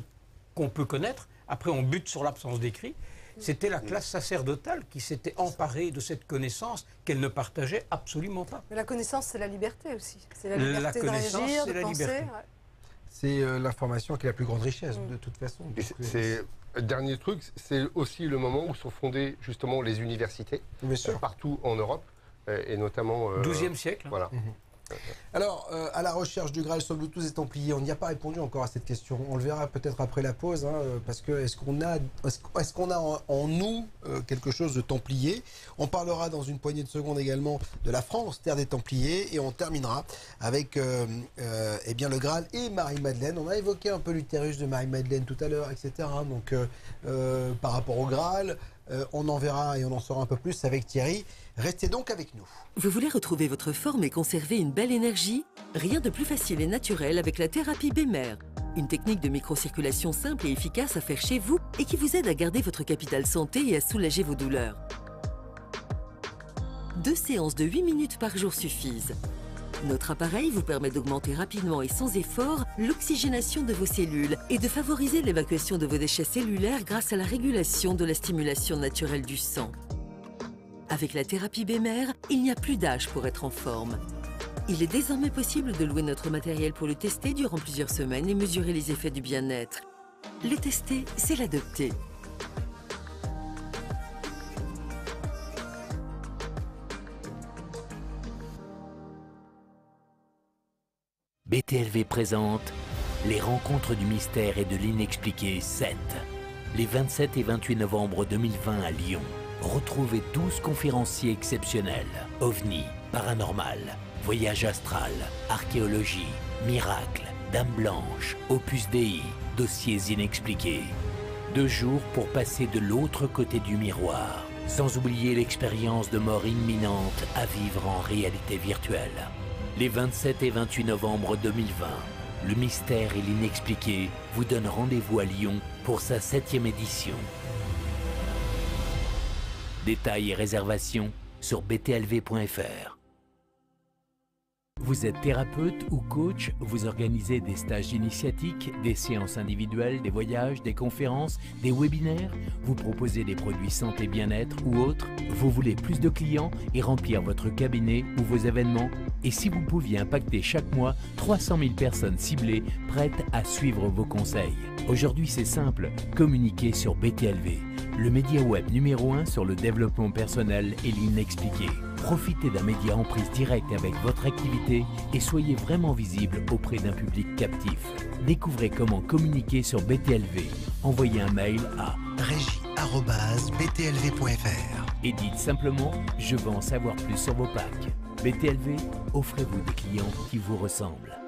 qu'on peut connaître, après on bute sur l'absence d'écrit. C'était la classe sacerdotale qui s'était emparée de cette connaissance qu'elle ne partageait absolument pas. Mais la connaissance, c'est la liberté aussi. C'est la liberté de connaissance, réagir, c'est de la penser. ouais. C'est euh, l'information qui est la plus grande richesse, Mm. de toute façon. C'est- euh, c'est dernier truc, c'est aussi le moment où sont fondées justement les universités Bien sûr. euh, partout en Europe euh, et notamment. euh, 12e siècle. hein. Voilà. Mhm. Alors, euh, à la recherche du Graal sur Bluetooth et Templiers, on n'y a pas répondu encore à cette question. On le verra peut-être après la pause, hein, euh, parce que est-ce qu'on a, en, nous euh, quelque chose de Templier? On parlera dans une poignée de secondes également de la France, terre des Templiers, et on terminera avec eh bien le Graal et Marie-Madeleine. On a évoqué un peu l'utérus de Marie-Madeleine tout à l'heure, etc. hein. donc, par rapport au Graal, on en verra et on en saura un peu plus avec Thierry. Restez donc avec nous. Vous voulez retrouver votre forme et conserver une belle énergie? Rien de plus facile et naturel avec la thérapie Bémer. Une technique de microcirculation simple et efficace à faire chez vous et qui vous aide à garder votre capital santé et à soulager vos douleurs. Deux séances de 8 minutes par jour suffisent. Notre appareil vous permet d'augmenter rapidement et sans effort l'oxygénation de vos cellules et de favoriser l'évacuation de vos déchets cellulaires grâce à la régulation de la stimulation naturelle du sang. Avec la thérapie Bémer, il n'y a plus d'âge pour être en forme. Il est désormais possible de louer notre matériel pour le tester durant plusieurs semaines et mesurer les effets du bien-être. Le tester, c'est l'adopter. BTLV présente les rencontres du mystère et de l'inexpliqué 7. Les 27 et 28 novembre 2020 à Lyon. Retrouvez 12 conférenciers exceptionnels. OVNI, paranormal, voyage astral, archéologie, miracle, Dame Blanche, Opus Dei, dossiers inexpliqués. Deux jours pour passer de l'autre côté du miroir, sans oublier l'expérience de mort imminente à vivre en réalité virtuelle. Les 27 et 28 novembre 2020, le mystère et l'inexpliqué vous donnent rendez-vous à Lyon pour sa septième édition. Détails et réservations sur btlv.fr. Vous êtes thérapeute ou coach, vous organisez des stages initiatiques, des séances individuelles, des voyages, des conférences, des webinaires, vous proposez des produits santé bien-être ou autres, vous voulez plus de clients et remplir votre cabinet ou vos événements, et si vous pouviez impacter chaque mois 300 000 personnes ciblées prêtes à suivre vos conseils. Aujourd'hui c'est simple, communiquez sur BTLV, le média web numéro 1 sur le développement personnel et l'inexpliqué. Profitez d'un média en prise directe avec votre activité et soyez vraiment visible auprès d'un public captif. Découvrez comment communiquer sur BTLV. Envoyez un mail à régie.btlv.fr et dites simplement Je veux en savoir plus sur vos packs. BTLV, offrez-vous des clients qui vous ressemblent.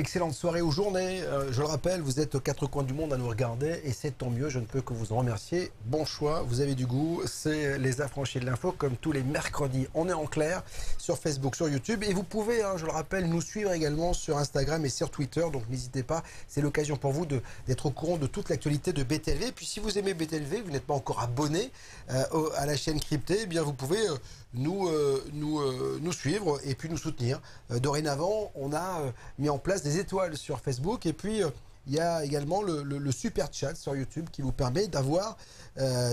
Excellente soirée ou journée. Euh, je le rappelle, vous êtes aux quatre coins du monde à nous regarder et c'est tant mieux. Je ne peux que vous en remercier. Bon choix, vous avez du goût. C'est les affranchis de l'info comme tous les mercredis. On est en clair sur Facebook, sur YouTube et vous pouvez, hein, je le rappelle, nous suivre également sur Instagram et sur Twitter. Donc n'hésitez pas, c'est l'occasion pour vous d'être au courant de toute l'actualité de BTLV. Puis si vous aimez BTLV, vous n'êtes pas encore abonné euh, à la chaîne cryptée, eh bien vous pouvez euh, nous, euh, euh, nous suivre et puis nous soutenir. Euh, dorénavant, on a mis en place des étoiles sur Facebook et puis il y a également le, super chat sur YouTube qui vous permet d'avoir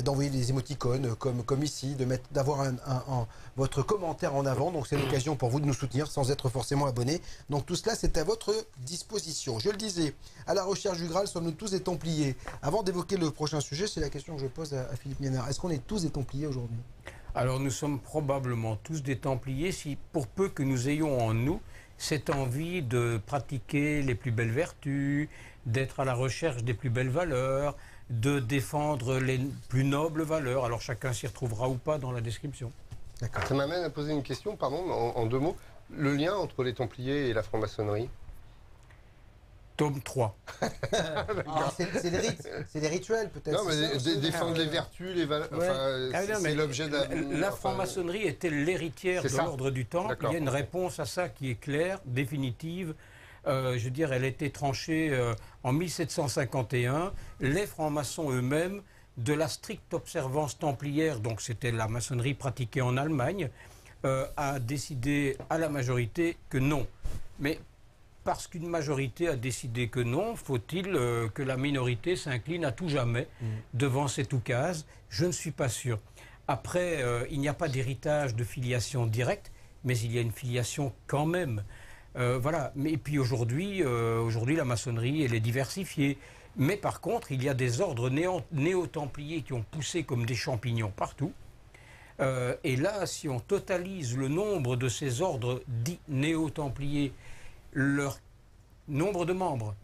d'envoyer des émoticônes comme, comme ici, de mettre d'avoir un, un- un- votre commentaire en avant. Donc c'est l'occasion pour vous de nous soutenir sans être forcément abonné. Donc tout cela c'est à votre disposition. Je le disais, à la recherche du Graal, sommes-nous tous des Templiers? Avant d'évoquer le prochain sujet, c'est la question que je pose à, à Philippe Mienard. Est-ce qu'on est tous des Templiers aujourd'hui? Alors nous sommes probablement tous des Templiers, si pour peu que nous ayons en nous cette envie de pratiquer les plus belles vertus, d'être à la recherche des plus belles valeurs, de défendre les plus nobles valeurs. Alors chacun s'y retrouvera ou pas dans la description. Ça m'amène à poser une question, pardon, en, en deux mots. Le lien entre les Templiers et la franc-maçonnerie? Tome 3. Ah, c'est c'est des rites, c'est des rituels peut-être. Non, mais c'est ça dé- aussi dé- défendre les vertus, les valeurs. Ouais. Enfin, Ah, non, c'est mais l'objet d'un. La enfin, franc-maçonnerie était l'héritière de ça. l'ordre du Temple. Il D'accord. y a une réponse à ça qui est claire, définitive. Euh, je veux dire, elle a été tranchée euh, en 1751. Les francs-maçons eux-mêmes, de la stricte observance templière, donc c'était la maçonnerie pratiquée en Allemagne, euh, a décidé à la majorité que non. Mais parce qu'une majorité a décidé que non, faut-il euh, que la minorité s'incline à tout jamais devant cet oukase Je ne suis pas sûr. Après, euh, il n'y a pas d'héritage de filiation directe, mais il y a une filiation quand même. Euh, voilà. Mais et puis aujourd'hui, aujourd'hui, la maçonnerie, elle est diversifiée. Mais par contre, il y a des ordres néo- néo-templiers qui ont poussé comme des champignons partout. Euh, et là, si on totalise le nombre de ces ordres dits néo-templiers, leur nombre de membres,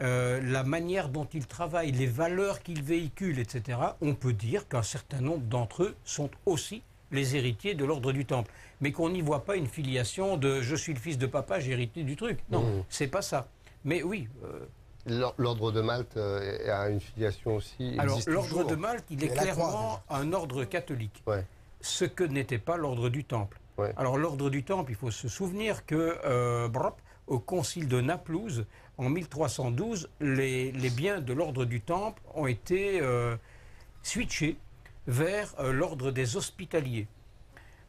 euh, la manière dont ils travaillent, les valeurs qu'ils véhiculent, etc., on peut dire qu'un certain nombre d'entre eux sont aussi les héritiers de l'ordre du Temple. Mais qu'on n'y voit pas une filiation de je suis le fils de papa, j'ai hérité du truc. Non, Mmh. c'est pas ça. Mais oui. euh, L'or- L'ordre de Malte euh, a une filiation aussi. alors, l'ordre de Malte, il est Mais la croix, clairement un ordre catholique. Ouais. Ce que n'était pas l'ordre du Temple. Ouais. Alors, l'ordre du Temple, il faut se souvenir que, euh, brop, au concile de Naplouse, en 1312, les, biens de l'ordre du Temple ont été euh, switchés vers euh, l'ordre des hospitaliers.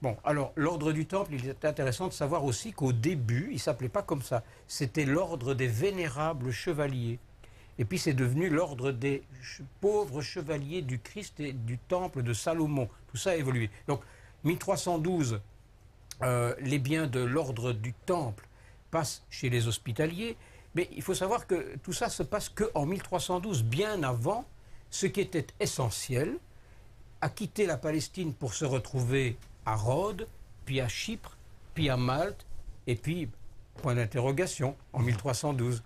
Bon, alors l'ordre du Temple, il est intéressant de savoir aussi qu'au début, il s'appelait pas comme ça. C'était l'ordre des vénérables chevaliers. Et puis c'est devenu l'ordre des pauvres chevaliers du Christ et du Temple de Salomon. Tout ça a évolué. Donc 1312, euh, les biens de l'ordre du Temple passent chez les hospitaliers. Mais il faut savoir que tout ça se passe qu'en 1312, bien avant ce qui était essentiel, a quitté la Palestine pour se retrouver à Rhodes, puis à Chypre, puis à Malte, et puis, point d'interrogation, en 1312.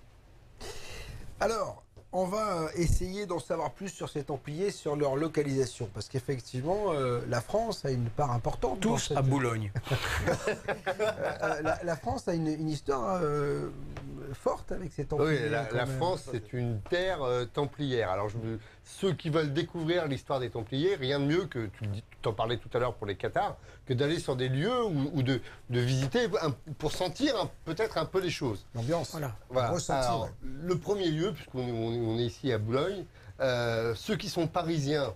Alors, on va euh, essayer d'en savoir plus sur ces Templiers, sur leur localisation, parce qu'effectivement, euh, la France a une part importante. Tous cette- à Boulogne. Euh, la, la France a une, une histoire euh, forte avec ces Templiers. Oui, la. France, c'est une terre euh, templière. Alors, je ceux qui veulent découvrir l'histoire des Templiers, rien de mieux que, tu le dis- tu en parlais tout à l'heure pour les Qatars, que d'aller sur des lieux ou, ou de, de visiter un- pour sentir un- peut-être un peu les choses. L'ambiance. Voilà. Voilà. Ressenti, Alors, ouais. Le premier lieu, puisqu'on est, on est- on est ici à Boulogne, euh, ceux qui sont parisiens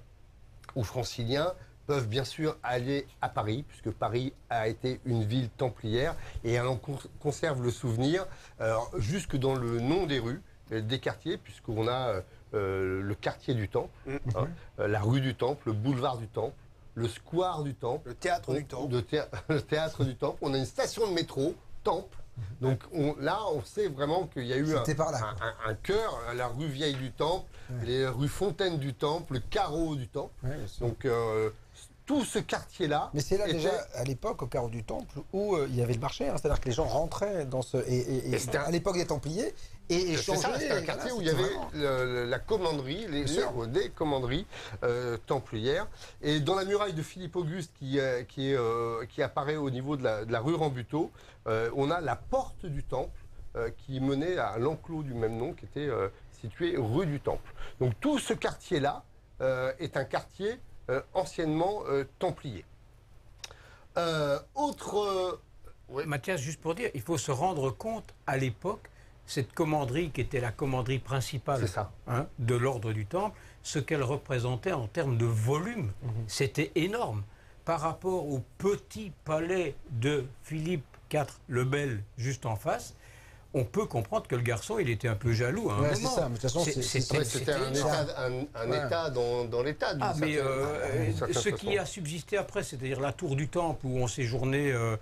ou franciliens peuvent bien sûr aller à Paris, puisque Paris a été une ville templière, et elle en con- conserve le souvenir euh, jusque dans le nom des rues, euh, des quartiers, puisqu'on a euh, le quartier du Temple, hein, euh, la rue du Temple, le boulevard du Temple, le square du Temple, Le théâtre du Temple. le, théâ- le théâtre du Temple. On a une station de métro, Temple. Donc on- là, on sait vraiment qu'il y a eu un, C'était par là, un- un- un cœur, la rue Vieille du Temple, les rues Fontaine du Temple, le carreau du Temple. Ouais. Donc euh, tout ce quartier-là. Mais c'est là était- déjà à l'époque, au carreau du Temple, où euh, il y avait le marché, hein, c'est-à-dire que les gens rentraient dans ce. Et, et- et- à l'époque des Templiers, et ça, c'était un et quartier où il y avait le- la commanderie, les, des commanderies euh, templières. Et dans la muraille de Philippe Auguste qui, euh, qui, est, euh, qui apparaît au niveau de la, de la rue Rambuteau, euh, on a la porte du temple euh, qui menait à l'enclos du même nom qui était euh, situé rue du Temple. Donc tout ce quartier-là euh, est un quartier euh, anciennement euh, templier. Euh, autre... euh, Mathias, juste pour dire, il faut se rendre compte, à l'époque, cette commanderie qui était la commanderie principale ça. hein, de l'ordre du Temple, ce qu'elle représentait en termes de volume, Mhm. c'était énorme. Par rapport au petit palais de Philippe IV le Bel juste en face, on peut comprendre que le garçon, il était un peu jaloux à un Ouais, c'est moment. ça, mais de toute façon, C'était un état, un, un Ouais. état dans, dans l'état. Ah, mais euh, certaine ce façon. qui a subsisté après, c'est-à-dire la tour du Temple où ont séjourné euh, euh,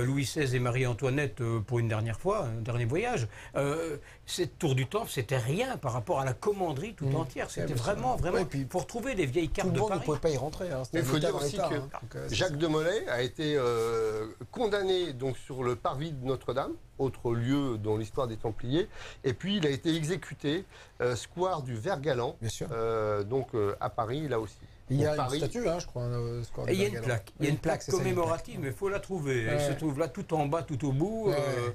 Louis XVI et Marie-Antoinette euh, pour une dernière fois, un dernier voyage, euh, cette tour du Temple, c'était rien par rapport à la commanderie tout Mmh. entière. Ouais, C'était vraiment, vraiment. Ouais, et puis- pour trouver les vieilles Tout cartes le de monde ne Paris. pouvait pas y rentrer. hein, Mais il faut dire aussi que hein. Donc, euh, Jacques de Molay a été euh, condamné donc sur le parvis de Notre-Dame, autre lieu dans l'histoire des Templiers, et puis il a été exécuté euh, square du Vert-Galant, Bien sûr. euh, donc euh, à Paris là aussi. Il y a Paris- une statue, hein, je crois. euh, Et il y a une plaque, il y a une commémorative, mais il faut la trouver. Elle se trouve là tout en bas, tout au bout. Ouais, euh.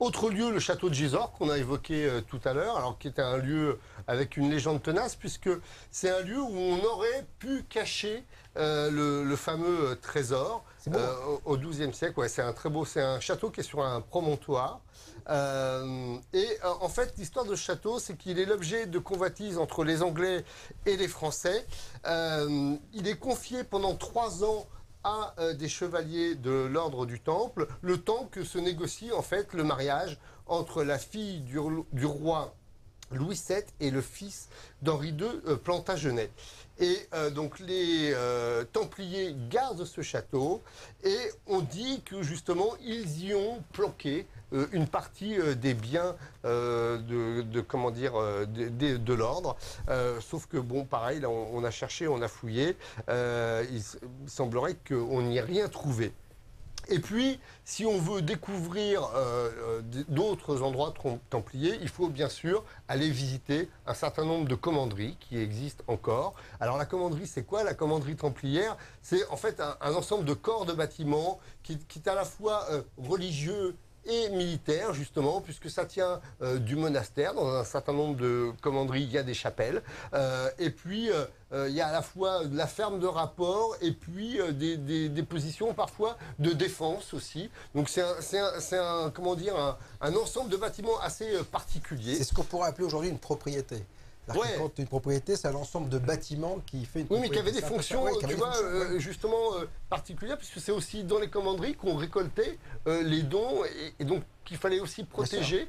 Autre lieu, le château de Gisors, qu'on a évoqué euh, tout à l'heure, alors qui était un lieu avec une légende tenace, puisque c'est un lieu où on aurait pu cacher euh, le, le fameux trésor beau, euh, au XIIe siècle. C'est un très beau, château qui est sur un promontoire. Euh, et euh, en fait, l'histoire de ce château, c'est qu'il est l'objet de convoitises entre les Anglais et les Français. Il est confié pendant trois ans à des chevaliers de l'ordre du Temple, le temps que se négocie en fait le mariage entre la fille du, du roi Louis VII et le fils d'Henri II Plantagenet. Et euh, donc les euh, Templiers gardent ce château et on dit que justement ils y ont planqué euh, une partie des biens de, dire de, l'ordre. Sauf que bon, pareil, là, on, a cherché, on a fouillé. Il semblerait qu'on n'y ait rien trouvé. Et puis, si on veut découvrir euh, euh, d'autres endroits templiers, il faut bien sûr aller visiter un certain nombre de commanderies qui existent encore. Alors la commanderie, c'est quoi La commanderie templière, c'est en fait un, ensemble de corps de bâtiments qui, qui est à la fois euh, religieux et militaire, justement, puisque ça tient euh, du monastère. Dans un certain nombre de commanderies, il y a des chapelles. Euh, et puis, euh, il y a à la fois de la ferme de rapport et puis des, positions parfois de défense aussi. Donc, c'est un, un- ensemble de bâtiments assez particulier. C'est ce qu'on pourrait appeler aujourd'hui une propriété. Ouais. Quand une propriété, c'est un ensemble de bâtiments qui fait une Oui, mais qui avait des fonctions, ouais, tu avait des vois, fonctions, euh, ouais. justement euh, particulières, puisque c'est aussi dans les commanderies qu'on récoltait euh, les dons et, et donc qu'il fallait aussi protéger.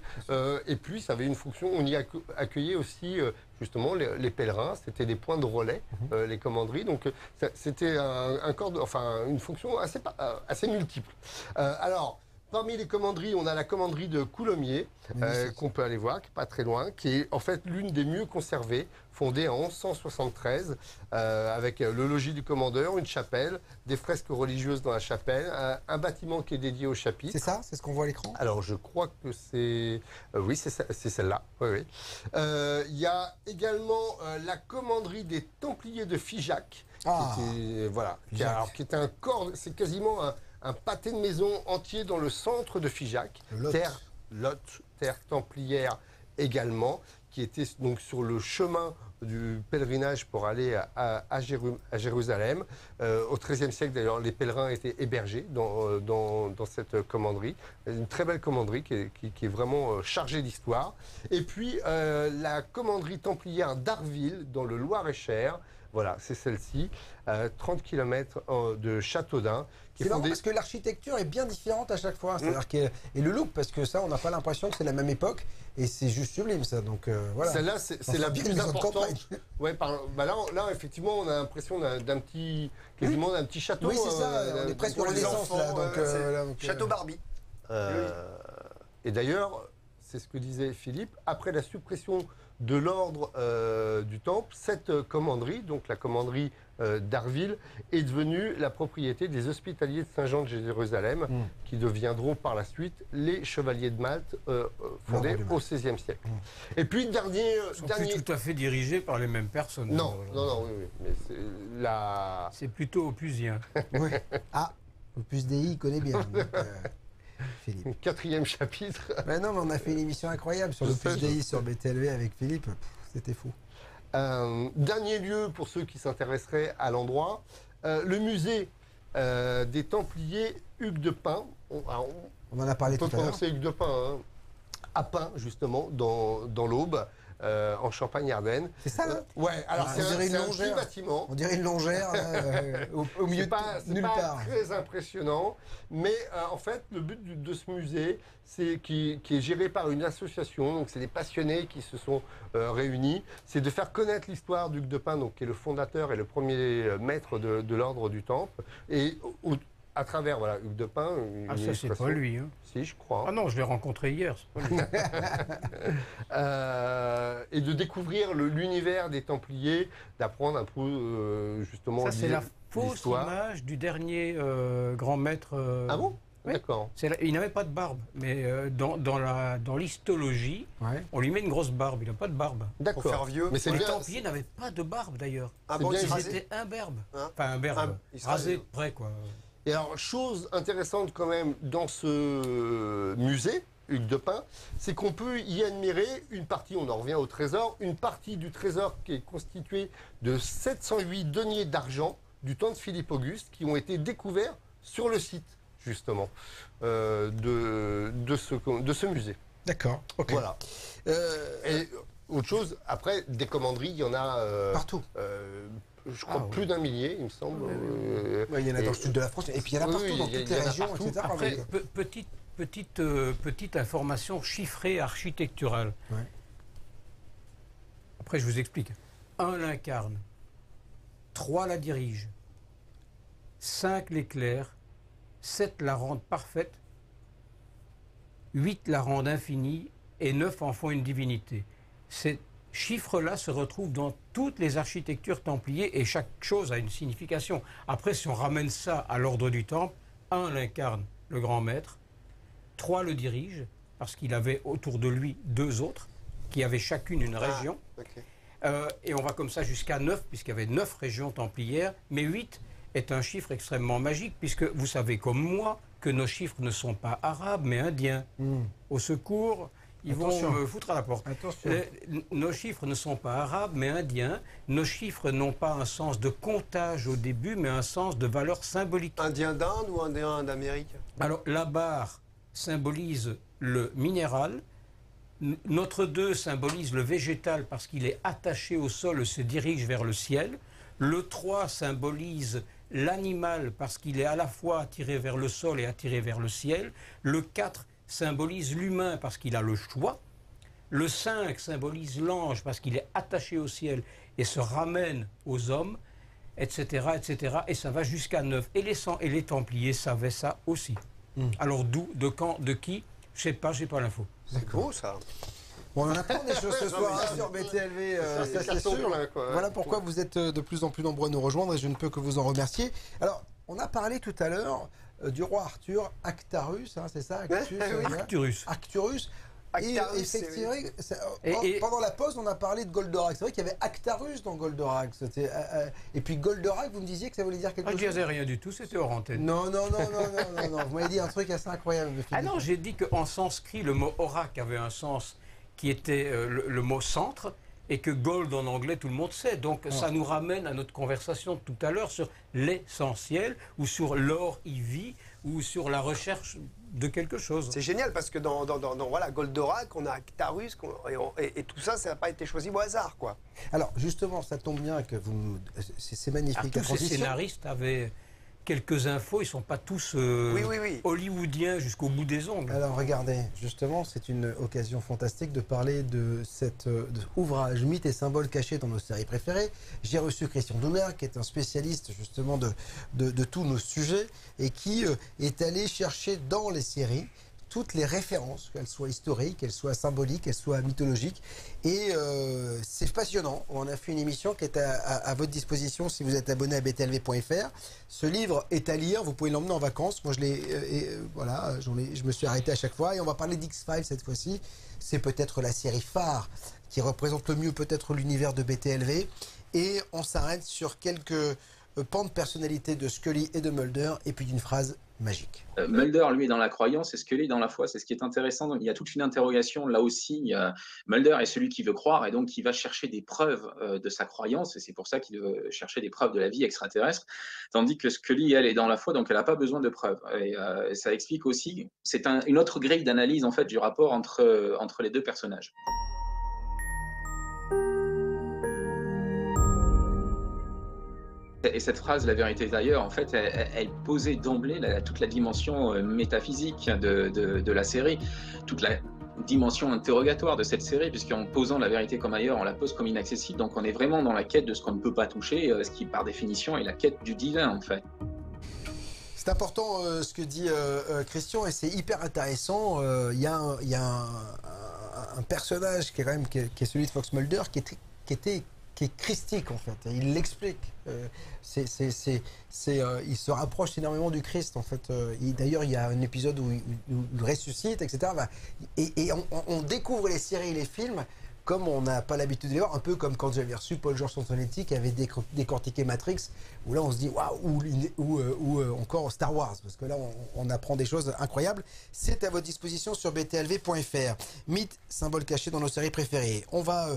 Et puis, ça avait une fonction, on y accue- accueillait aussi justement les, les pèlerins, c'était des points de relais, Mhm. les commanderies. Donc, c'était un, un corps, de- enfin, une fonction assez, assez multiple. Alors, Parmi les commanderies, on a la commanderie de Coulommiers, euh, qu'on peut aller voir, qui n'est pas très loin, qui est en fait l'une des mieux conservées, fondée en 1173, euh, avec euh, le logis du commandeur, une chapelle, des fresques religieuses dans la chapelle, un, un bâtiment qui est dédié au chapitre. C'est ça C'est ce qu'on voit à l'écran? Alors, je crois que c'est... euh, oui, c'est ce- c'est celle-là. Oui, oui. Il y a également la commanderie des Templiers de Figeac. Ah. qui était, voilà, qui, Figeac. alors, qui est un corps, c'est quasiment un, un pâté de maison entier dans le centre de Figeac, Lot. terre Lot, terre templière également, qui était donc sur le chemin du pèlerinage pour aller à, à- à Jéru- à Jérusalem. Euh, au XIIIe siècle, d'ailleurs, les pèlerins étaient hébergés dans, euh, dans, dans cette commanderie. Une très belle commanderie qui est, qui- qui est vraiment euh, chargée d'histoire. Et puis, euh, la commanderie templière d'Arville, dans le Loir-et-Cher. Voilà, c'est celle-ci, euh, 30 km de Châteaudun. C'est marrant fondée- parce que l'architecture est bien différente à chaque fois. Que- et le look, parce que ça, on n'a pas l'impression que c'est la même époque. Et c'est juste sublime, ça. Donc euh, voilà. Celle-là, c'est la plus importante. Ouais, par- bah là, on- là, effectivement, on a l'impression d'un d'un petit, quasiment d'un petit château. Oui, c'est ça, euh, on est presque pour en les Renaissance, enfants, là, donc, ouais, euh, c'est- voilà, donc, Château Barbie. Euh, Et d'ailleurs, c'est ce que disait Philippe, après la suppression de l'ordre euh, du Temple, cette euh, commanderie, donc la commanderie euh, d'Arville, est devenue la propriété des hospitaliers de Saint-Jean de Jérusalem, Mm. qui deviendront par la suite les chevaliers de Malte, euh, euh, fondés au XVIe siècle. Et puis, dernier... Ils sont dernier... plus tout à fait dirigés par les mêmes personnes. Non, non, non, oui, oui, mais c'est la... C'est plutôt opusien. Oui. Ah, Opus Dei, il connaît bien. donc, euh, Philippe. Quatrième chapitre. Mais non, mais on a fait une émission incroyable sur sais, Dei, sur BTLV avec Philippe. Pff, C'était fou. Euh, dernier lieu pour ceux qui s'intéresseraient à l'endroit, euh, le musée euh, des Templiers Hugues de Pin. On, on- On en a parlé on peut tout à l'heure. prononcer Hugues de Pin, hein, à Pin justement, dans, dans l'Aube, euh, en Champagne-Ardenne. C'est ça, là Euh, Ouais, alors Ah, c'est un, une un petit bâtiment. On dirait une longère euh, au, au milieu C'est de pas, c'est nulle pas part. très impressionnant, mais euh, en fait, le but du- de ce musée, c'est qui, qui est géré par une association, donc c'est des passionnés qui se sont réunis, c'est de faire connaître l'histoire d'Hugues de Pin, donc qui est le fondateur et le premier maître de, de l'ordre du Temple, et au- à travers voilà Hugues de Pin. Ah, ça, c'est pas lui. hein. Si, je crois. Ah non, je l'ai rencontré hier. c'est pas lui. Euh, et de découvrir le- l'univers des Templiers, d'apprendre un peu euh, justement Ça, c'est la fausse image du dernier euh, grand maître. euh, Ah bon? oui. D'accord. Il n'avait pas de barbe, mais euh, dans, dans la- dans l'histologie, on lui met une grosse barbe. Il n'a pas de barbe. D'accord. Pour faire vieux. Mais les bien- Templiers n'avaient pas de barbe d'ailleurs. Ah bon, ils étaient imberbes. Hein enfin, imberbes. Ah, rasés de près, quoi. Et alors, chose intéressante quand même dans ce musée, Hugues de Pin, c'est qu'on peut y admirer une partie, on en revient au trésor, une partie du trésor qui est constituée de 708 deniers d'argent du temps de Philippe Auguste qui ont été découverts sur le site, justement, euh, de, de, ce, de ce musée. D'accord. ok. Voilà. Euh, Et autre chose, après, des commanderies, il y en a. euh, Partout. Je crois Ah, ouais. plus d'un millier, il me semble. euh, Ouais, il y en a et- dans le sud de la France, et puis il y en a partout, oui, dans a- toutes les régions, partout. etc. Après, Donc, pe- petite, petite, euh, petite information chiffrée architecturale. Ouais. Après, je vous explique. Un l'incarne, trois la dirige, cinq l'éclaire, sept la rendent parfaite, huit la rendent infinie et neuf en font une divinité. Chiffres-là se retrouvent dans toutes les architectures templiers et chaque chose a une signification. Après, si on ramène ça à l'ordre du temple, un l'incarne, le grand maître, trois le dirige, parce qu'il avait autour de lui deux autres, qui avaient chacune une région. Euh, et on va comme ça jusqu'à 9, puisqu'il y avait 9 régions templières, mais 8 est un chiffre extrêmement magique, puisque vous savez comme moi que nos chiffres ne sont pas arabes, mais indiens. Au secours, ils Attention. vont me foutre à la porte. Attention. Euh, nos chiffres ne sont pas arabes, mais indiens. Nos chiffres n'ont pas un sens de comptage au début, mais un sens de valeur symbolique. Indien d'Inde ou indien d'Amérique? Alors, la barre symbolise le minéral. Notre 2 symbolise le végétal parce qu'il est attaché au sol et se dirige vers le ciel. Le 3 symbolise l'animal parce qu'il est à la fois attiré vers le sol et attiré vers le ciel. Le 4 symbolise l'humain parce qu'il a le choix. Le 5 symbolise l'ange parce qu'il est attaché au ciel et se ramène aux hommes, etc. etc. et ça va jusqu'à 9. Et les, cent- et les Templiers savaient ça aussi. Alors d'où, de quand, de qui? Je sais pas, j'ai pas l'info. C'est beau ça. Bon, on en apprend des choses ce soir hein, sur BTLV, euh, c'est ça sûr. pleins, quoi. Voilà pourquoi vous êtes euh, de plus en plus nombreux à nous rejoindre et je ne peux que vous en remercier. Alors, on a parlé tout à l'heure euh, du roi Arthur, Actarus, hein, c'est ça Actus, euh, oui. Arcturus. Arcturus. Et Actarus, effectivement, c'est- Et- en- et- pendant la pause, on a parlé de Goldorak. C'est vrai qu'il y avait Actarus dans Goldorak. Euh, euh, et puis Goldorak, vous me disiez que ça voulait dire quelque Ah, je chose disais rien du tout, c'était hors antenne. Non, non, non, non, non, non, non. Vous m'avez dit un truc assez incroyable. Ah non, j'ai dit qu'en sanskrit, le mot orak avait un sens qui était euh, le, le mot centre et que gold en anglais, tout le monde sait. Donc ça nous ramène à notre conversation de tout à l'heure sur l'essentiel ou sur l'or y vit ou sur la recherche de quelque chose. C'est génial parce que dans, dans, dans- dans, voilà, Goldorak, on a Actarus et, on- et- et tout ça, ça n'a pas été choisi au hasard. quoi. Alors, justement, ça tombe bien que vous. me- C'est Ah, magnifique. la tous ces scénaristes avaient quelques infos, ils ne sont pas tous euh, Oui, oui, oui. hollywoodiens jusqu'au bout des ongles. Alors regardez, justement, c'est une occasion fantastique de parler de cet euh, de ouvrage Mythes et symboles cachés dans nos séries préférées. J'ai reçu Christian Doumer, qui est un spécialiste justement de, de, de tous nos sujets et qui euh, est allé chercher dans les séries toutes les références, qu'elles soient historiques, qu'elles soient symboliques, qu'elles soient mythologiques. Et euh, c'est passionnant. On a fait une émission qui est à, votre disposition si vous êtes abonné à btlv.fr. Ce livre est à lire, vous pouvez l'emmener en vacances. Moi, je l'ai, euh, euh, voilà, je me suis arrêté à chaque fois. Et on va parler d'X-Files cette fois-ci. C'est peut-être la série phare qui représente le mieux peut-être l'univers de BTLV. Et on s'arrête sur quelques pans de personnalité de Scully et de Mulder, et puis d'une phrase magique. Euh, Mulder, lui, est dans la croyance et Scully dans la foi? C'est ce qui est intéressant. Il y a toute une interrogation là aussi. Mulder est celui qui veut croire et donc qui va chercher des preuves euh, de sa croyance. Et c'est pour ça qu'il veut chercher des preuves de la vie extraterrestre. Tandis que Scully, elle, est dans la foi, donc elle n'a pas besoin de preuves. Et euh, ça explique aussi. C'est un- une autre grille d'analyse en fait du rapport entre, entre les deux personnages. Et cette phrase, la vérité est ailleurs, en fait, elle, posait d'emblée toute la dimension euh, métaphysique de, la série, toute la dimension interrogatoire de cette série, puisqu'en posant la vérité comme ailleurs, on la pose comme inaccessible. Donc on est vraiment dans la quête de ce qu'on ne peut pas toucher, euh, ce qui par définition est la quête du divin, en fait. C'est important euh, ce que dit Christian et c'est hyper intéressant. Il y a, un, personnage qui est quand même qui est, celui de Fox Mulder qui était qui est christique en fait. Il l'explique. Euh, c'est, euh, il se rapproche énormément du Christ en fait. Euh, il- d'ailleurs, il y a un épisode où il, ressuscite, etc. Et on, découvre les séries et les films comme on n'a pas l'habitude de voir, un peu comme quand j'avais reçu Paul George Antonetti qui avait décor- décortiqué Matrix, où là on se dit waouh, ou, ou, euh, euh, encore Star Wars, parce que là on, on apprend des choses incroyables. C'est à votre disposition sur btlv.fr. Mythe, symbole caché dans nos séries préférées. On va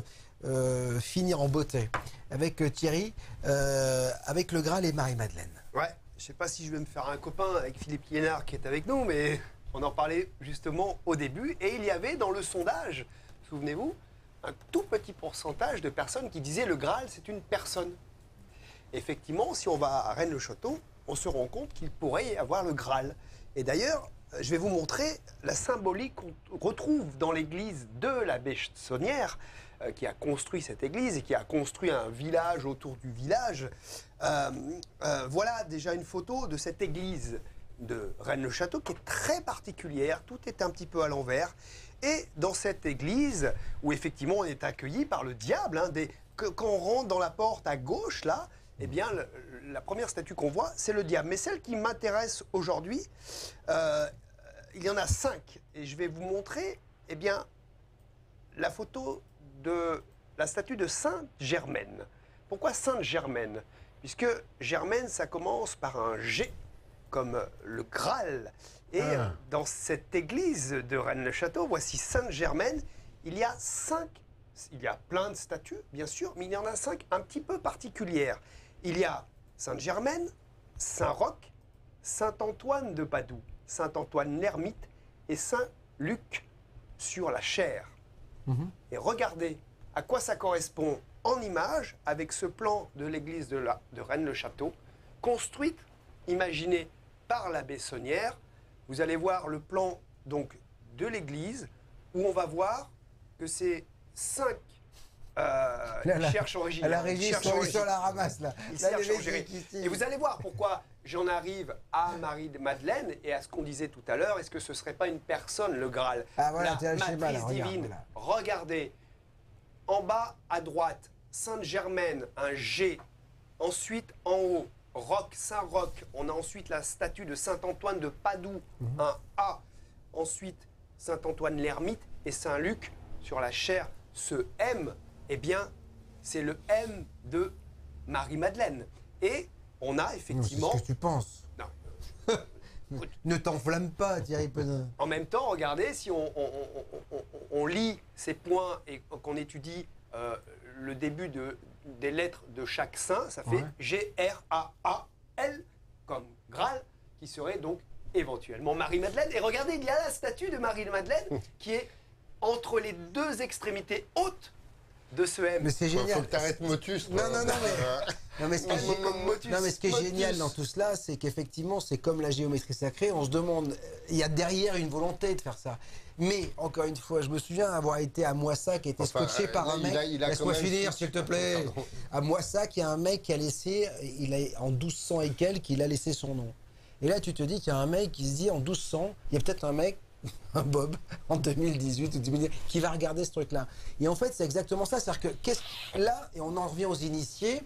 euh, finir en beauté avec euh, Thierry, euh, avec le Graal et Marie-Madeleine. Ouais, je sais pas si je vais me faire un copain avec Philippe Liénard qui est avec nous, mais on en parlait justement au début. Et il y avait dans le sondage, souvenez-vous, un tout petit pourcentage de personnes qui disaient le Graal, c'est une personne. Effectivement, si on va à Rennes-le-Château, on se rend compte qu'il pourrait y avoir le Graal. Et d'ailleurs, je vais vous montrer la symbolique qu'on retrouve dans l'église de l'abbé Saunière, euh, qui a construit cette église et qui a construit un village autour du village. Euh, euh, voilà déjà une photo de cette église de Rennes-le-Château qui est très particulière. Tout est un petit peu à l'envers. Et dans cette église, où effectivement on est accueilli par le diable, hein, des- que- quand on rentre dans la porte à gauche, là, eh bien, le- la première statue qu'on voit, c'est le diable. Mais celle qui m'intéresse aujourd'hui, euh, il y en a cinq. Et je vais vous montrer, eh bien, la photo de la statue de Sainte Germaine. Pourquoi Sainte Germaine Puisque Germaine, ça commence par un G, comme le Graal. Et Ah. dans cette église de Rennes-le-Château, voici Sainte Germaine, il y a cinq, il y a plein de statues, bien sûr, mais il y en a cinq un petit peu particulières. Il y a Sainte Germaine, Saint-Roch, Saint-Antoine de Padoue, Saint-Antoine l'ermite et Saint-Luc sur la chair. Et regardez à quoi ça correspond en image avec ce plan de l'église de, la- de Rennes-le-Château, construite, imaginée par l'abbé Saunière. Vous allez voir le plan donc de l'église où on va voir que c'est cinq. Euh, Là, il cherche origine. la régie, cherche ils sont- à la ramasse, là. Il Là, cherche origine. Et vous allez voir pourquoi j'en arrive à Marie-Madeleine et à ce qu'on disait tout à l'heure. Est-ce que ce serait pas une personne, le Graal? Ah, voilà, La schéma, là, matrice regarde, divine. Regardez, en bas à droite, Sainte-Germaine, un G. Ensuite, en haut, Roch, Saint-Roch. On a ensuite la statue de Saint-Antoine de Padoue, Mhm. un A. Ensuite, Saint-Antoine l'ermite et Saint Luc sur la chair. Ce M, eh bien, c'est le M de Marie-Madeleine. Et on a effectivement... ce que tu penses. Non. ne t'enflamme pas, Thierry Penin. En même temps, regardez, si on, on- on- on- on lit ces points et qu'on étudie euh, le début de, des lettres de chaque saint, ça fait Ouais. G-R-A-A-L comme Graal, qui serait donc éventuellement Marie-Madeleine. Et regardez, il y a la statue de Marie-Madeleine qui est entre les deux extrémités hautes de ce M. Mais c'est génial. Faut que t'arrêtes Motus. Non, non, non, mais, non, mais ce qui est, Motus, gé- Motus, non, mais ce qui est génial dans tout cela, c'est qu'effectivement, c'est comme la géométrie sacrée. On se demande, il y a derrière une volonté de faire ça. Mais encore une fois, je me souviens avoir été à Moissac, qui été Enfin, scotché euh, par là, un mec. Laisse-moi finir, s'il te plaît. Pardon. À Moissac, il y a un mec qui a laissé, il a, en 1200 et quelques, il a laissé son nom. Et là, tu te dis qu'il y a un mec qui se dit en 1200, il y a peut-être un mec, un Bob, en 2018 ou 2019, qui va regarder ce truc-là. Et en fait, c'est exactement ça. C'est-à-dire que qu'est-ce- là, et on en revient aux initiés,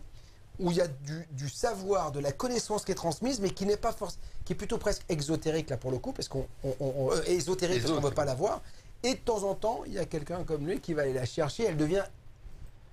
où il y a du, du savoir, de la connaissance qui est transmise, mais qui n'est pas force, qui est plutôt presque exotérique là pour le coup, parce qu'on on, on- euh, ésotérique parce qu'on veut pas la voir. Et de temps en temps, il y a quelqu'un comme lui qui va aller la chercher, elle devient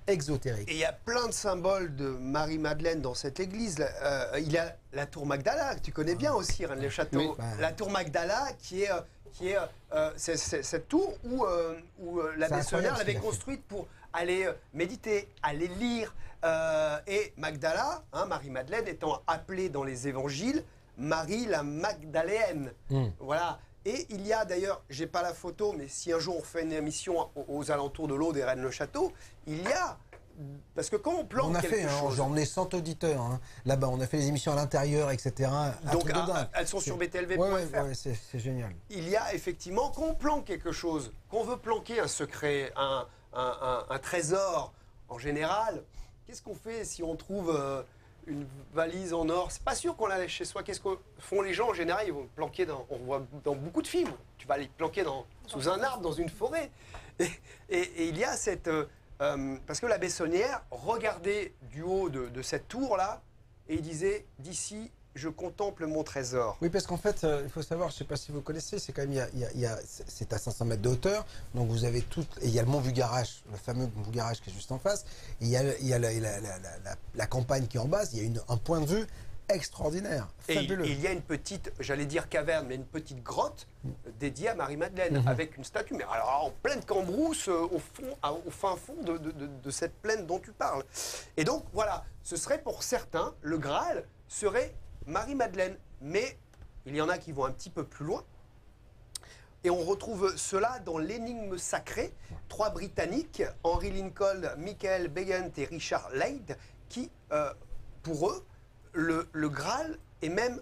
exotérique. Et il y a plein de symboles de Marie-Madeleine dans cette église. Euh, il y a la tour Magdala, que tu connais bien aussi, Rennes le Château. Oui. La tour Magdala, qui est, euh, qui est euh, c'est- cette tour où, euh, où euh, la Bessonnière l'avait construite pour aller euh, méditer, aller lire. Euh, et Magdala, hein, Marie-Madeleine, étant appelée dans les évangiles Marie la Magdaléenne. Mm. Voilà. Et il y a d'ailleurs, j'ai pas la photo, mais si un jour on fait une émission aux, aux alentours de l'Aude et Rennes-le-Château, il y a. Parce que quand on plante On a quelque fait, hein, j'ai emmené 100 auditeurs hein, là-bas. On a fait les émissions à l'intérieur, etc. Donc, ah, dingue. elles sont sur btlv.fr. Ouais, ouais, ouais, c'est génial. il y a effectivement, quand on planque quelque chose, qu'on veut planquer un secret, un, un- un- un trésor, en général, qu'est-ce qu'on fait si on trouve euh, une valise en or? C'est pas sûr qu'on la laisse chez soi. Qu'est-ce que font les gens en général? Ils vont planquer dans, on voit dans beaucoup de films. Tu vas les planquer dans, sous un arbre, dans une forêt. Et, et- et il y a cette... euh, euh, parce que la Bessonnière regardait du haut de, cette tour-là et il disait, d'ici, je contemple mon trésor. Oui, parce qu'en fait, euh, il faut savoir, je ne sais pas si vous connaissez, c'est quand même, il y a- y a- c'est à 500 mètres de hauteur, donc vous avez tout, et il y a le mont Vugarache, le fameux mont Vugarache qui est juste en face, il y a, il y a la- la- la- la campagne qui est en bas, il y a une- un point de vue extraordinaire, Et il, fabuleux. il y a une petite, j'allais dire caverne, mais une petite grotte dédiée à Marie-Madeleine, Mhm. avec une statue, mais alors en pleine cambrousse, euh, au, fond, à- au fin fond de, de- de- de cette plaine dont tu parles. Et donc, voilà, ce serait pour certains, le Graal serait Marie-Madeleine. Mais il y en a qui vont un petit peu plus loin. Et on retrouve cela dans l'énigme sacrée. Trois Britanniques, Henry Lincoln, Michael Begent et Richard Leyd, qui, euh, pour eux, le, le Graal est même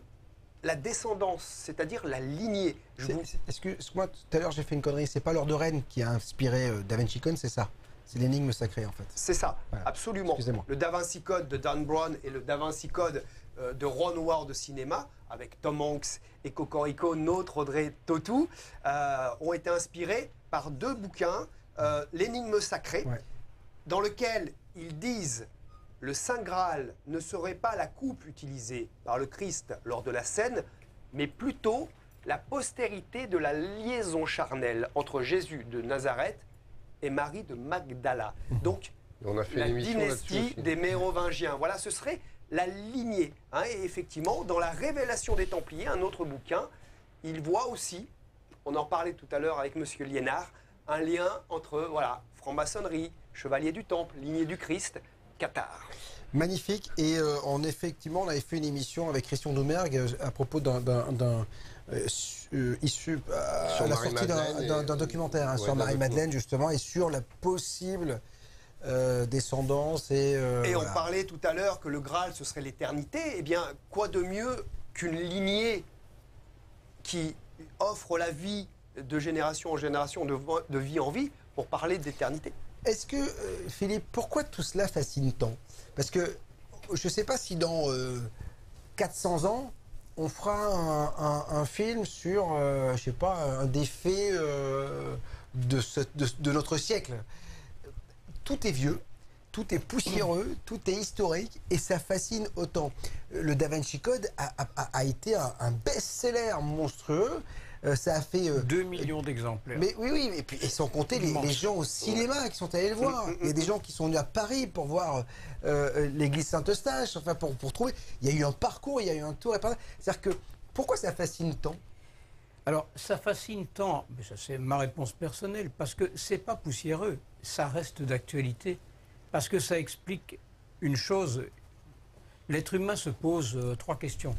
la descendance, c'est-à-dire la lignée. Vous- excuse-moi, tout à l'heure j'ai fait une connerie, c'est pas l'or de Rennes qui a inspiré euh, Da Vinci Code, c'est ça C'est l'énigme sacrée en fait. C'est ça, Voilà. absolument. Excusez-moi. Le Da Vinci Code de Dan Brown et le Da Vinci Code euh, de Ron Ward de cinéma, avec Tom Hanks et Cocorico, notre Audrey Tautou, euh, ont été inspirés par deux bouquins, euh, L'énigme sacrée, Ouais. dans lequel ils disent le Saint Graal ne serait pas la coupe utilisée par le Christ lors de la scène, mais plutôt la postérité de la liaison charnelle entre Jésus de Nazareth et Marie de Magdala. Donc, On a fait la dynastie des Mérovingiens. Voilà, ce serait la lignée. hein. et effectivement, dans la révélation des Templiers, un autre bouquin, il voit aussi, on en parlait tout à l'heure avec Monsieur Liénard, un lien entre voilà, franc-maçonnerie, chevalier du Temple, lignée du Christ, Qatar. Magnifique. Et euh, on, effectivement, on avait fait une émission avec Christian Doumergue euh, à propos d'un. euh, su- issu euh, Sur à la sortie d'un- documentaire hein, Ouais, sur Marie-Madeleine, justement, et sur la possible euh, descendance. Et, euh, Et voilà. on parlait tout à l'heure que le Graal, ce serait l'éternité. Eh bien, quoi de mieux qu'une lignée qui offre la vie de génération en génération, de vie en vie, pour parler d'éternité? Est-ce que, euh, Philippe, pourquoi tout cela fascine tant Parce que je ne sais pas si dans euh, 400 ans, on fera un, un- un film sur, euh, je sais pas, un des faits euh, de, ce- de- de notre siècle. Tout est vieux, tout est poussiéreux, tout est historique, et ça fascine autant. Le Da Vinci Code a, a- a- a été un, un best-seller monstrueux. Euh, ça a fait. euh, 2 millions d'exemplaires. mais oui, oui, et puis et sans compter les, gens au cinéma qui sont allés le voir. Il y a des gens qui sont venus à Paris pour voir euh, l'église Saint-Eustache, enfin pour, pour trouver. Il y a eu un parcours, il y a eu un tour. et par là. C'est-à-dire que pourquoi ça fascine tant? Alors, ça fascine tant, mais ça c'est ma réponse personnelle, parce que c'est pas poussiéreux, ça reste d'actualité, parce que ça explique une chose. L'être humain se pose euh, trois questions.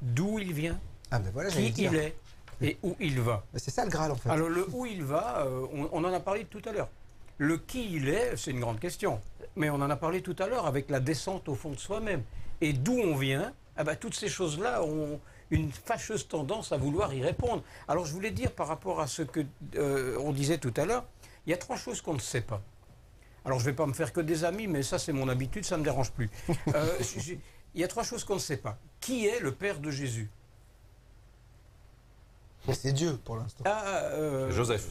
D'où il vient, Ah, mais voilà, qui il est? Et où il va. C'est ça le Graal en fait. Alors, le où il va, euh, on, on en a parlé tout à l'heure. Le qui il est, c'est une grande question. Mais on en a parlé tout à l'heure avec la descente au fond de soi-même. Et d'où on vient, ah ben, toutes ces choses-là ont une fâcheuse tendance à vouloir y répondre. Alors je voulais dire par rapport à ce que euh, on disait tout à l'heure, il y a trois choses qu'on ne sait pas. Alors je ne vais pas me faire que des amis, mais ça c'est mon habitude, ça ne me dérange plus. Euh, il y a trois choses qu'on ne sait pas. Qui est le père de Jésus? C'est Dieu pour l'instant. Ah, euh, Joseph.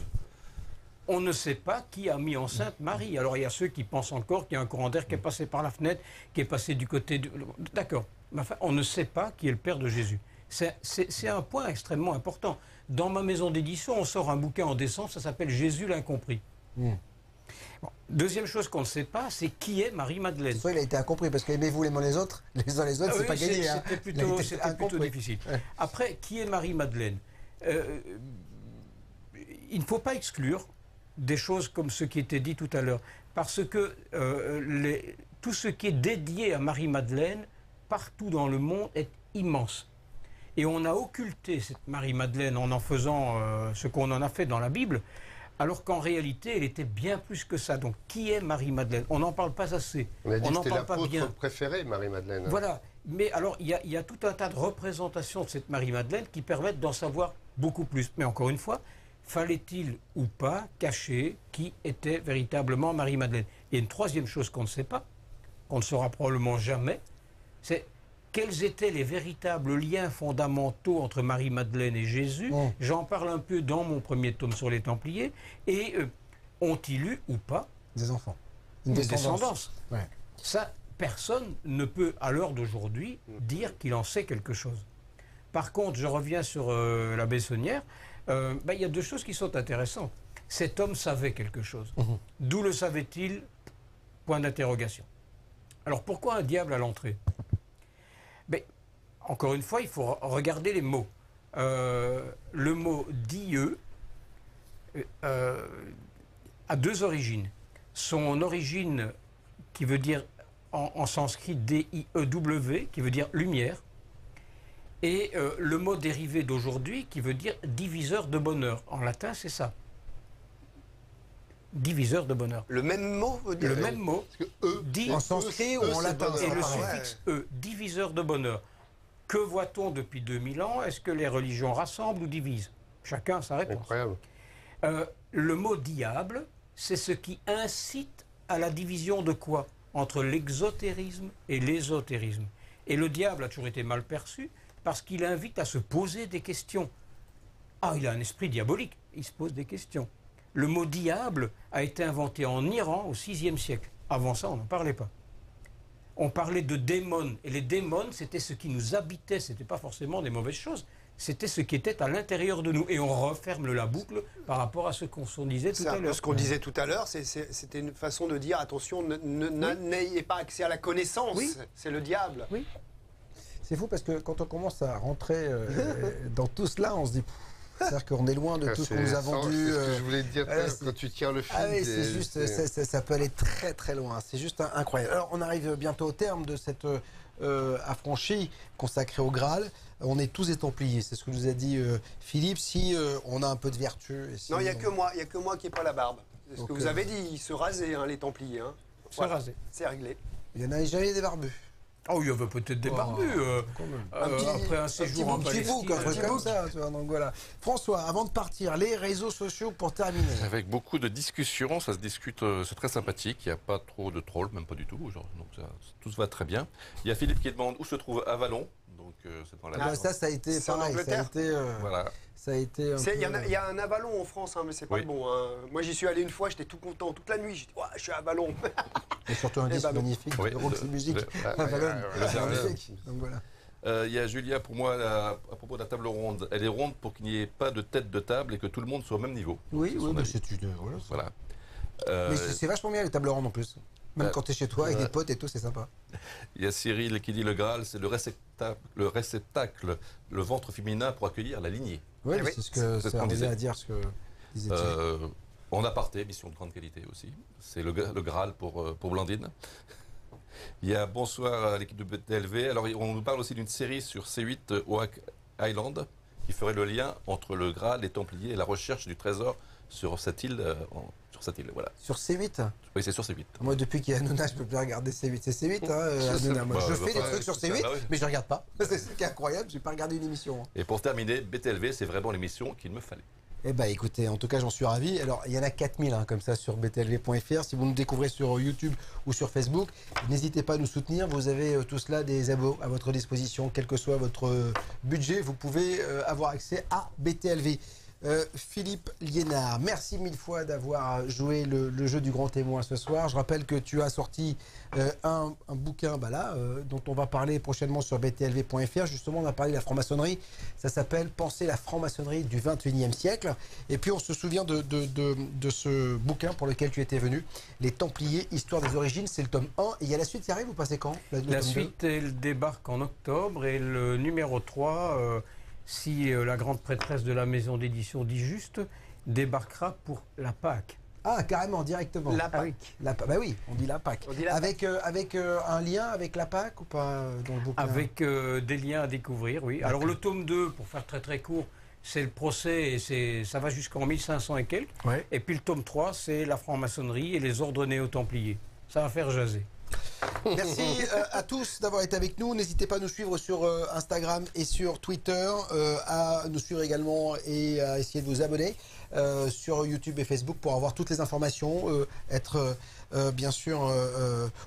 on ne sait pas qui a mis enceinte Marie. Alors il y a ceux qui pensent encore qu'il y a un courant d'air qui est passé par la fenêtre, qui est passé du côté du... D'accord. Mais enfin, on ne sait pas qui est le père de Jésus. C'est- un point extrêmement important. Dans ma maison d'édition, on sort un bouquin en décembre, ça s'appelle Jésus l'incompris. Hmm. Bon. Deuxième chose qu'on ne sait pas, c'est qui est Marie-Madeleine. Soit il a été incompris parce que aimez-vous les uns les autres, les uns les autres, Ah c'est oui, pas gagné. hein. C'était a plutôt, difficile. Ouais. Après, qui est Marie-Madeleine? Euh, Il ne faut pas exclure des choses comme ce qui était dit tout à l'heure, parce que euh, les- tout ce qui est dédié à Marie-Madeleine, partout dans le monde, est immense. Et on a occulté cette Marie-Madeleine en en faisant euh, ce qu'on en a fait dans la Bible, alors qu'en réalité, elle était bien plus que ça. Donc, qui est Marie-Madeleine? On n'en parle pas assez. On a dit n'en parle pas bien. l'apôtre préféré, Marie-Madeleine. Voilà. Mais alors, il y, a- il y a tout un tas de représentations de cette Marie-Madeleine qui permettent d'en savoir beaucoup plus. Mais encore une fois, fallait-il ou pas cacher qui était véritablement Marie-Madeleine? Et une troisième chose qu'on ne sait pas, qu'on ne saura probablement jamais, c'est quels étaient les véritables liens fondamentaux entre Marie-Madeleine et Jésus. J'en parle un peu dans mon premier tome sur les Templiers. Et euh, ont-ils eu ou pas Des enfants. une Une descendance. descendance? Ouais. Ça, personne ne peut, à l'heure d'aujourd'hui, dire qu'il en sait quelque chose. Par contre, je reviens sur euh, la Bessonnière. Euh, ben, Il y a deux choses qui sont intéressantes. Cet homme savait quelque chose. D'où le savait-il? Point d'interrogation. Alors pourquoi un diable à l'entrée? Ben, Encore une fois, il faut re- regarder les mots. Euh, le mot dieu a deux origines. Son origine qui veut dire en, en sanskrit D-I-E-W, qui veut dire lumière, et euh, le mot dérivé d'aujourd'hui qui veut dire diviseur de bonheur. En latin, c'est ça. Diviseur de bonheur. Le même mot veut dire Le même mot, dit En sanskrit ou eux, en c'est latin bonheur. et le pareil. suffixe E, diviseur de bonheur. Que voit-on depuis 2000 ans? Est-ce que les religions rassemblent ou divisent? Chacun sa réponse. Incroyable. Euh, le mot diable, c'est ce qui incite à la division de quoi? Entre l'exotérisme et l'ésotérisme. Et le diable a toujours été mal perçu parce qu'il invite à se poser des questions. Ah, il a un esprit diabolique, il se pose des questions. Le mot diable a été inventé en Iran au VIe siècle. Avant ça, on n'en parlait pas. On parlait de démons. Et les démons, c'était ce qui nous habitait. Ce n'était pas forcément des mauvaises choses. C'était ce qui était à l'intérieur de nous. Et on referme la boucle par rapport à ce qu'on disait tout à l'heure. ce qu'on disait tout à l'heure, c'était une façon de dire attention, n'ayez pas accès à la connaissance, Oui. c'est le diable. Oui. C'est fou parce que quand on commence à rentrer euh, dans tout cela, on se dit. C'est-à-dire qu'on est loin de Ah, tout ce qu'on nous a vendu. C'est ce que euh, je voulais te dire voilà, quand tu tires le fil. Ah oui, c'est juste, ça, peut aller très très loin. C'est juste incroyable. Alors, on arrive bientôt au terme de cette euh, affranchie consacrée au Graal. On est tous des Templiers, c'est ce que nous a dit euh, Philippe. Si euh, on a un peu de vertu. Et si Non, il n'y a on- que moi, il y a que moi qui n'ai pas la barbe. C'est ce que vous avez dit, ils se rasaient, hein, les Templiers. Hein. Se raser. C'est réglé. Il y en a jamais des barbus. Oh, il y avait peut-être des Oh, barbus. euh, quand même. euh, Un petit- après un un séjour petit en un truc comme ça. tu vois, donc voilà. François, avant de partir, les réseaux sociaux pour terminer. Avec beaucoup de discussions, ça se discute, euh, c'est très sympathique. Il n'y a pas trop de trolls, même pas du tout. genre, donc ça, tout se va très bien. Il y a Philippe qui demande où se trouve Avalon. Euh. Ah, bah, ça, ça a été C'est en pareil. Ça a Angleterre été. euh, Voilà. Ça a été. Il y, peu- a- il y a un Avalon en France, hein, mais c'est pas Oui. bon. hein. Moi, j'y suis allé une fois, j'étais tout content toute la nuit. J'ai dit, Ouah, je suis à Avalon. Et surtout un Eh disque ben, magnifique Oui, de Roxy Music. magnifique. Donc voilà. Euh, Il y a Julia, pour moi, à, à propos de la table ronde. Elle est ronde pour qu'il n'y ait pas de tête de table et que tout le monde soit au même niveau. Oui, C'est oui, mais avis. c'est une. Voilà. Voilà. Euh, Mais c'est c'est vachement bien les tables rondes en plus. Même euh, quand tu es chez toi avec euh, des potes et tout, c'est sympa. Il y a Cyril qui dit le Graal, c'est le réceptacle, le réceptacle, le ventre féminin pour accueillir la lignée. Oui, mais c'est ce que C'est qu'on disait. à dire ce que disait. Euh, en aparté, mission de grande qualité aussi. C'est le, gra- le Graal pour, euh, pour Blandine. Il y a bonsoir à l'équipe de BTLV. Alors, on nous parle aussi d'une série sur C8 euh, Oak Island qui ferait le lien entre le Graal, les Templiers et la recherche du trésor sur cette île. euh, en- sur cette île, voilà. Sur C8 Oui, c'est sur C8. Moi, depuis qu'il y a Hanouna, je peux plus regarder C8. C'est C8, hein, euh, Hanouna. Moi, Bah, je bah, fais des bah, trucs sur ça, C8, bah mais je regarde pas. C'est ce qui est incroyable, j'ai pas regardé une émission. hein. Et pour terminer, BTLV, c'est vraiment l'émission qu'il me fallait. Eh ben écoutez, en tout cas j'en suis ravi. Alors il y en a 4000 hein, comme ça sur btlv.fr. Si vous nous découvrez sur YouTube ou sur Facebook, n'hésitez pas à nous soutenir. Vous avez euh, tout cela des abos à votre disposition, quel que soit votre euh, budget, vous pouvez euh, avoir accès à BTLV. Euh, Philippe Liénard, merci mille fois d'avoir joué le, le jeu du grand témoin ce soir. Je rappelle que tu as sorti euh, un, un bouquin bah là, euh, dont on va parler prochainement sur btlv.fr. Justement, on a parlé de la franc-maçonnerie. Ça s'appelle Penser la franc-maçonnerie du 21e siècle. Et puis, on se souvient de, de- de- de ce bouquin pour lequel tu étais venu, Les Templiers, Histoire des origines. C'est le tome 1. Et il y a la suite qui arrive, vous passez quand La suite, elle débarque en octobre et le numéro 3, euh, si euh, la grande prêtresse de la maison d'édition dit juste, débarquera pour la Pâque. Ah, carrément, directement. La Ah. Pâque. La Pa- bah oui, on dit la Pâque. On dit la avec euh, avec euh, un lien avec la Pâque ou pas euh, dans le bouquin Avec euh, des liens à découvrir, oui. Alors le tome 2, pour faire très très court, c'est le procès et c'est, ça va jusqu'en 1500 et quelques. Ouais. Et puis le tome 3, c'est la franc-maçonnerie et les ordres néo-templiers. Ça va faire jaser. Merci euh, à tous d'avoir été avec nous. N'hésitez pas à nous suivre sur euh, Instagram et sur Twitter, euh, à nous suivre également et à essayer de vous abonner sur YouTube et Facebook pour avoir toutes les informations, être bien sûr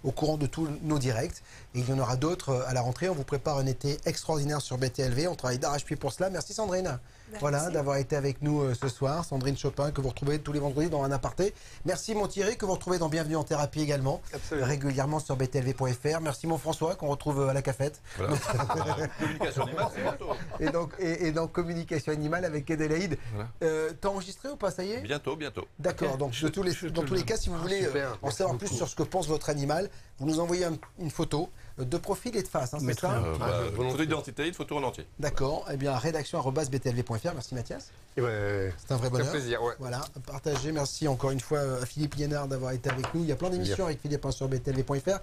au courant de tous nos directs. Et il y en aura d'autres à la rentrée. On vous prépare un été extraordinaire sur BTLV. On travaille d'arrache-pied pour cela. Merci Sandrine. Voilà, d'avoir été avec nous euh, ce soir. Sandrine Chopin, que vous retrouvez tous les vendredis dans un aparté. Merci mon Thierry, que vous retrouvez dans Bienvenue en thérapie également, Absolument. régulièrement sur btlv.fr. Merci mon François, qu'on retrouve euh, à la cafette. Voilà. Communication animale, c'est bientôt. Et donc, et, et donc communication animale avec Adélaïde. Voilà. Euh, T'as enregistré ou pas Ça y est? Bientôt, bientôt. D'accord, donc de tous les, dans tous les cas, si vous voulez super, euh, en savoir beaucoup. plus sur ce que pense votre animal, vous nous envoyez un- une photo de profil et de face, hein, c'est ça Euh, bah, Ah, volontiers. photo d'identité, une photo en entier. D'accord, eh bien rédaction.btlv.fr, merci Mathias. Ouais, C'est un vrai c'est un bonheur. plaisir, ouais. Voilà, partagez. Merci encore une fois euh, à Philippe Liénard d'avoir été avec nous. Il y a plein d'émissions avec Philippe hein, sur btlv.fr.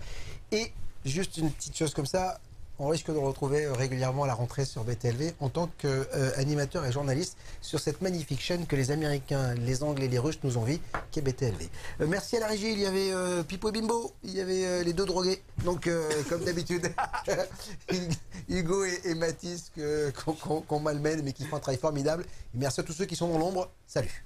Et juste une petite chose comme ça, on risque de retrouver euh, régulièrement à la rentrée sur BTLV en tant qu'animateur et journaliste sur cette magnifique chaîne que les Américains, les Anglais et les Russes nous envient, qui est BTLV. Euh, merci à la régie, il y avait euh, Pipo et Bimbo, il y avait euh, les deux drogués, donc euh, comme d'habitude, Hugo et, et Mathis qu'on malmène mais qui font un travail formidable. Et merci à tous ceux qui sont dans l'ombre, salut